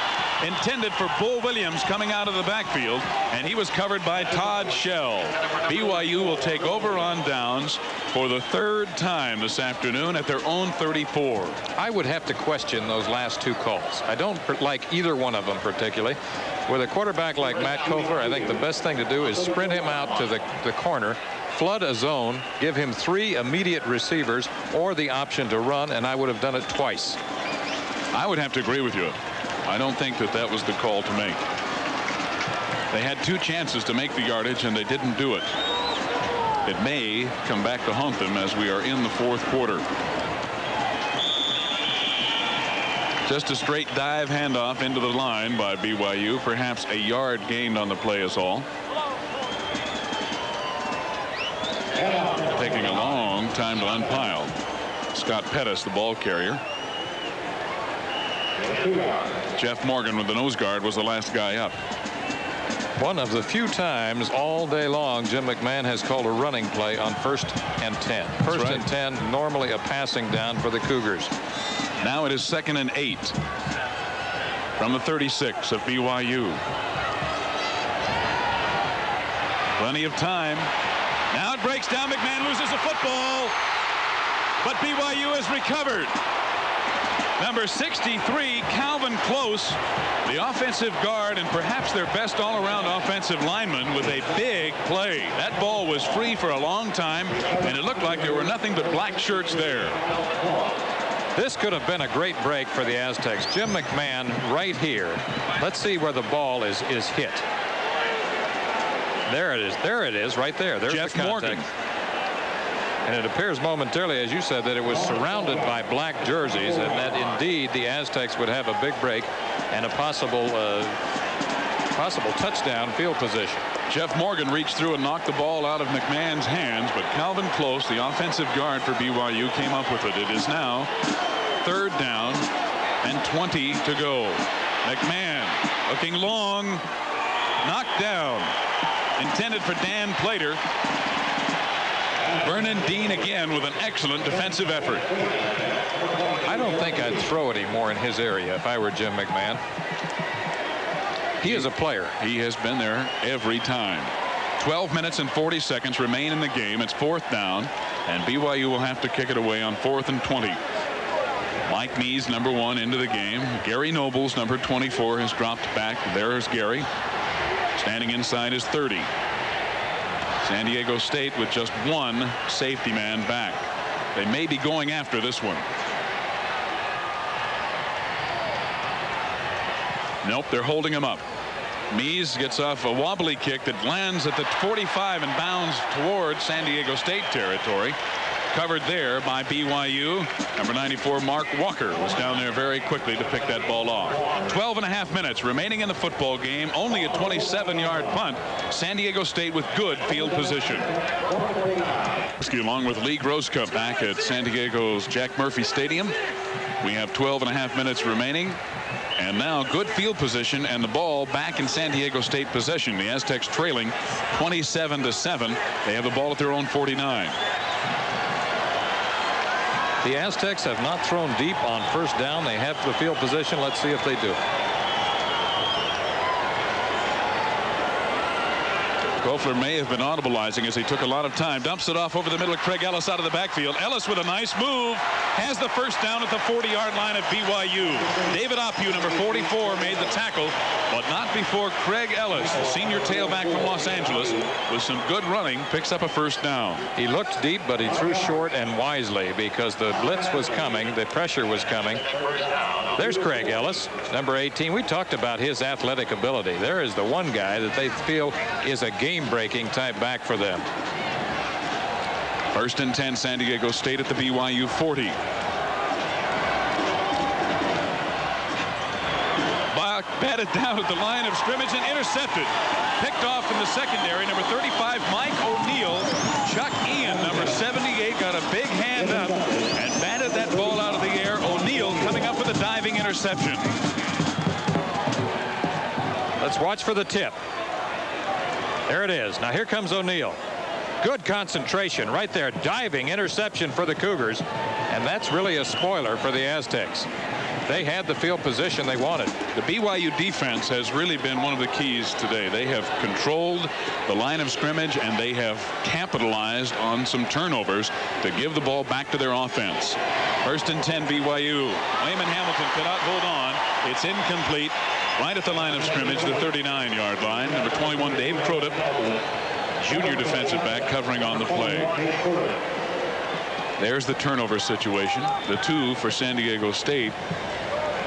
Intended for Bull Williams coming out of the backfield, and he was covered by Todd Shell. BYU will take over on downs for the third time this afternoon at their own 34. I would have to question those last two calls. I don't like either one of them particularly. With a quarterback like Matt Kofler, I think the best thing to do is sprint him out to the, the corner flood a zone, give him three immediate receivers or the option to run, and I would have done it twice. I would have to agree with you. I don't think that that was the call to make. They had two chances to make the yardage, and they didn't do it. It may come back to haunt them as we are in the fourth quarter. Just a straight dive handoff into the line by BYU. Perhaps a yard gained on the play is all. Taking a long time to unpile. Scott Pettis, the ball carrier. Jeff Morgan with the nose guard was the last guy up. One of the few times all day long Jim McMahon has called a running play on first and 10. First right. and 10 normally a passing down for the Cougars. Now it is second and eight from the 36 of BYU. Plenty of time breaks down. McMahon loses a football. But BYU has recovered. Number 63, Calvin Close, the offensive guard and perhaps their best all-around offensive lineman with a big play. That ball was free for a long time, and it looked like there were nothing but black shirts there. This could have been a great break for the Aztecs. Jim McMahon right here. Let's see where the ball is is hit. There it is. There it is right there. There's Jeff the Morgan. And it appears momentarily, as you said, that it was surrounded by black jerseys and that indeed the Aztecs would have a big break and a possible uh, possible touchdown field position. Jeff Morgan reached through and knocked the ball out of McMahon's hands, but Calvin Close, the offensive guard for BYU, came up with it. It is now third down and 20 to go. McMahon looking long, knocked down intended for Dan Plater. Vernon Dean again with an excellent defensive effort. I don't think I'd throw it anymore in his area if I were Jim McMahon. He is a player. He has been there every time. 12 minutes and 40 seconds remain in the game. It's fourth down, and BYU will have to kick it away on fourth and 20. Mike Mees, number one, into the game. Gary Nobles, number 24, has dropped back. There's Gary. Standing inside is 30. San Diego State with just one safety man back. They may be going after this one. Nope, they're holding him up. Mees gets off a wobbly kick that lands at the 45 and bounds towards San Diego State territory covered there by BYU. Number 94 Mark Walker was down there very quickly to pick that ball off. 12 and a half minutes remaining in the football game. Only a 27-yard punt. San Diego State with good field position. Along with Lee Grosscup back at San Diego's Jack Murphy Stadium. We have 12 and a half minutes remaining. And now good field position and the ball back in San Diego State possession. The Aztecs trailing 27 to 7. They have the ball at their own 49. The Aztecs have not thrown deep on first down. They have the field position. Let's see if they do. Kofler may have been audibilizing as he took a lot of time. Dumps it off over the middle of Craig Ellis out of the backfield. Ellis with a nice move. Has the first down at the 40-yard line of BYU. David Opue, number 44, made the tackle, but not before Craig Ellis, senior tailback from Los Angeles, with some good running, picks up a first down. He looked deep, but he threw short and wisely because the blitz was coming. The pressure was coming. There's Craig Ellis, number 18. We talked about his athletic ability. There is the one guy that they feel is a game game-breaking type back for them. First and 10 San Diego State at the BYU 40. Bach batted down at the line of scrimmage and intercepted. Picked off in the secondary. Number 35 Mike O'Neill. Chuck Ehin number 78 got a big hand up and batted that ball out of the air. O'Neill coming up with a diving interception. Let's watch for the tip. There it is. Now here comes O'Neill. Good concentration right there. Diving interception for the Cougars. And that's really a spoiler for the Aztecs. They had the field position they wanted. The BYU defense has really been one of the keys today. They have controlled the line of scrimmage and they have capitalized on some turnovers to give the ball back to their offense. First and 10 BYU. Waymon Hamilton cannot hold on. It's incomplete right at the line of scrimmage, the 39 yard line. Number 21 Dave Trotip, junior defensive back covering on the play. There's the turnover situation. The two for San Diego State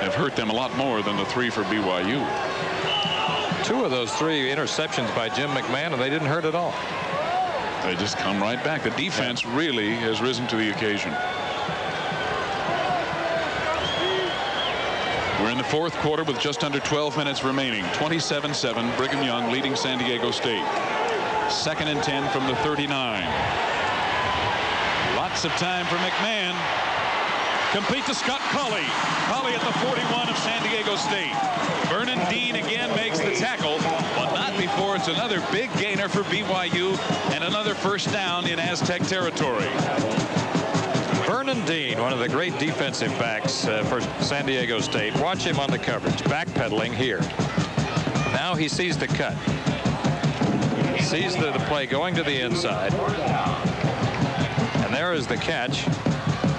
have hurt them a lot more than the three for BYU. Two of those three interceptions by Jim McMahon, and they didn't hurt at all. They just come right back. The defense really has risen to the occasion. In the fourth quarter with just under 12 minutes remaining. 27-7, Brigham Young leading San Diego State. Second and 10 from the 39. Lots of time for McMahon. Complete to Scott Collie. Collie at the 41 of San Diego State. Vernon Dean again makes the tackle, but not before it's another big gainer for BYU and another first down in Aztec territory. Vernon Dean, one of the great defensive backs uh, for San Diego State. Watch him on the coverage, backpedaling here. Now he sees the cut. Sees the, the play going to the inside. And there is the catch.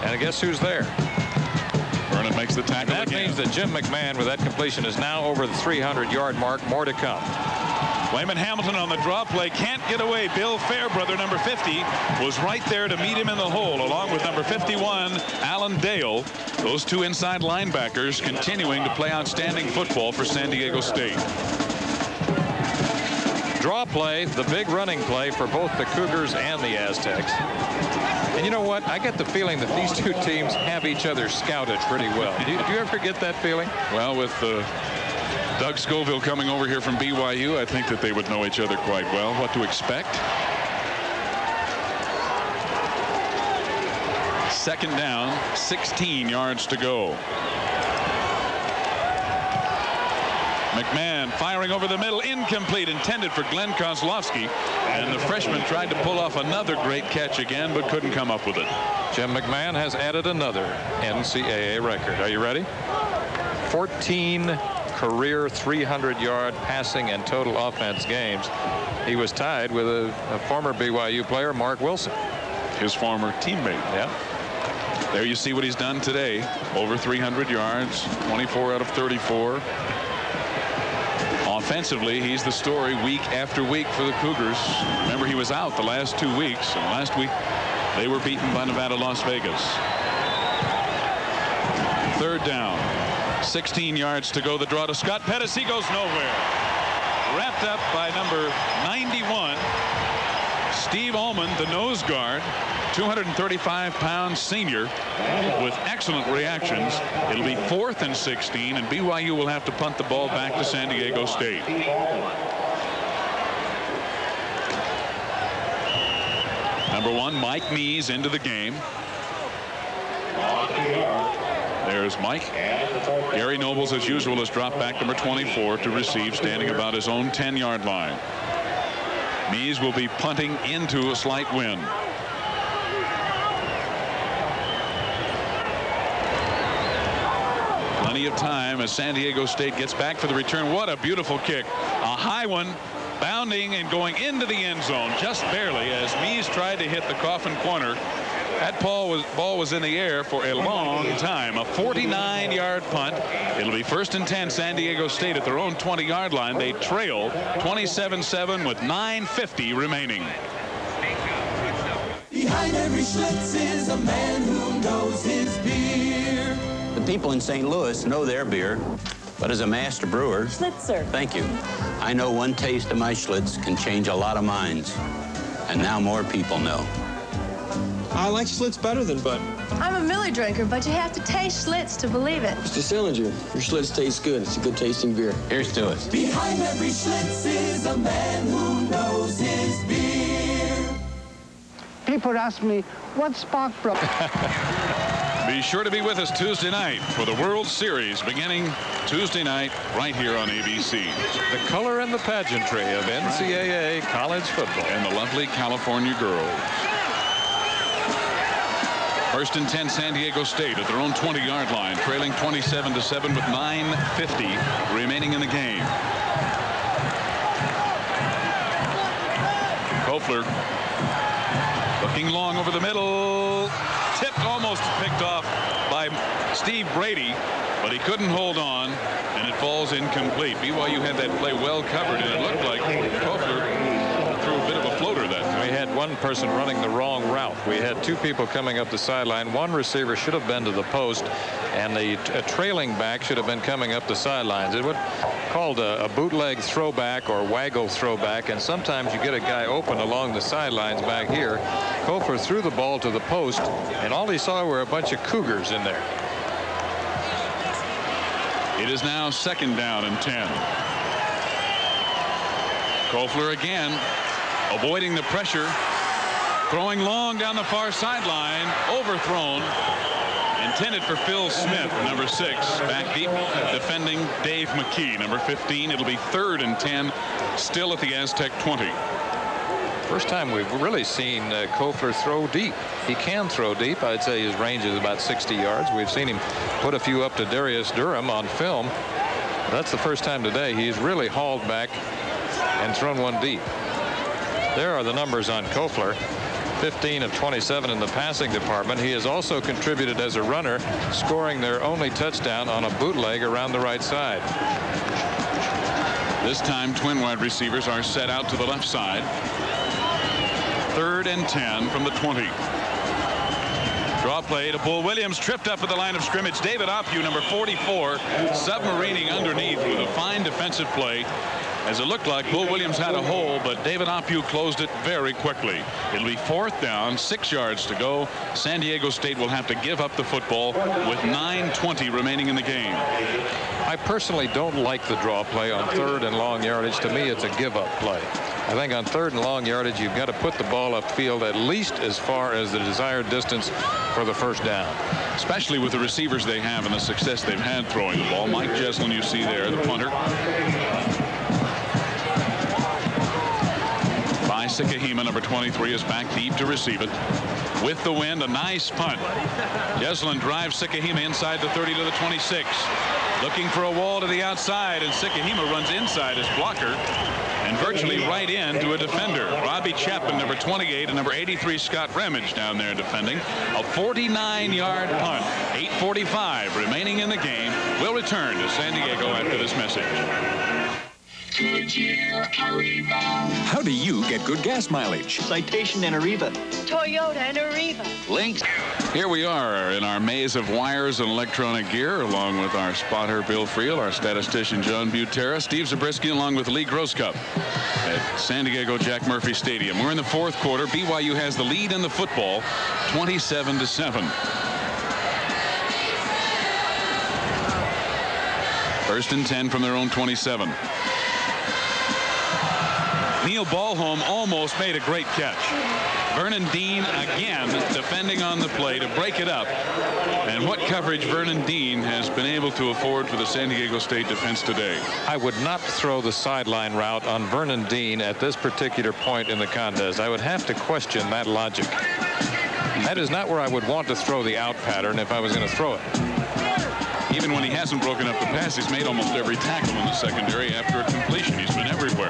And guess who's there? Vernon makes the tackle That again. means that Jim McMahon with that completion is now over the 300-yard mark. More to come. Waymon Hamilton on the draw play can't get away. Bill Fairbrother, number 50, was right there to meet him in the hole, along with number 51, Alan Dale. Those two inside linebackers continuing to play outstanding football for San Diego State. Draw play, the big running play for both the Cougars and the Aztecs. And you know what? I get the feeling that these two teams have each other scouted pretty well. Do you, do you ever get that feeling? Well, with uh, Doug Scovil coming over here from BYU, I think that they would know each other quite well, what to expect. Second down, 16 yards to go. McMahon firing over the middle, incomplete, intended for Glenn Kozlowski. And the freshman tried to pull off another great catch again, but couldn't come up with it. Jim McMahon has added another NCAA record. Are you ready? 14 career 300-yard passing and total offense games. He was tied with a, a former BYU player, Marc Wilson. His former teammate. Yeah. There you see what he's done today. Over 300 yards, 24 out of 34. Offensively, he's the story week after week for the Cougars. Remember, he was out the last two weeks. And last week, they were beaten by Nevada, Las Vegas. Third down. 16 yards to go. The draw to Scott Pettis. He goes nowhere. Wrapped up by number 91. Steve Ullman, the nose guard, 235 pound senior with excellent reactions. It'll be fourth and 16 and BYU will have to punt the ball back to San Diego State. Number one, Mike Mees into the game. There's Mike. Gary Nobles, as usual, has dropped back number 24 to receive, standing about his own 10-yard line. Mees will be punting into a slight wind. Plenty of time as San Diego State gets back for the return. What a beautiful kick. A high one bounding and going into the end zone just barely as Mees tried to hit the coffin corner. That ball was, ball was in the air for a long time. A 49-yard punt. It'll be first and 10 San Diego State at their own 20-yard line. They trail 27-7 with 9.50 remaining. Behind every Schlitz is a man who knows his beer. The people in St. Louis know their beer, but as a master brewer, Schlitzer. thank you. I know one taste of my Schlitz can change a lot of minds, and now more people know. I like Schlitz better than Bud. I'm a Miller drinker, but you have to taste Schlitz to believe it. Mr. Sillinger, your Schlitz tastes good. It's a good tasting beer. Here's to it. Behind every Schlitz is a man who knows his beer. people ask me, what spark broke? Be sure to be with us Tuesday night for the World Series beginning Tuesday night right here on ABC. The color and the pageantry of NCAA college football. And the lovely California girls. First and 10 San Diego State at their own 20-yard line, trailing 27 to 7 with 9.50 remaining in the game. Kofler looking long over the middle. Tipped, almost picked off by Steve Brady, but he couldn't hold on, and it falls incomplete. BYU had that play well covered, and it looked like Kofler threw a bit of a floater that time. We had one person running the wrong route. We had two people coming up the sideline. One receiver should have been to the post, and the trailing back should have been coming up the sidelines. It was called a, a, bootleg throwback or waggle throwback, and sometimes you get a guy open along the sidelines back here. Kofler threw the ball to the post, and all he saw were a bunch of cougars in there. It is now second down and 10. Kofler again avoiding the pressure. Throwing long down the far sideline. Overthrown. Intended for Phil Smith number six. Back deep. Defending Dave McKee number 15 it'll be third and 10 still at the Aztec 20 first time we've really seen uh, Kofler throw deep. He can throw deep. I'd say his range is about 60 yards. We've seen him put a few up to Darius Durham on film. That's the first time today he's really hauled back and thrown one deep there are the numbers on Kofler. 15 of 27 in the passing department. He has also contributed as a runner, scoring their only touchdown on a bootleg around the right side. This time, twin wide receivers are set out to the left side. Third and 10 from the 20. Draw play to Bull Williams tripped up at the line of scrimmage. David Opue, number 44, submarining underneath with a fine defensive play as it looked like Bull Williams had a hole, but David Opue closed it very quickly. It'll be fourth down, six yards to go. San Diego State will have to give up the football with 9.20 remaining in the game. I personally don't like the draw play on third and long yardage. To me, it's a give-up play. I think on third and long yardage, you've got to put the ball upfield at least as far as the desired distance for the first down. Especially with the receivers they have and the success they've had throwing the ball. Mike Jeslin, you see there, the punter. Sikahema, number 23, is back deep to receive it. With the wind, a nice punt. Jeslin drives Sikahema inside the 30 to the 26. Looking for a wall to the outside, and Sikahema runs inside his blocker and virtually right into a defender. Robbie Chapman, number 28, and number 83, Scott Ramage down there defending. A 49-yard punt. 8.45 remaining in the game. We'll return to San Diego after this message. How do you get good gas mileage? Citation and Arriva. Toyota and Arriva. Links. Here we are in our maze of wires and electronic gear, along with our spotter Bill Friel, our statistician John Butera, Steve Zabriskie, along with Lee Grosscup at San Diego Jack Murphy Stadium. We're in the fourth quarter. BYU has the lead in the football, 27 to 7. First and 10 from their own 27. Neil Balholm almost made a great catch. Vernon Dean again defending on the play to break it up. And what coverage Vernon Dean has been able to afford for the San Diego State defense today. I would not throw the sideline route on Vernon Dean at this particular point in the contest. I would have to question that logic. That is not where I would want to throw the out pattern if I was going to throw it. Even when he hasn't broken up the pass, he's made almost every tackle in the secondary after a completion. He's been everywhere.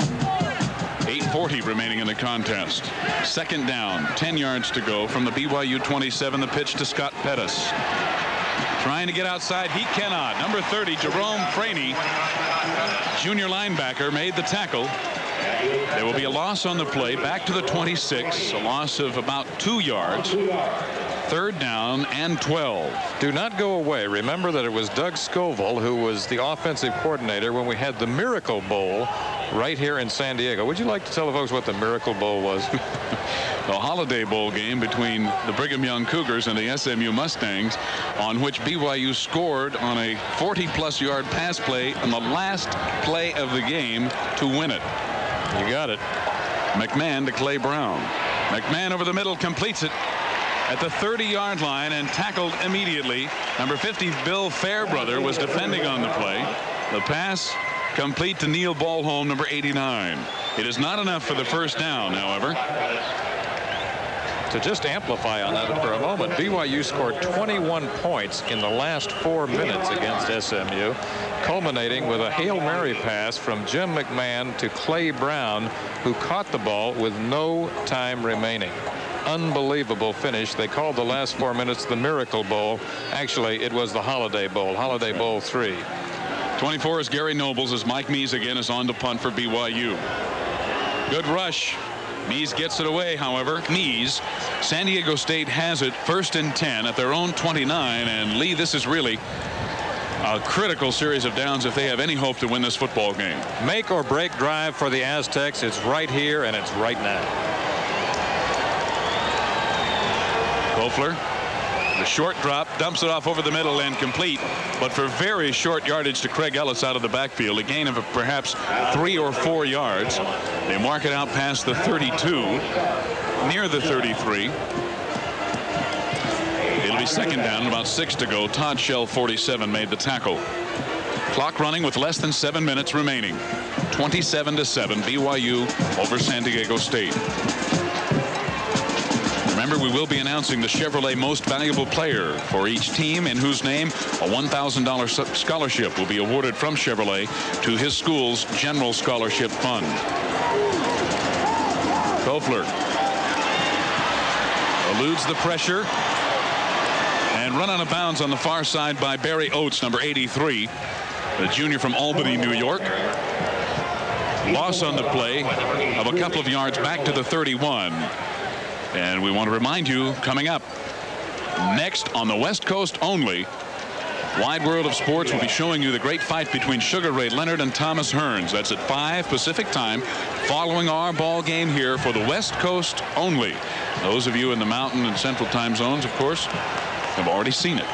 8.40 remaining in the contest. Second down, 10 yards to go from the BYU 27. The pitch to Scott Pettis. Trying to get outside. He cannot. Number 30, Jerome Franey, junior linebacker, made the tackle. There will be a loss on the play. Back to the 26. A loss of about two yards. Third down and 12. Do not go away. Remember that it was Doug Scovil who was the offensive coordinator when we had the Miracle Bowl right here in San Diego. Would you like to tell the folks what the Miracle Bowl was? the Holiday Bowl game between the Brigham Young Cougars and the SMU Mustangs on which BYU scored on a 40 plus yard pass play on the last play of the game to win it. You got it. McMahon to Clay Brown. McMahon over the middle completes it at the 30-yard line and tackled immediately. Number 50, Bill Fairbrother, was defending on the play. The pass complete to Neil Balholm, number 89. It is not enough for the first down, however. To just amplify on that for a moment, BYU scored 21 points in the last four minutes against SMU, culminating with a Hail Mary pass from Jim McMahon to Clay Brown, who caught the ball with no time remaining unbelievable finish. They called the last four minutes the Miracle Bowl. Actually, it was the Holiday Bowl, Holiday Bowl 3. 24 is Gary Nobles as Mike Mees again is on to punt for BYU. Good rush. Mees gets it away, however. Mees, San Diego State has it first and 10 at their own 29. And Lee, this is really a critical series of downs if they have any hope to win this football game. Make or break drive for the Aztecs. It's right here and it's right now. Kofler, the short drop, dumps it off over the middle and complete, but for very short yardage to Craig Ellis out of the backfield, a gain of perhaps three or four yards. They mark it out past the 32, near the 33. It'll be second down, about six to go. Todd Shell, 47, made the tackle. Clock running with less than seven minutes remaining. 27 to 7 BYU over San Diego State. We will be announcing the Chevrolet Most Valuable Player for each team in whose name a $1,000 scholarship will be awarded from Chevrolet to his school's General Scholarship Fund. Kofler eludes the pressure and run out of bounds on the far side by Barry Oates, number 83, the junior from Albany, New York. Loss on the play of a couple of yards back to the 31. And we want to remind you coming up next on the West Coast only. Wide World of Sports will be showing you the great fight between Sugar Ray Leonard and Thomas Hearns. That's at 5 Pacific time following our ball game here for the West Coast only. Those of you in the mountain and central time zones, of course, have already seen it.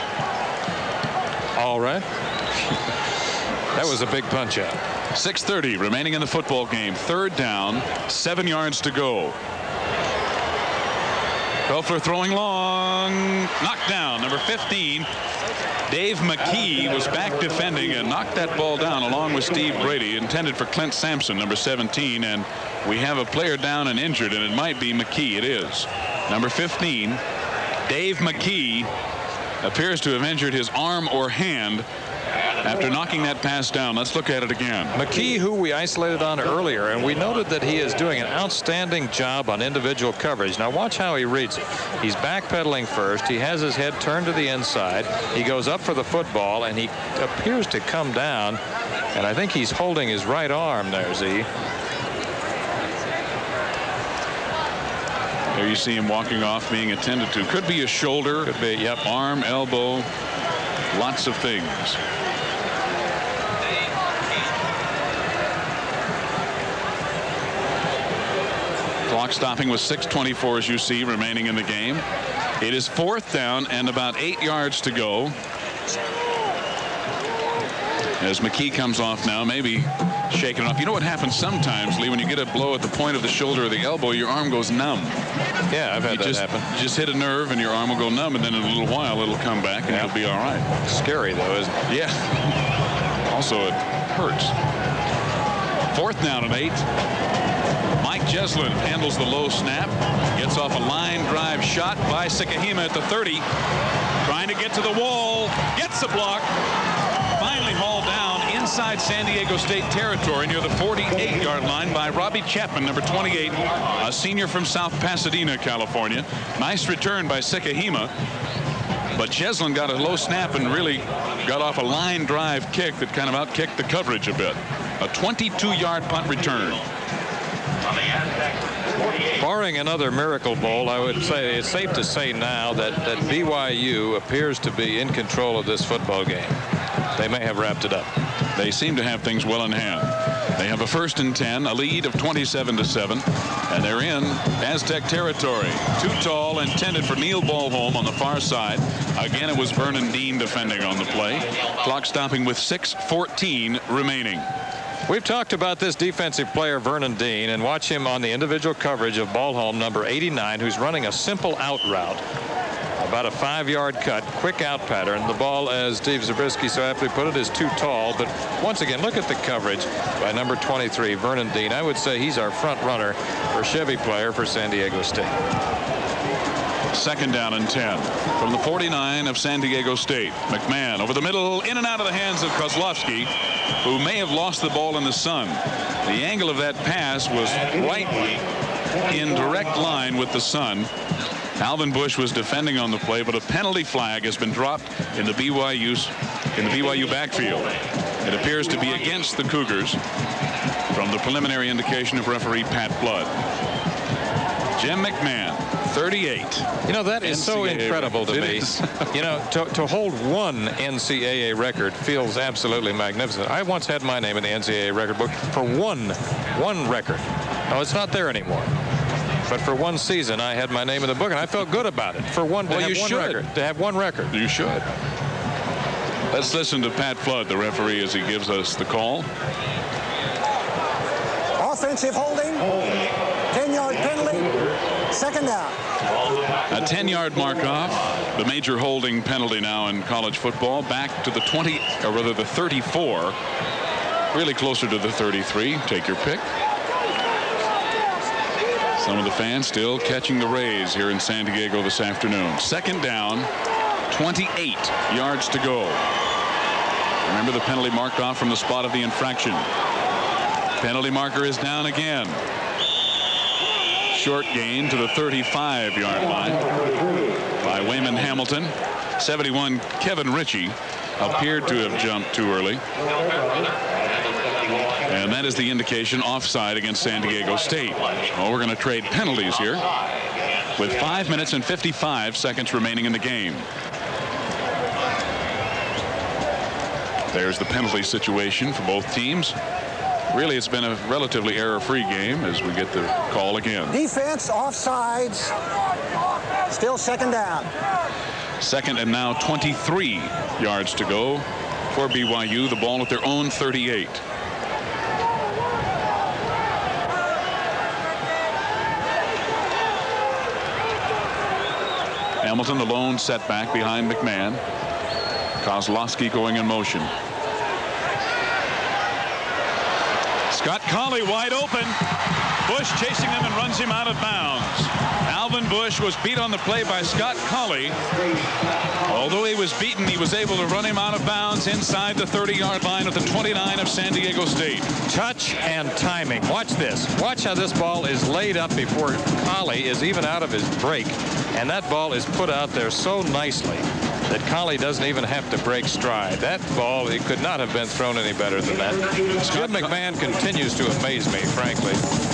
All right. that was a big punch out. 6.30 remaining in the football game. Third down, seven yards to go. Kofler throwing long. Knocked down. Number 15. Dave McKee was back defending and knocked that ball down along with Steve Brady. Intended for Clint Sampson, number 17. And we have a player down and injured, and it might be McKee. It is. Number 15. Dave McKee appears to have injured his arm or hand after knocking that pass down. Let's look at it again. McKee, who we isolated on earlier, and we noted that he is doing an outstanding job on individual coverage. Now watch how he reads it. He's backpedaling first. He has his head turned to the inside. He goes up for the football, and he appears to come down. And I think he's holding his right arm there, Z. There you see him walking off being attended to. Could be a shoulder. Could be, yep. Arm, elbow, lots of things. Clock stopping with 6.24 as you see remaining in the game. It is fourth down and about eight yards to go. As McKee comes off now, maybe shaking it off. You know what happens sometimes, Lee, when you get a blow at the point of the shoulder or the elbow, your arm goes numb. Yeah, I've had you that just, happen. You just hit a nerve and your arm will go numb, and then in a little while it'll come back and you'll be all right. Scary, though, isn't it? Yeah. also, it hurts. Fourth down and eight. Jesslyn handles the low snap. Gets off a line drive shot by Sikahema at the 30. Trying to get to the wall. Gets the block. Finally hauled down inside San Diego State territory near the 48-yard line by Robbie Chapman, number 28, a senior from South Pasadena, California. Nice return by Sikahema. But Jesslyn got a low snap and really got off a line drive kick that kind of outkicked the coverage a bit. A 22-yard punt return. Barring another Miracle Bowl, I would say it's safe to say now that, that BYU appears to be in control of this football game. They may have wrapped it up. They seem to have things well in hand. They have a first and 10, a lead of 27 to 7, and they're in Aztec territory. Too tall, intended for Neil Balholm on the far side. Again, it was Vernon Dean defending on the play. Clock stopping with 6.14 remaining. We've talked about this defensive player, Vernon Dean, and watch him on the individual coverage of Balholm number 89, who's running a simple out route. About a five-yard cut, quick out pattern. The ball, as Steve Zabriskie so aptly put it, is too tall. But once again, look at the coverage by number 23, Vernon Dean. I would say he's our front runner for Chevy player for San Diego State. Second down and 10 from the 49 of San Diego State. McMahon over the middle, in and out of the hands of Kozlowski, who may have lost the ball in the sun. The angle of that pass was right in direct line with the sun. Alvin Bush was defending on the play, but a penalty flag has been dropped in the BYU's in the BYU backfield. It appears to be against the Cougars from the preliminary indication of referee Pat Flood. Jim McMahon, 38. You know, that is so NCAA incredible to It me. you know, to, to hold one NCAA record feels absolutely magnificent. I once had my name in the NCAA record book for one, one record. Now, it's not there anymore. But for one season, I had my name in the book, and I felt good about it. For one, to Well, have you one should. record, to have one record. You should. Let's listen to Pat Flood, the referee, as he gives us the call. Offensive holding. 10-yard penalty. Second down. A 10-yard mark off. The major holding penalty now in college football. Back to the 20, or rather the 34. Really closer to the 33. Take your pick. Some of the fans still catching the rays here in San Diego this afternoon. Second down, 28 yards to go. Remember the penalty marked off from the spot of the infraction. Penalty marker is down again. Short gain to the 35-yard line by Waymon Hamilton. 71 Kevin Ritchie appeared to have jumped too early. And that is the indication offside against San Diego State. Well, we're going to trade penalties here with 5 minutes and 55 seconds remaining in the game. There's the penalty situation for both teams. Really, it's been a relatively error-free game as we get the call again. Defense offsides. Still second down. Second and now 23 yards to go for BYU. The ball at their own 38. Hamilton the lone setback behind McMahon. Kozlowski going in motion. Scott Collie wide open. Bush chasing him and runs him out of bounds. Alvin Bush was beat on the play by Scott Collie. Although he was beaten, he was able to run him out of bounds inside the 30-yard line of the 29 of San Diego State. Touch and timing. Watch this. Watch how this ball is laid up before Collie is even out of his break. And that ball is put out there so nicely that Collie doesn't even have to break stride. That ball, it could not have been thrown any better than that. Jim McMahon continues to amaze me, frankly.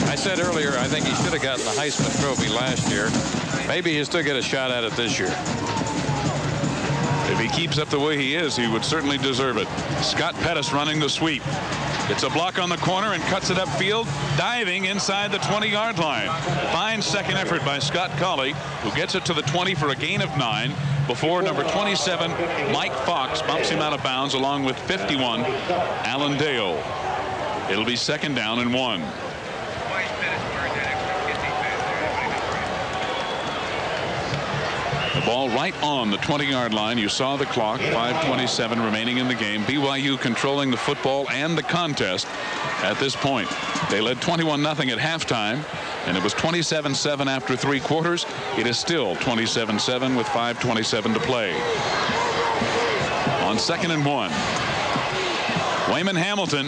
I said earlier, I think he should have gotten the Heisman Trophy last year. Maybe he'll still get a shot at it this year. If he keeps up the way he is, he would certainly deserve it. Scott Pettis running the sweep. It's a block on the corner and cuts it upfield, diving inside the 20-yard line. Fine second effort by Scott Collie, who gets it to the 20 for a gain of nine before number 27, Mike Fox, bumps him out of bounds along with 51, Alan Dale. It'll be second down and one. The ball right on the 20-yard line. You saw the clock. 5:27 remaining in the game. BYU controlling the football and the contest at this point. They led 21 0 at halftime, and it was 27-7 after three quarters. It is still 27-7 with 5:27 to play. On second and one, Waymon Hamilton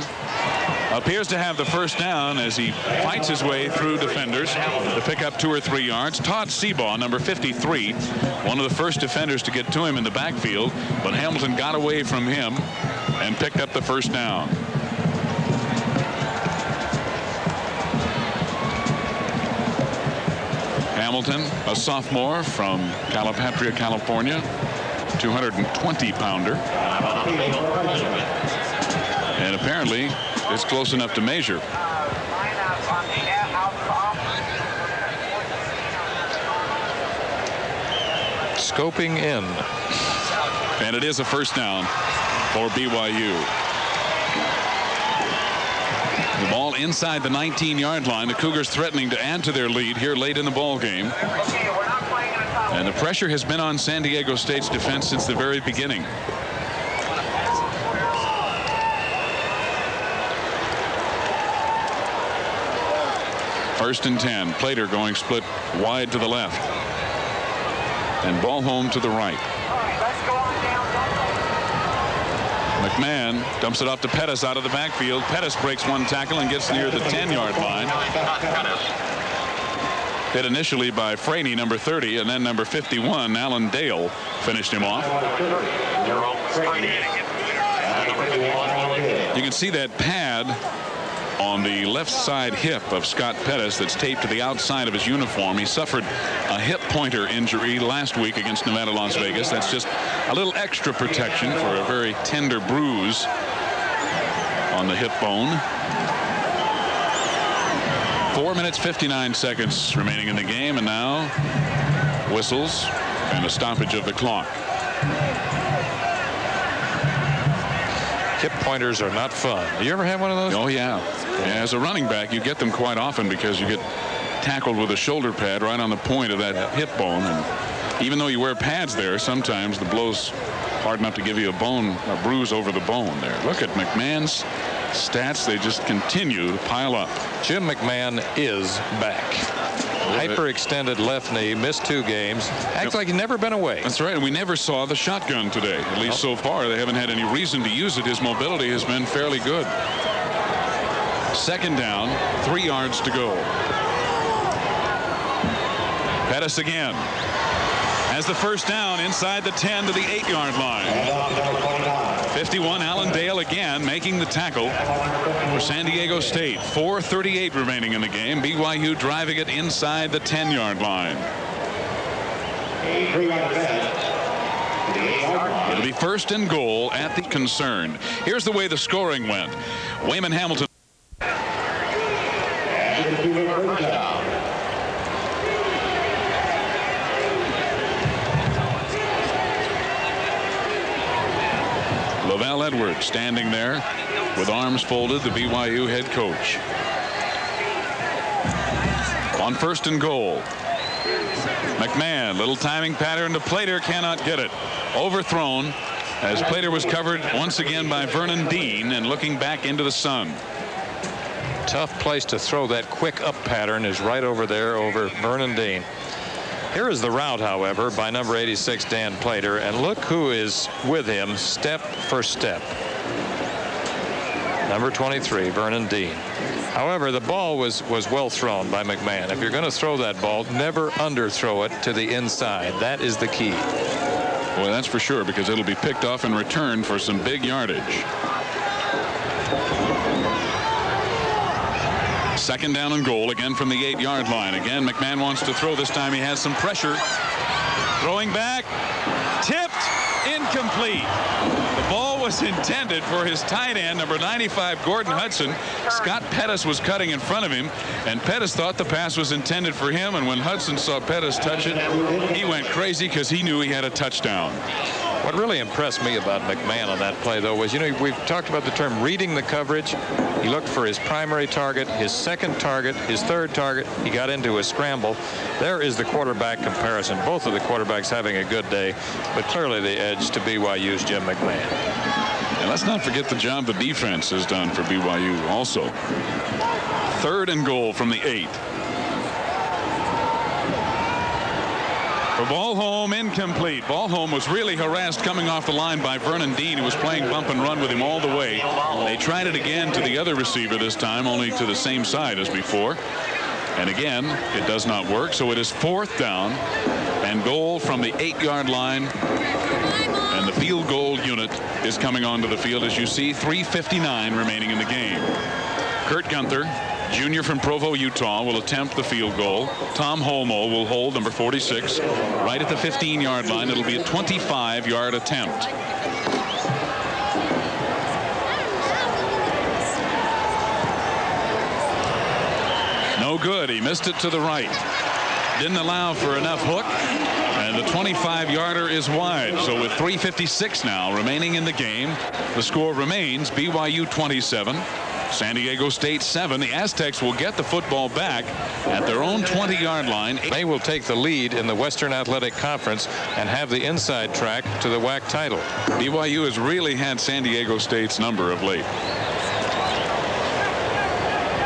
appears to have the first down as he fights his way through defenders to pick up two or three yards. Todd Seabaugh, number 53, one of the first defenders to get to him in the backfield, but Hamilton got away from him and picked up the first down. Hamilton, a sophomore from Calipatria, California, 220 pounder. And apparently it's close enough to measure. Scoping in. And it is a first down for BYU. The ball inside the 19-yard line. The Cougars threatening to add to their lead here late in the ball game. And the pressure has been on San Diego State's defense since the very beginning. First and 10. Plater going split wide to the left. And Balholm to the right. McMahon dumps it off to Pettis out of the backfield. Pettis breaks one tackle and gets near the 10-yard line. Hit initially by Franey, number 30, and then number 51, Alan Dale, finished him off. You can see that pad on the left side hip of Scott Pettis that's taped to the outside of his uniform. He suffered a hip pointer injury last week against Nevada, Las Vegas. That's just a little extra protection for a very tender bruise on the hip bone. Four minutes 59 seconds remaining in the game and now whistles and a stoppage of the clock. Hip pointers are not fun. You ever have one of those? Oh yeah. yeah. As a running back, you get them quite often because you get tackled with a shoulder pad right on the point of that hip bone. And even though you wear pads there, sometimes the blow's hard enough to give you a bone, a bruise over the bone there. Look at McMahon's stats. They just continue to pile up. Jim McMahon is back. Hyperextended left knee, missed two games. Acts yep. like he's never been away. That's right. And we never saw the shotgun today. At least nope. so far, they haven't had any reason to use it. His mobility has been fairly good. Second down, three yards to go. Pettis again has the first down inside the 10 to the 8-yard line. 51 Allen Dale again making the tackle for San Diego State. 4.38 remaining in the game. BYU driving it inside the 10-yard line. It'll be first and goal at the concern. Here's the way the scoring went. Waymon Hamilton LaVell Edwards standing there with arms folded, the BYU head coach. On first and goal. McMahon, little timing pattern to Plater, cannot get it. Overthrown as Plater was covered once again by Vernon Dean and looking back into the sun. Tough place to throw that quick up pattern is right over there over Vernon Dean. Here is the route, however, by number 86, Dan Plater, and look who is with him step for step. Number 23, Vernon Dean. However, the ball was was well thrown by McMahon. If you're going to throw that ball, never underthrow it to the inside. That is the key. Well, that's for sure because it'll be picked off in return for some big yardage. Second down and goal again from the eight yard line. Again, McMahon wants to throw. This time he has some pressure. Throwing back. Tipped. Incomplete. The ball was intended for his tight end, number 95, Gordon Hudson. Scott Pettis was cutting in front of him, and Pettis thought the pass was intended for him. And when Hudson saw Pettis touch it, he went crazy because he knew he had a touchdown. What really impressed me about McMahon on that play, though, was, you know, we've talked about the term reading the coverage. He looked for his primary target, his second target, his third target. He got into a scramble. There is the quarterback comparison. Both of the quarterbacks having a good day, but clearly the edge to BYU's Jim McMahon. And let's not forget the job the defense has done for BYU also. Third and goal from the eight. The Balholm incomplete. Balholm was really harassed coming off the line by Vernon Dean, who was playing bump and run with him all the way. They tried it again to the other receiver this time, only to the same side as before. And again, it does not work. So it is fourth down and goal from the eight yard line. And the field goal unit is coming onto the field as you see 359 remaining in the game. Kurt Gunther junior from Provo, Utah, will attempt the field goal. Tom Holmoe will hold number 46 right at the 15-yard line. It'll be a 25-yard attempt. No good. He missed it to the right. Didn't allow for enough hook. And the 25-yarder is wide. So with 3.56 now remaining in the game, the score remains BYU 27, San Diego State seven. The Aztecs will get the football back at their own 20-yard line. They will take the lead in the Western Athletic Conference and have the inside track to the WAC title. BYU has really had San Diego State's number of late.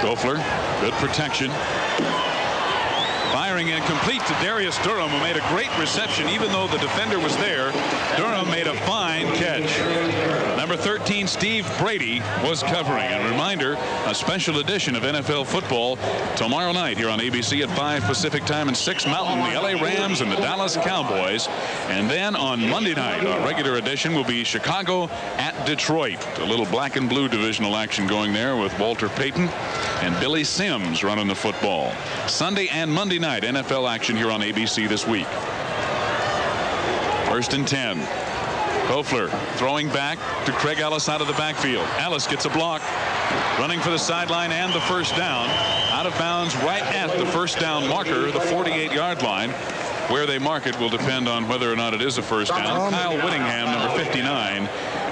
Kofler, good protection. Firing in complete to Darius Durham, who made a great reception, even though the defender was there. Durham made a fine catch. Number 13, Steve Brady, was covering. And reminder, a special edition of NFL football tomorrow night here on ABC at 5 Pacific time and 6 Mountain, the LA Rams and the Dallas Cowboys. And then on Monday night, our regular edition will be Chicago at Detroit. A little black and blue divisional action going there with Walter Payton and Billy Sims running the football. Sunday and Monday night NFL action here on ABC this week. First and 10. Kofler throwing back to Craig Ellis out of the backfield. Ellis gets a block. Running for the sideline and the first down. Out of bounds right at the first down marker, the 48-yard line. Where they mark it will depend on whether or not it is a first down. Kyle Whittingham, number 59,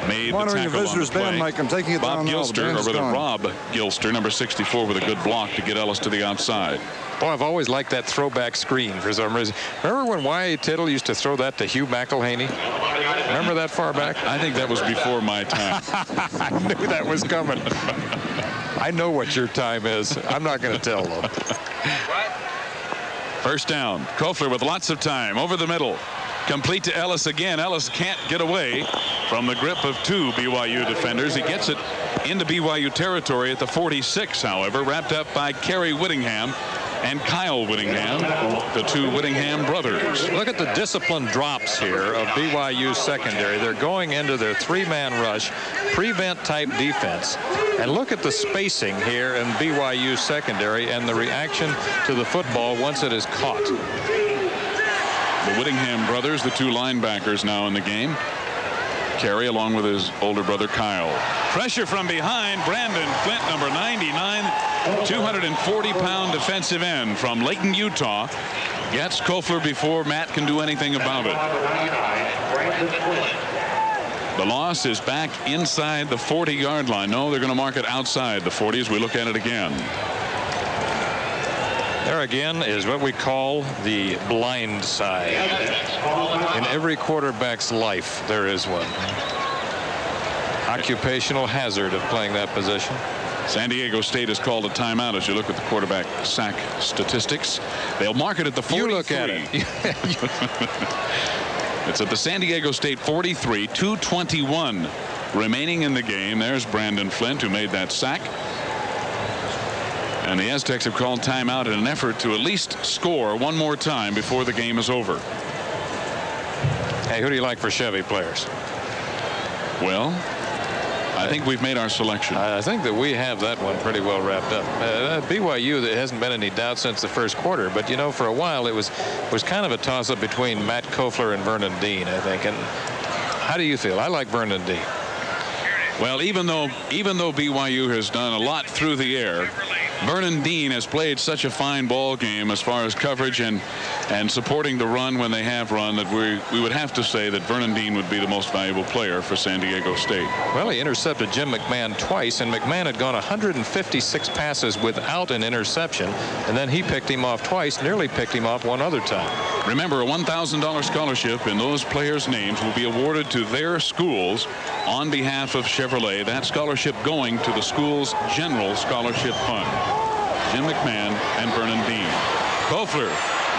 made the tackle your visitors on the play. band, Mike? I'm taking it Bob down now. The Gilster, or rather gone. Rob Gilster, number 64, with a good block to get Ellis to the outside. Boy, I've always liked that throwback screen for some reason. Remember when Y.A. Tittle used to throw that to Hugh McElhenny? Remember that far back? I think that was before my time. I knew that was coming. I know what your time is. I'm not going to tell them. First down. Kofler with lots of time over the middle. Complete to Ellis again. Ellis can't get away from the grip of two BYU defenders. He gets it into BYU territory at the 46, however, wrapped up by Cary Whittingham and Kyle Whittingham, the two Whittingham brothers. Look at the discipline drops here of BYU secondary. They're going into their three-man rush, prevent type defense. And look at the spacing here in BYU secondary and the reaction to the football once it is caught. The Whittingham brothers, the two linebackers now in the game. Cary along with his older brother Kyle. Pressure from behind. Brandon Flint, number 99, 240-pound defensive end from Layton, Utah. Gets Kofler before Matt can do anything about it. The loss is back inside the 40-yard line. No, they're going to mark it outside the 40 as we look at it again. There again is what we call the blind side. In every quarterback's life, there is one. Occupational hazard of playing that position. San Diego State has called a timeout as you look at the quarterback sack statistics. They'll mark it at the 43. You look at it. it's at the San Diego State 43, 221 remaining in the game. There's Brandon Flint who made that sack. And the Aztecs have called timeout in an effort to at least score one more time before the game is over. Hey, who do you like for Chevy players? Well, I think we've made our selection. I think that we have that one pretty well wrapped up. Uh, BYU, there hasn't been any doubt since the first quarter, but you know, for a while it was was kind of a toss-up between Matt Kofler and Vernon Dean, I think. And how do you feel? I like Vernon Dean. Well, even though even though BYU has done a lot through the air, Vernon Dean has played such a fine ball game as far as coverage and and supporting the run when they have run that we we would have to say that Vernon Dean would be the most valuable player for San Diego State. Well, he intercepted Jim McMahon twice, and McMahon had gone 156 passes without an interception, and then he picked him off twice, nearly picked him off one other time. Remember, a $1,000 scholarship in those players' names will be awarded to their schools on behalf of Chevrolet. That scholarship going to the school's general scholarship fund. Jim McMahon and Vernon Dean. Kofler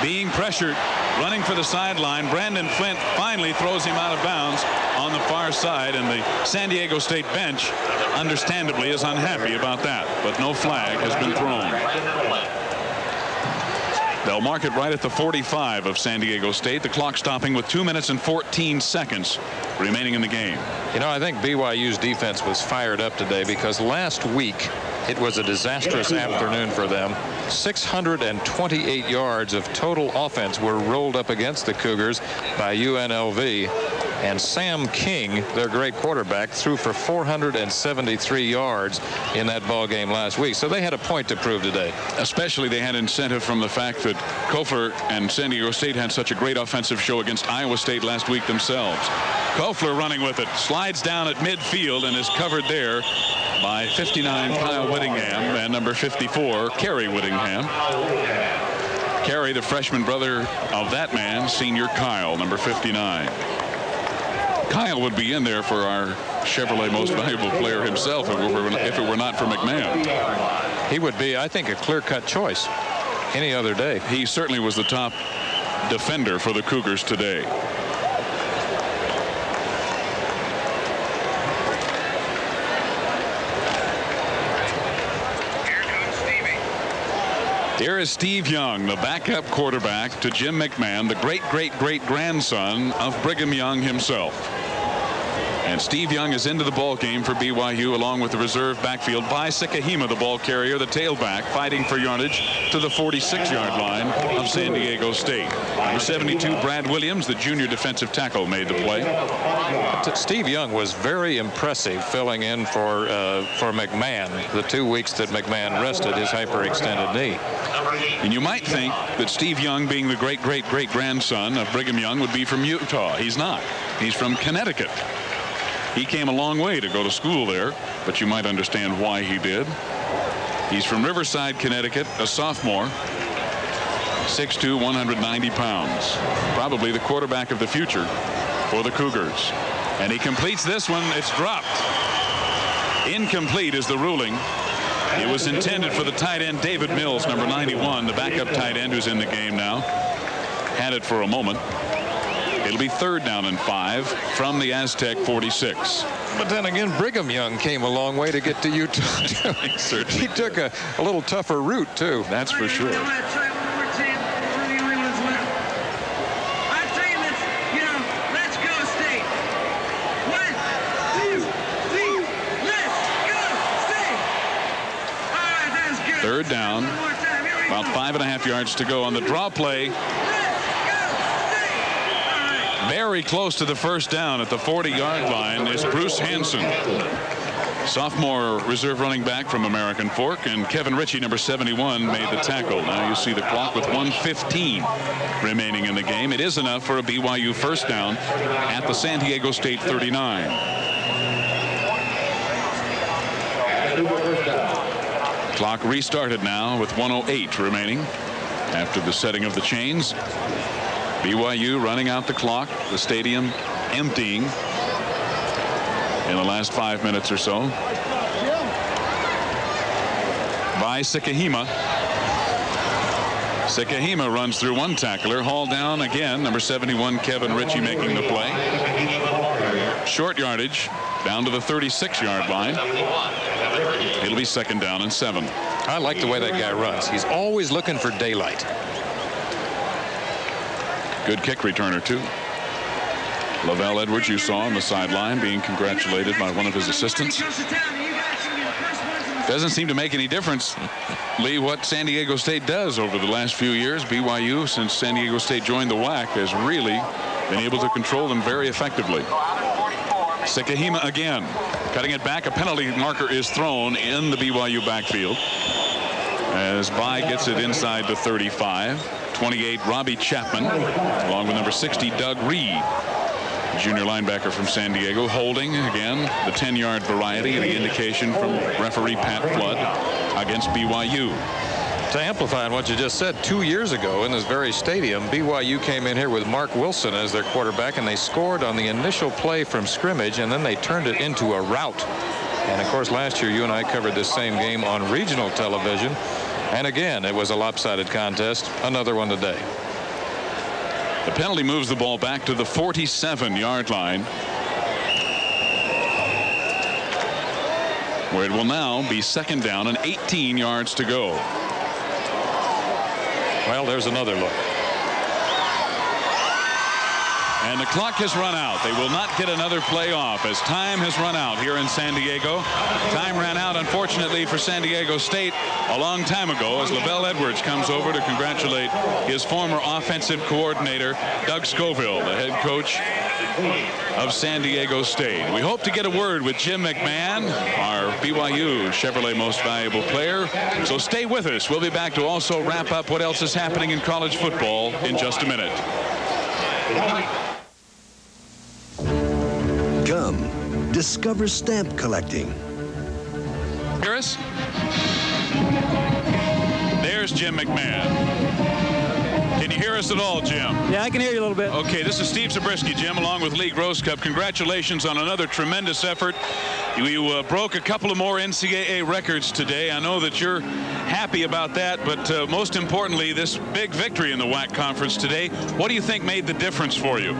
being pressured, running for the sideline. Brandon Flint finally throws him out of bounds on the far side, and the San Diego State bench, understandably, is unhappy about that. But no flag has been thrown. They'll mark it right at the 45 of San Diego State. The clock stopping with 2 minutes and 14 seconds remaining in the game. You know, I think BYU's defense was fired up today because last week it was a disastrous afternoon for them. 628 yards of total offense were rolled up against the Cougars by UNLV. And Sam King, their great quarterback, threw for 473 yards in that ball game last week. So they had a point to prove today. Especially they had incentive from the fact that Kofler and San Diego State had such a great offensive show against Iowa State last week themselves. Kofler running with it, slides down at midfield and is covered there by 59 Kyle Whittingham and number 54 Cary Whittingham. Cary, the freshman brother of that man, senior Kyle, number 59. Kyle would be in there for our Chevrolet most valuable player himself if it were, if it were not for McMahon. He would be, I think, a clear-cut choice any other day. He certainly was the top defender for the Cougars today. Here is Steve Young, the backup quarterback to Jim McMahon, the great, great, great grandson of Brigham Young himself. And Steve Young is into the ball game for BYU along with the reserve backfield by Sikahema, the ball carrier, the tailback, fighting for yardage to the 46-yard line of San Diego State. Number 72, Brad Williams, the junior defensive tackle, made the play. Steve Young was very impressive filling in for uh, for McMahon the two weeks that McMahon rested his hyperextended knee. And you might think that Steve Young, being the great, great, great grandson of Brigham Young, would be from Utah. He's not. He's from Connecticut. He came a long way to go to school there, but you might understand why he did. He's from Riverside, Connecticut, a sophomore, 6'2", 190 pounds. Probably the quarterback of the future for the Cougars. And he completes this one. It's dropped. Incomplete is the ruling. It was intended for the tight end David Mills, number 91, the backup tight end who's in the game now. Had it for a moment. It'll be third down and five from the Aztec 46. But then again, Brigham Young came a long way to get to Utah. he took a, a little tougher route, too. That's for sure. Third down. About five and a half yards to go on the draw play. Very close to the first down at the 40-yard line is Bruce Hansen. Sophomore reserve running back from American Fork and Kevin Ritchie number 71 made the tackle. Now you see the clock with 115 remaining in the game. It is enough for a BYU first down at the San Diego State 39. Clock restarted now with 108 remaining after the setting of the chains. BYU running out the clock, the stadium emptying in the last five minutes or so. Vai Sikahema. Sikahema runs through one tackler, hauled down again. Number 71, Kevin Ritchie making the play. Short yardage down to the 36-yard line. It'll be second down and seven. I like the way that guy runs. He's always looking for daylight. Good kick returner, too. LaVell Edwards, you saw on the sideline, being congratulated by one of his assistants. Doesn't seem to make any difference, Lee, what San Diego State does over the last few years. BYU, since San Diego State joined the WAC, has really been able to control them very effectively. Sikahema again, cutting it back. A penalty marker is thrown in the BYU backfield as Vai gets it inside the 35. 28 Robbie Chapman along with number 60 Doug Reed junior linebacker from San Diego holding again the 10-yard variety the indication from referee Pat Flood against BYU. To amplify on what you just said, two years ago in this very stadium, BYU came in here with Marc Wilson as their quarterback, and they scored on the initial play from scrimmage, and then they turned it into a rout. And of course, last year you and I covered this same game on regional television, and again, it was a lopsided contest. Another one today. The penalty moves the ball back to the 47-yard line. Where it will now be second down and 18 yards to go. Well, there's another look. And the clock has run out. They will not get another play off as time has run out here in San Diego. Time ran out, unfortunately, for San Diego State a long time ago as LaVell Edwards comes over to congratulate his former offensive coordinator, Doug Scovil, the head coach of San Diego State. We hope to get a word with Jim McMahon, our BYU Chevrolet Most Valuable Player. So stay with us. We'll be back to also wrap up what else is happening in college football in just a minute. Come, discover stamp collecting. Hear us? There's Jim McMahon. Can you hear us at all, Jim? Yeah, I can hear you a little bit. Okay, this is Steve Zabriskie, Jim, along with Lee Groscup. Congratulations on another tremendous effort. You, you uh, broke a couple of more NCAA records today. I know that you're happy about that, but uh, most importantly, this big victory in the WAC conference today. What do you think made the difference for you?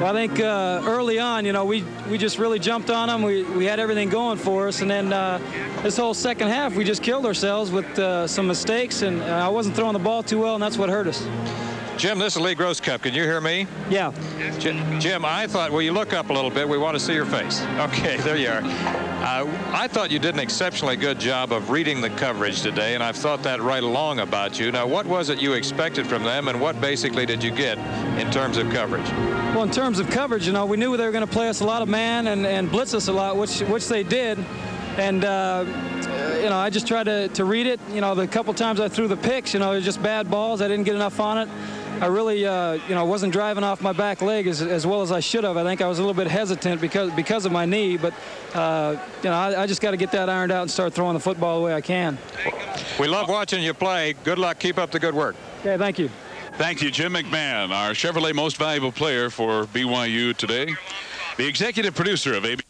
Well, I think uh, early on, you know, we, we just really jumped on them. We, we had everything going for us. And then uh, this whole second half, we just killed ourselves with uh, some mistakes. And uh, I wasn't throwing the ball too well, and that's what hurt us. Jim, this is Lee Groscup. Can you hear me? Yeah. Jim, Jim, I thought, well, you look up a little bit. We want to see your face. Okay, there you are. Uh, I thought you did an exceptionally good job of reading the coverage today, and I've thought that right along about you. Now, what was it you expected from them, and what basically did you get in terms of coverage? Well, in terms of coverage, you know, we knew they were going to play us a lot of man and, and blitz us a lot, which which they did. And, uh, you know, I just tried to, to read it. You know, the couple times I threw the picks, you know, they're just bad balls. I didn't get enough on it. I really, uh, you know, wasn't driving off my back leg as, as well as I should have. I think I was a little bit hesitant because because of my knee, but uh, you know, I, I just got to get that ironed out and start throwing the football the way I can. We love watching you play. Good luck. Keep up the good work. Okay, thank you. Thank you, Jim McMahon, our Chevrolet Most Valuable Player for BYU today. The executive producer of AB.